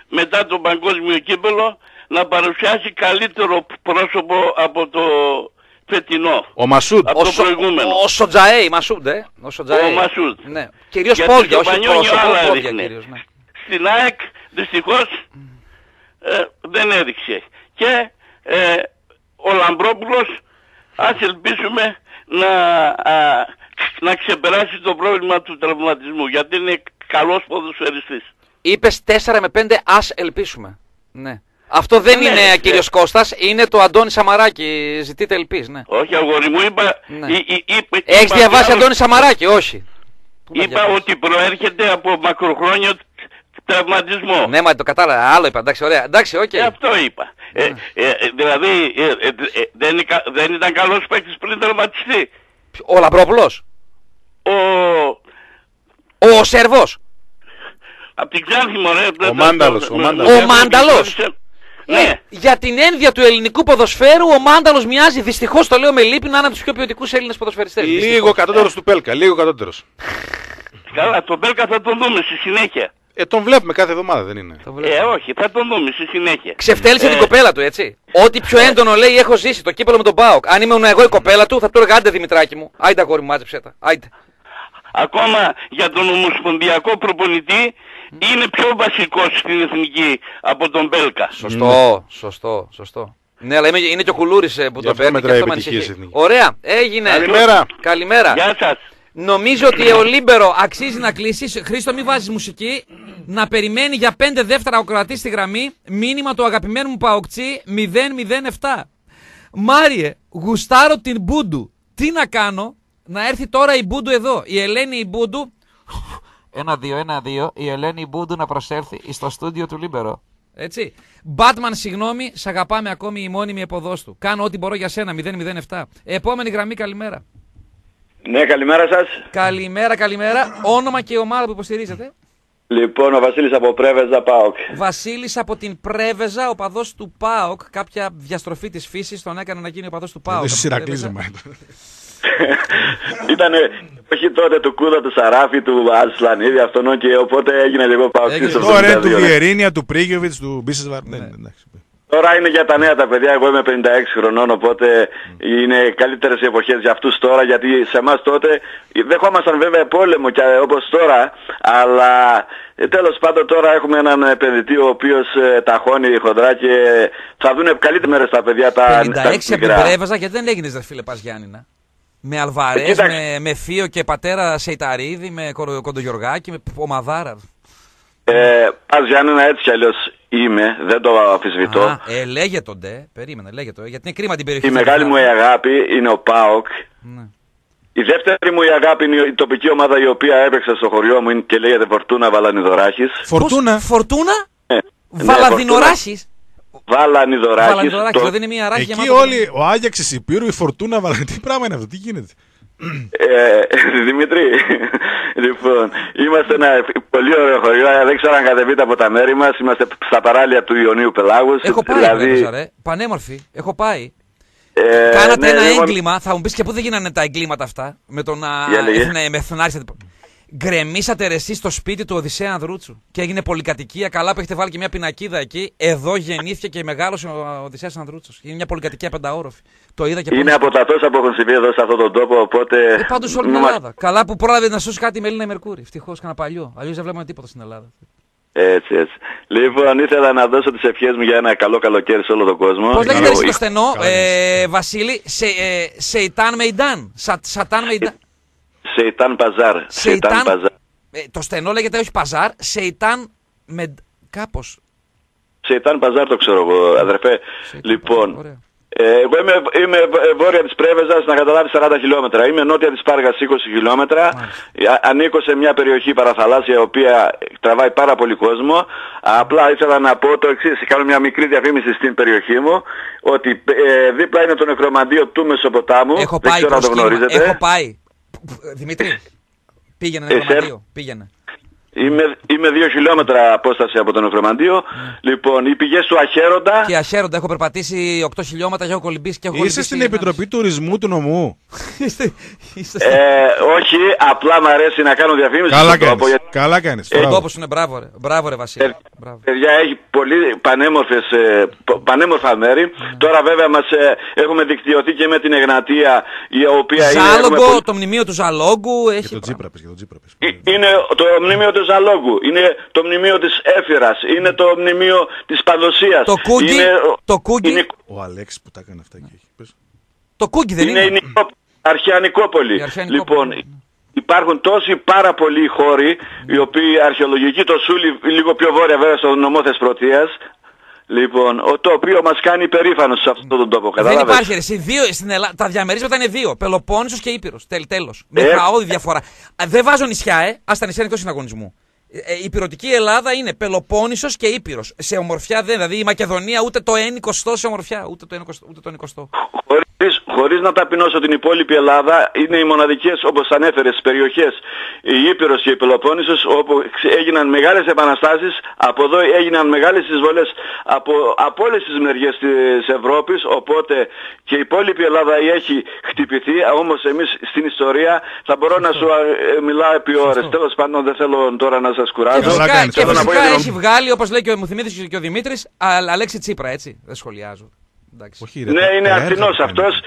μετά το παγκόσμιο κύπελο να παρουσιάσει καλύτερο πρόσωπο από το φετινό.
Ο Μασούντ.
Από το προηγούμενο.
Ο Σοτζαέ, Μασούντ, ε. Ο Σοτζαέ.
Ο Μασούντ.
Ναι. Κυρίως
Γιατί
πόδια,
στο
όχι
Πανιόνιο
πρόσωπο,
άλλα
πόδια
έδειχνε.
κυρίως, ναι.
Στην ΑΕΚ δυστυχώς ε, δεν έδειξε. Και ε, ο Λαμπρόπουλος ας ελπίσουμε να, α, να ξεπεράσει το πρόβλημα του τραυματισμού γιατί είναι καλός ποδοσφαιριστής.
Είπες 4 με 5, ας ελπίσουμε. Ναι. Αυτό δεν
Ναι,
είναι
ναι.
κύριος Κώστας, είναι το Αντώνη Σαμαράκη. Ζητείτε ελπίς, ναι.
Όχι αγόρι μου, είπα...
Ναι.
εί- εί- είπε-
Έχεις
είπα
διαβάσει
κι άλλο-
Αντώνη Σαμαράκη, όχι. Πού να
Είπα
διαβάσεις;
ότι προέρχεται από μακροχρόνιο τραυματισμό.
Ναι, μα το κατάλαβα. Άλλο είπα. Εντάξει, ωραία. Εντάξει, οκ.
Ε, αυτό είπα. Ε,
Ναι.
ε, ε, δηλαδή ε, ε, ε, δεν, είναι κα- δεν ήταν καλός παίκτης πριν τραυματιστεί.
Ο Λαμπρόπουλος.
Ο...
Ο Σέρβος.
Απ' την Ξάνθη μωρέ.
Ο Μάνταλος, ο
με-
Μάνταλος.
με-
Ο Μάνταλος.
με- Ναι.
Ε, για την ένδεια του ελληνικού ποδοσφαίρου, ο Μάνταλος μοιάζει, δυστυχώς το λέω με λύπη, να είναι από τους πιο ποιοτικούς Έλληνες ποδοσφαιριστές.
Λίγο κατώτερος του Πέλκα. Λίγο κατώτερος.
Καλά, τον Μπέλκα θα τον δούμε στη συνέχεια.
Ε, τον βλέπουμε κάθε εβδομάδα, δεν είναι.
Ε, όχι, θα τον δούμε στη συνέχεια.
Ξεφτέλησε
Ε,
την κοπέλα του, έτσι. Ό,τι πιο έντονο λέει έχω ζήσει. Το κύπελο με τον Πάοκ. Αν ήμουν εγώ η κοπέλα του, θα του έλεγα άντε Δημητράκη μου. Άιντε αγόρι μου, μάζεψε τα. Άιντε.
Ακόμα για τον ομοσπονδιακό προπονητή είναι πιο βασικός στην εθνική από τον Μπέλκα.
Σωστό, σωστό, σωστό. Ναι, αλλά είμαι- είναι και ο Κουλούρης που
Γι'
το
αυτό
παίρνει και
μετράει
αυτό με
επιτυχίες
ανησυχεί.
εθνικής.
Ωραία, έγινε.
Καλημέρα.
Καλημέρα.
Γεια σας.
Νομίζω ότι ο Λίμπερο αξίζει να κλείσει. Χρήστο, μην βάζεις μουσική. Να περιμένει για 5 δεύτερα ο κρατή στη γραμμή. Μήνυμα του αγαπημένου μου Παοκτσή 007. Μάριε, γουστάρω την Μπούντου. Τι να κάνω, να έρθει τώρα η Μπούντου εδώ. Η Ελένη η Μπούντου. Ένα-δύο, ένα-δύο. Η Ελένη η Μπούντου να προσέλθει στο στούντιο του Λίμπερο. Έτσι. Batman, συγγνώμη, σ' αγαπάμε ακόμη η μόνιμη επωδός του. Κάνω ό,τι μπορώ για σένα, 007. Επόμενη γραμμή, καλημέρα.
Ναι, καλημέρα σας.
Καλημέρα, καλημέρα. Όνομα και ομάδα που υποστηρίζετε.
Λοιπόν, ο Βασίλης από Πρέβεζα ΠΑΟΚ.
Βασίλης από την Πρέβεζα, ο παδός του ΠΑΟΚ. Κάποια διαστροφή της φύσης τον έκανε να γίνει ο παδός του ΠΑΟΚ.
Δεν
από την
σειρακλίζει
Πρέβεζα.
Ήταν όχι τότε του Κούδα, του Σαράφη, του Ασλανίδη, αυτόν και οπότε έγινε λίγο ΠΑΟΚ.
Έγινε.
στο
Τώρα είναι του
72, ναι.
Βιερίνια, του Πρίγιοβιτς, του Μπίσεσβαρ. Ναι, εντάξει.
Τώρα είναι για τα νέα τα παιδιά, εγώ είμαι 56 χρονών, οπότε είναι καλύτερες οι εποχές για αυτούς τώρα, γιατί σε εμάς τότε δεχόμασταν βέβαια πόλεμο και όπως τώρα, αλλά ε, τέλος πάντων τώρα έχουμε έναν επενδυτή ο οποίος ε, ταχώνει χοντρά και θα δουν καλύτερες μέρες τα παιδιά τα,
56
τα
από την
μικρά.
Πρέβεζα γιατί δεν έγινε, δε φίλε Πας Γιάννηνα. Με Αλβαρές,
Ε, κοίταξε.
με, με Θείο και πατέρα Σεϊταρίδη, με Κορο- Κοντογιοργάκη, με Ομαδάρα.
Ε, Πας Γιάννενα έτσι κι αλλιώς είμαι, δεν το αμφισβητώ.
Α, ε, λέγεται τον ντε, περίμενε, λέγεται. Γιατί είναι κρίμα την περιοχή.
Η
του
μεγάλη μου η
Αλβαρέ.
αγάπη είναι ο ΠΑΟΚ.
Ναι.
Η δεύτερη μου η αγάπη είναι η τοπική ομάδα η οποία έπαιξε στο χωριό μου είναι και λέγεται Φορτούνα Βαλανιδωράχης.
Φορτούνα.
Πώς, φορτούνα,
Ε, ναι,
Βαλαδινοράχης.
Φορτούνα Βαλανιδωράχης;
Βαλαδινοράχης,
Το-
δηλαδή είναι μια ράχη
Εκεί
γεμάτο
όλοι, ο Άγιαξ, η Σιπήρου, η Φορτούνα, βάλανε. Τι πράγμα είναι αυτό, τι γίνεται;
Ε, Δημήτρη, λοιπόν, είμαστε ένα πολύ ωραίο χωριό. Δεν ξέρω αν κατεβείτε από τα μέρη μας. Είμαστε στα παράλια του Ιωνίου Πελάγους.
Έχω πάει,
δηλαδή,
Πρέβεζα, ρε. Πανέμορφη. Έχω πάει.
ε,
Κάνατε
ναι,
ένα
εγώ-
έγκλημα. Θα μου πεις και πού δεν γίνανε τα εγκλήματα αυτά. Με το να
Για λέγε.
Εθνε- με εθνάρισατε. Γκρεμίσατε ρε εσείς στο σπίτι του Οδυσσέα Ανδρούτσου. Και έγινε πολυκατοικία. Καλά που έχετε βάλει και μια πινακίδα εκεί. Εδώ γεννήθηκε και μεγάλωσε ο Οδυσσέας Ανδρούτσος. Είναι μια πολυκατοικία πενταόροφη. Το είδα και
Είναι
πόνεσα.
από τα τόσα που έχουν συμβεί εδώ σε αυτόν τον τόπο, οπότε...
Ε, πάντως σε όλη την
μην μας-
Ελλάδα. Καλά που πρόλαβε να σώσει κάτι η Μελίνα Μερκούρη. Ευτυχώς κανένα παλιό. Αλλιώς δεν βλέπουμε τίποτα στην Ελλάδα.
Έτσι, έτσι. Λοιπόν, ήθελα να δώσω τις ευχές μου για ένα καλό καλοκαίρι σε όλο τον κόσμο.
Πώς λέγεται
Εγώ-
εσύ το στενό, ε, Βασίλη, σε, ε, Σεϊτάν Μεϊντάν. Σα, σατάν Μεϊντάν.
Σεϊτάν Παζάρ. Σεϊτάν
Σεϊτάν-
Παζάρ.
Ε, το στενό λέγεται όχι Παζάρ, Σεϊτάν με. Κάπως.
Σεϊτάν Παζάρ το ξέρω εγώ, αδερφέ. λοιπόν,
Ωραία.
ε, εγώ είμαι, είμαι β- βόρεια της Πρέβεζας, να καταλάβεις 40 χιλιόμετρα. Είμαι νότια της Πάργας 20 χιλιόμετρα. Ε, α- Ανήκω σε μια περιοχή παραθαλάσσια, η οποία τραβάει πάρα πολύ κόσμο. Απλά ήθελα να πω το εξής, κάνω μια μικρή διαφήμιση στην περιοχή μου, ότι ε, δίπλα είναι το νεκρομαντίο του Μεσοποτάμου.
Έχω
Δεν
πάει
ξέρω αν το
προσκύνημα.
γνωρίζετε.
Έχω πάει. Δημήτρη, πήγαινε
Εσέ-
νεκρομαντίο. Πήγαινε.
Είμαι, είμαι δύο χιλιόμετρα απόσταση από το νεκρομαντίο. Λοιπόν, οι πηγές του Αχέροντα...
Ναι. Και αχαίροντα, έχω περπατήσει 8 χιλιόμετρα και έχω κολυμπήσει και έχω
Είσαι
κολυμπήσει
στην
ένα-
Επιτροπή Τουρισμού του νομού.
Είστε- είστε
Ε, όχι, απλά μου αρέσει να κάνω διαφήμιση
Καλά
στον τόπο,
κάνεις.
γιατί,
Καλά κάνεις.
Στον
Μπράβο.
τόπος σου είναι μπράβο, ρε. Μπράβο, ρε Βασίλη.
Ε,
Μπράβο.
παιδιά, έχει πολύ πανέμορφες, ε, π- πανέμορφα μέρη. Τώρα βέβαια μας ε, έχουμε δικτυωθεί και με την Εγνατία, η οποία είναι... έχουμε
Ζάλογκο,
πολύ-
το μνημείο του Ζαλόγκου
Και
έχει.
τον
πράγμα.
Τζίπρα πες, και τον Τζίπρα πες.
Ε, Είναι το μνημείο του Ζαλόγκου, είναι το μνημείο της Έφυρας, είναι το μνημείο της Παδοσίας.
Το Κούγκι,
είναι,
το Κούγκι,
είναι,
Ο Αλέξης που τα έκανε αυτά και έχει. Πες.
το Κούγκι δεν
είναι,
είναι.
η Νικό- αρχαία Νικόπολη.
Η αρχαία Νικόπολη,
Λοιπόν, υπάρχουν τόσοι πάρα πολλοί χώροι, οι οποίοι αρχαιολογικοί, το Σούλι λίγο πιο βόρεια βέβαια στο νομό Θεσπρωτείας, Λοιπόν, ο- το οποίο μας κάνει περήφανος σε αυτόν τον τόπο.
Δεν
Κατάλαβες.
υπάρχει ρε, εσύ, δύο, στην Ελλάδα, τα διαμερίσματα είναι δύο. Πελοπόννησος και Ήπειρος. Τέλ, τέλος. Με
Ε.
χαόδη διαφορά. Α, Δεν βάζω νησιά, ε. Ας τα νησιά είναι εκτός συναγωνισμού. Ε, ε, η πυρωτική Ελλάδα είναι Πελοπόννησος και Ήπειρος. Σε ομορφιά δεν, δηλαδή η Μακεδονία ούτε το 1 εικοστό σε ομορφιά, ούτε το 1 εικοστό. Ούτε το 1 εικοστό.
Χωρίς, χωρίς να ταπεινώσω την υπόλοιπη Ελλάδα, είναι οι μοναδικές, όπως ανέφερες, περιοχές, η Ήπειρος και η Πελοπόννησος, όπου ξε- έγιναν μεγάλες επαναστάσεις, από εδώ έγιναν μεγάλες εισβολές από, από όλες τις μεριές της Ευρώπης, οπότε και η υπόλοιπη Ελλάδα έχει χτυπηθεί, α, όμως εμείς στην ιστορία θα μπορώ να σου ε, μιλάω επί ώρες. Τέλος πάντων δεν θέλω τώρα να σας
Και
κουράζω.
φυσικά,
κάνεις,
και
Θέλω να πω
φυσικά
για τον-
έχει βγάλει, όπως λέει και ο Μουθυμίδης και ο Δημήτρης, Α- Αλέξη Τσίπρα, έτσι. Δεν σχολιάζω. Εντάξει.
Όχι, ρε,
Ναι,
τα-
είναι
τα
Αθηνός
έργα που
αυτός.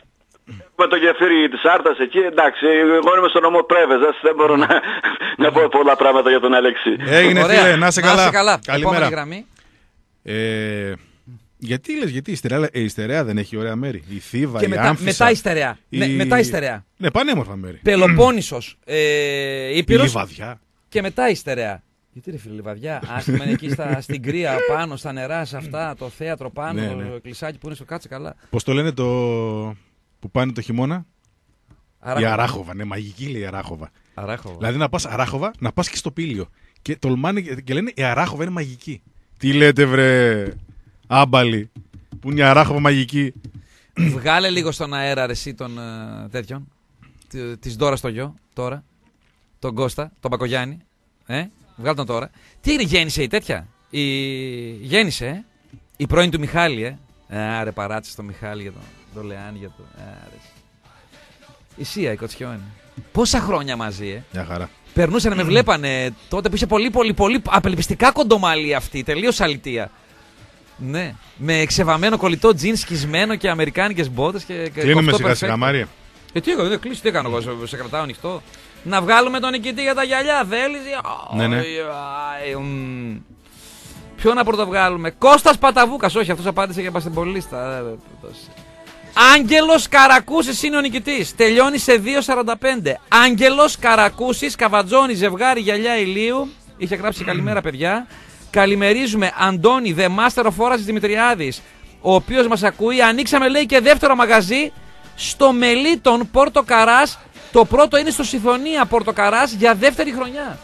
Με το γεφύρι της Άρτας εκεί, εντάξει, εγώ είμαι στο νομό Πρέβεζας, δεν μπορώ να, να πω πολλά πράγματα για τον Αλέξη.
Έγινε
Ωραία.
φίλε, να είσαι καλά.
καλά.
Καλημέρα.
Επόμενη γραμμή.
Ε, γιατί λες, γιατί η Στερεά, ε, η Στερεά δεν έχει ωραία μέρη. Η Θήβα,
Και
η
μετά,
Άμφισσα,
μετά η στερεά.
η-
Ναι, μετά η στερεά.
Ναι, πανέμορφα μέρη.
Πελοπόννησος, ε,
Η
Ήπειρος
Λιβαδιά.
και μετά η στερεά. Γιατί ρε φίλε Λιβαδιά, άσχημα είναι εκεί στα, στην κρύα πάνω, στα νερά, σε αυτά, το θέατρο πάνω,
Ναι, ναι.
το κλεισάκι που είναι στο κάτσε καλά.
Πώς το λένε το που πάνε το χειμώνα.
Αράχοβα.
Η Αράχοβα, ναι, μαγική λέει η Αράχοβα.
Αράχοβα.
Δηλαδή να πας Αράχοβα, να πας και στο Πήλιο. Και τολμάνε και και λένε η Αράχοβα είναι μαγική. Τι λέτε βρε άμπαλοι, που είναι η Αράχοβα μαγική.
Βγάλε λίγο στον αέρα ρε, εσύ των ε, τέτοιων. τη- Της Ντόρα στο γιο, τώρα. Τον Κώστα, τον Πακογιάννη. Ε, βγάλε τον τώρα. Τι είναι, γέννησε η τέτοια; Η... Γέννησε, ε. Η πρώην του Μιχάλη, ε. Άρε, παράτησε τον Μιχάλη για τον, τον Λεάνη για τον. Άρε. Η Σία, η Κοτσιόνη. Πόσα χρόνια μαζί, ε;
Μια χαρά.
Περνούσαν να με βλέπανε τότε που είχε πολύ, πολύ, πολύ απελπιστικά κοντομάλι αυτή. Τελείως αλητία. Ναι. Με ξεβαμένο κολλητό τζιν σκισμένο και αμερικάνικες μπότες και. και
Κλείνουμε
κοφτό
σιγά
perfecto.
σιγά, Μάρια.
Ε, τι έκανα, δεν κλείσει, τι έκανα εγώ, σε, σε κρατάω ανοιχτό. Να βγάλουμε τον νικητή για τα γυαλιά, θέλει.
Ναι, ναι.
Ποιο να πρωτοβγάλουμε; Κώστας Παταβούκας, όχι, αυτός απάντησε για παστεμπολίστα. Ε, ε, δώσε. Άγγελος Καρακούσης είναι ο νικητής. Τελειώνει σε 2.45. Άγγελος Καρακούσης, Καβατζόνη, ζευγάρι γυαλιά ηλίου. Είχε γράψει καλημέρα, παιδιά. Καλημερίζουμε Αντώνη, The Master of Όραση Δημητριάδης, ο οποίος μας ακούει. Ανοίξαμε, λέει, και δεύτερο μαγαζί στο Μελίτον Πόρτο Καράς. Το πρώτο είναι στο Συθωνία Πόρτο Καράς για δεύτερη χρονιά.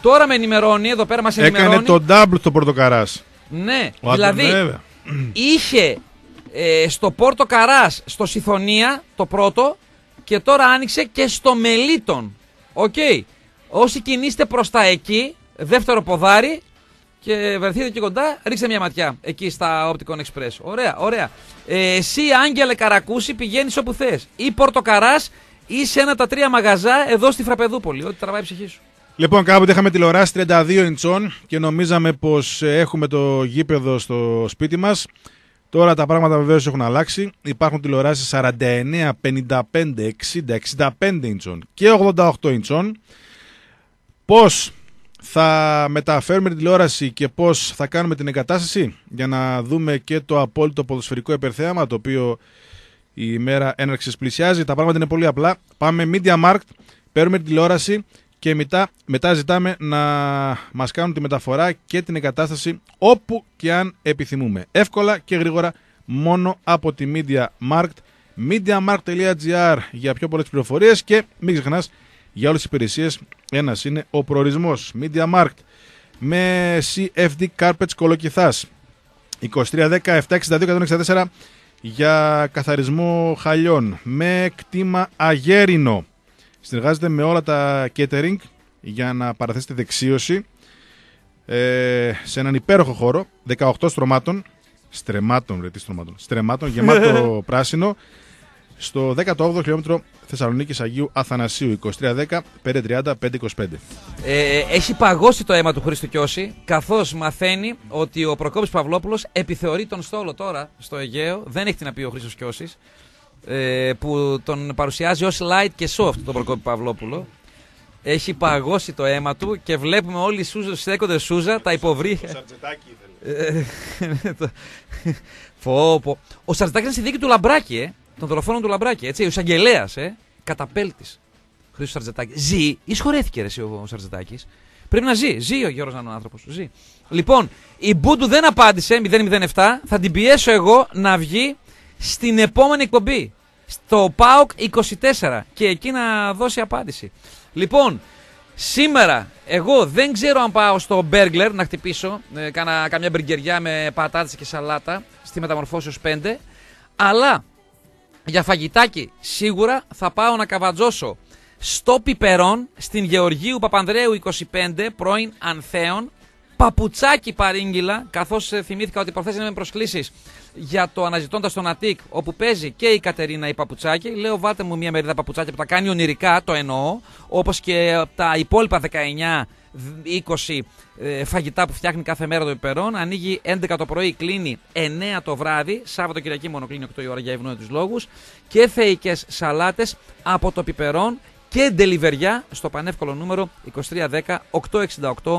Τώρα με ενημερώνει, εδώ πέρα μας ενημερώνει.
Έκανε το double το πορτοκαρά.
Ναι,
Ο
δηλαδή
Άντων, βέβαια.
είχε ε, στο Πόρτο Καράς, στο Σιθωνία το πρώτο και τώρα άνοιξε και στο Μελίτον. Οκ. Όσοι κινείστε προς τα εκεί, δεύτερο ποδάρι και βρεθείτε εκεί κοντά, ρίξτε μια ματιά εκεί στα Opticon Express. Ωραία, ωραία. Ε, εσύ, Άγγελε Καρακούση, πηγαίνεις όπου θες. Ή Πόρτο Καράς ή σε ένα τα τρία μαγαζά εδώ στη Φραπεδούπολη. Ό,τι τραβάει η ψυχή σου.
Λοιπόν, κάποτε είχαμε τηλεοράσει 32 ιντσών και νομίζαμε πως έχουμε το γήπεδο στο σπίτι μας. Τώρα τα πράγματα βεβαίως έχουν αλλάξει. Υπάρχουν τηλεοράσεις 49, 55, 60, 65 ιντσών και 88 ιντσών. Πώς θα μεταφέρουμε την τηλεόραση και πώς θα κάνουμε την εγκατάσταση; Για να δούμε και το απόλυτο ποδοσφαιρικό υπερθέαμα το οποίο η ημέρα έναρξης πλησιάζει. Τα πράγματα είναι πολύ απλά. Πάμε Media Markt, παίρνουμε την τηλεόραση και μετά, μετά ζητάμε να μας κάνουν τη μεταφορά και την εγκατάσταση όπου και αν επιθυμούμε. Εύκολα και γρήγορα μόνο από τη Media Markt. MediaMarkt.gr για πιο πολλές πληροφορίες και μην ξεχνάς για όλες τις υπηρεσίες ένας είναι ο προορισμός. Media Markt με CFD Carpets Κολοκυθάς 2310 762 164 για καθαρισμό χαλιών με κτήμα αγέρινο. Συνεργάζεται με όλα τα catering για να παραθέσετε δεξίωση ε, σε έναν υπέροχο χώρο 18 στρωμάτων στρεμάτων, ρε, τι στρωμάτων, στρεμάτων γεμάτο πράσινο στο 18ο χιλιόμετρο Θεσσαλονίκης Αγίου Αθανασίου 2310 530 525.
Ε, έχει παγώσει το αίμα του Χρήστο Κιώση, καθώς μαθαίνει ότι ο Προκόπης Παυλόπουλος επιθεωρεί τον στόλο τώρα στο Αιγαίο. Δεν έχει τι να πει ο Χρήστος Κιώσης, ε, που τον παρουσιάζει ως light και soft τον Προκόπη Παυλόπουλο. Έχει παγώσει το αίμα του και βλέπουμε όλοι οι σούζα, στέκονται σούζα, τα υποβρύχια. Ε, το- Φω, πω. Ο Σαρτζετάκης είναι στη δίκη του Λαμπράκη, ε. Των δολοφόνων του Λαμπράκη, έτσι. Ο εισαγγελέας, ε. Καταπέλτης. Χρήστος Σαρτζετάκης. Ζει ή σχορέθηκε ρε, εσύ ο, ο Σαρτζετάκης. Πρέπει να ζει. Ζει ο Γιώργος να είναι ο άνθρωπος. Ζει. Λοιπόν, η Μπούντου δεν απάντησε 007. Θα την πιέσω εγώ να βγει στην επόμενη εκπομπή. Στο ΠΑΟΚ 24. Και εκεί να δώσει απάντηση. Λοιπόν, Σήμερα εγώ δεν ξέρω αν πάω στο μπέργκλερ να χτυπήσω ε, κάνα, καμιά μπεργκεριά με πατάτες και σαλάτα στη μεταμορφώσεως 5 αλλά για φαγητάκι σίγουρα θα πάω να καβατζώσω στο πιπερόν στην Γεωργίου Παπανδρέου 25 πρώην Ανθέων παπουτσάκι παρήγγυλα καθώς ε, θυμήθηκα ότι προχθές με προσκλήσεις για το αναζητώντας τον Αττικ όπου παίζει και η Κατερίνα η παπουτσάκι λέω βάλτε μου μια μερίδα παπουτσάκια που τα κάνει ονειρικά το εννοώ όπως και τα υπόλοιπα 19 20 ε, φαγητά που φτιάχνει κάθε μέρα το πιπερόν. Ανοίγει 11 το πρωί, κλείνει 9 το βράδυ. Σάββατο Κυριακή μόνο κλείνει 8 η ώρα για ευνόητου λόγους. Και θεϊκές σαλάτες από το πιπερόν και ντελιβεριά στο πανεύκολο νούμερο 2310 868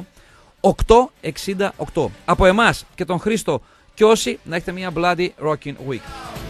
868. Από εμάς και τον Χρήστο Κιώση να έχετε μια bloody rocking week.